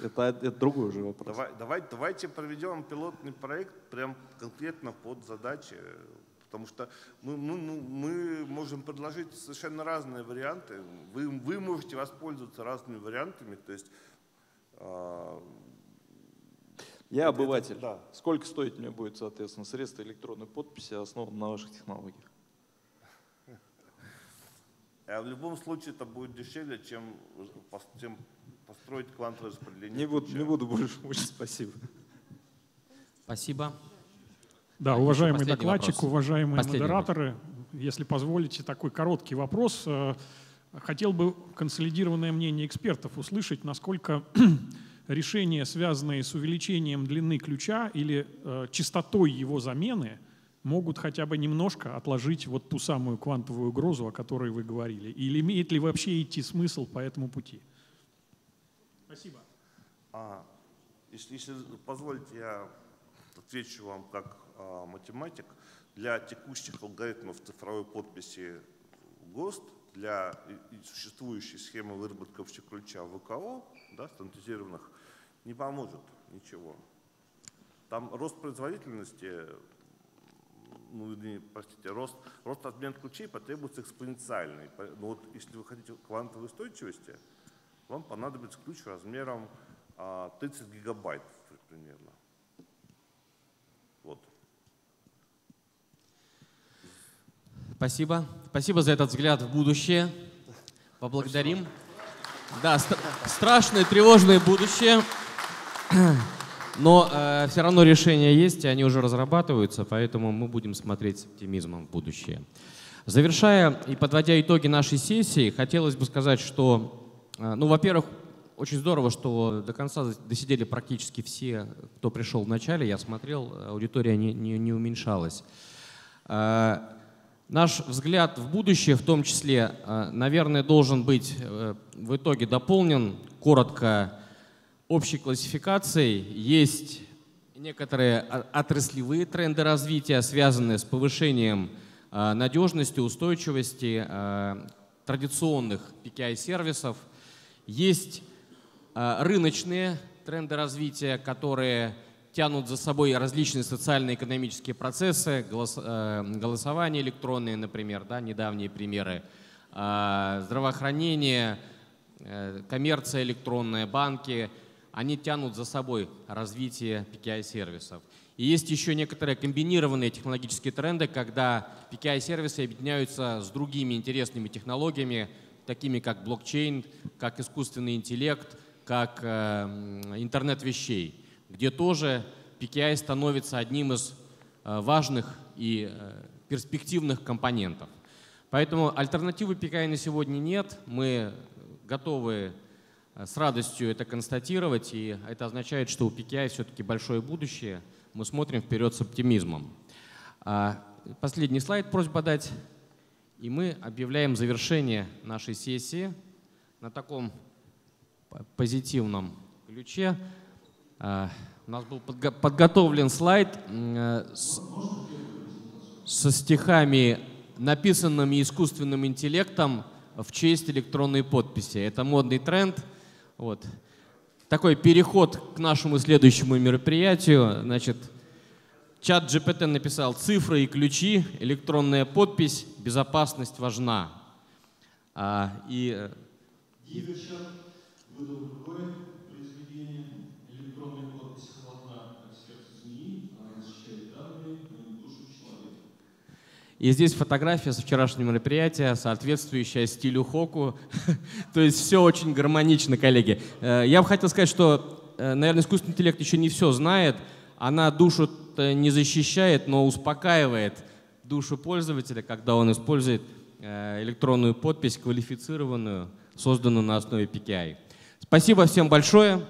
Speaker 3: Это, это другой уже вопрос.
Speaker 9: Давай, давай, давайте проведем пилотный проект прям конкретно под задачи, потому что мы, мы, мы можем предложить совершенно разные варианты. Вы, вы можете воспользоваться разными вариантами. То есть,
Speaker 3: э, Я это, обыватель. Это, да. Сколько стоить мне будет, соответственно, средства электронной подписи, основанные на ваших технологиях?
Speaker 9: А в любом случае это будет дешевле, чем, чем построить квантовое распределение.
Speaker 3: Не буду, не буду больше мучить, спасибо.
Speaker 1: Спасибо.
Speaker 11: Да, уважаемый докладчик, вопрос. уважаемые последний модераторы, вопрос. если позволите такой короткий вопрос. Э, хотел бы консолидированное мнение экспертов услышать, насколько решения, связанные с увеличением длины ключа или э, частотой его замены, могут хотя бы немножко отложить вот ту самую квантовую угрозу, о которой вы говорили? Или имеет ли вообще идти смысл по этому пути? Спасибо.
Speaker 9: А, если, если позволите, я отвечу вам как а, математик. Для текущих алгоритмов цифровой подписи ГОСТ, для существующей схемы выработки ключа ВКО, да, стандартизированных, не поможет ничего. Там рост производительности, ну, не, простите, рост, рост обмен ключей потребуется экспоненциальный. Но ну, вот если вы хотите квантовой устойчивости, вам понадобится ключ размером 30 а, гигабайт примерно. Вот.
Speaker 1: Спасибо. Спасибо за этот взгляд в будущее. Поблагодарим. Спасибо. Да, ст страшное, тревожное будущее. Но э, все равно решения есть, и они уже разрабатываются, поэтому мы будем смотреть с оптимизмом в будущее. Завершая и подводя итоги нашей сессии, хотелось бы сказать, что а, ну, во-первых, очень здорово, что до конца досидели практически все, кто пришел в начале. Я смотрел, аудитория не, не, не уменьшалась. А, наш взгляд в будущее, в том числе, а, наверное, должен быть э, в итоге дополнен коротко общей классификацией. Есть некоторые отраслевые тренды развития, связанные с повышением надежности, устойчивости традиционных PKI-сервисов – есть а, рыночные тренды развития, которые тянут за собой различные социально-экономические процессы, э, голосование электронное, например, да, недавние примеры, здравоохранение, э, коммерция электронная, банки. Они тянут за собой развитие PKI-сервисов. И есть еще некоторые комбинированные технологические тренды, когда PKI-сервисы объединяются с другими интересными технологиями, такими как блокчейн, как искусственный интеллект, как э, интернет вещей, где тоже PKI становится одним из э, важных и э, перспективных компонентов. Поэтому альтернативы PKI на сегодня нет. Мы готовы с радостью это констатировать, и это означает, что у PKI все-таки большое будущее – мы смотрим вперед с оптимизмом. А, последний слайд просьба дать. И мы объявляем завершение нашей сессии на таком позитивном ключе. А, у нас был подготовлен слайд э, со стихами, написанными искусственным интеллектом в честь электронной подписи. Это модный тренд. Вот такой переход к нашему следующему мероприятию. Значит, чат GPT написал «Цифры и ключи, электронная подпись, безопасность важна». А, и... Э, Гиверчат выдал другое произведение «Электронная подпись холодна, как сердце змеи, она защищает данные, но не душу человека». И здесь фотография со вчерашнего мероприятия, соответствующая стилю Хоку. То есть все очень гармонично, коллеги. Э, я бы хотел сказать, что, э, наверное, искусственный интеллект еще не все знает. Она душу не защищает, но успокаивает душу пользователя, когда он использует э, электронную подпись, квалифицированную, созданную на основе PKI. Спасибо всем большое.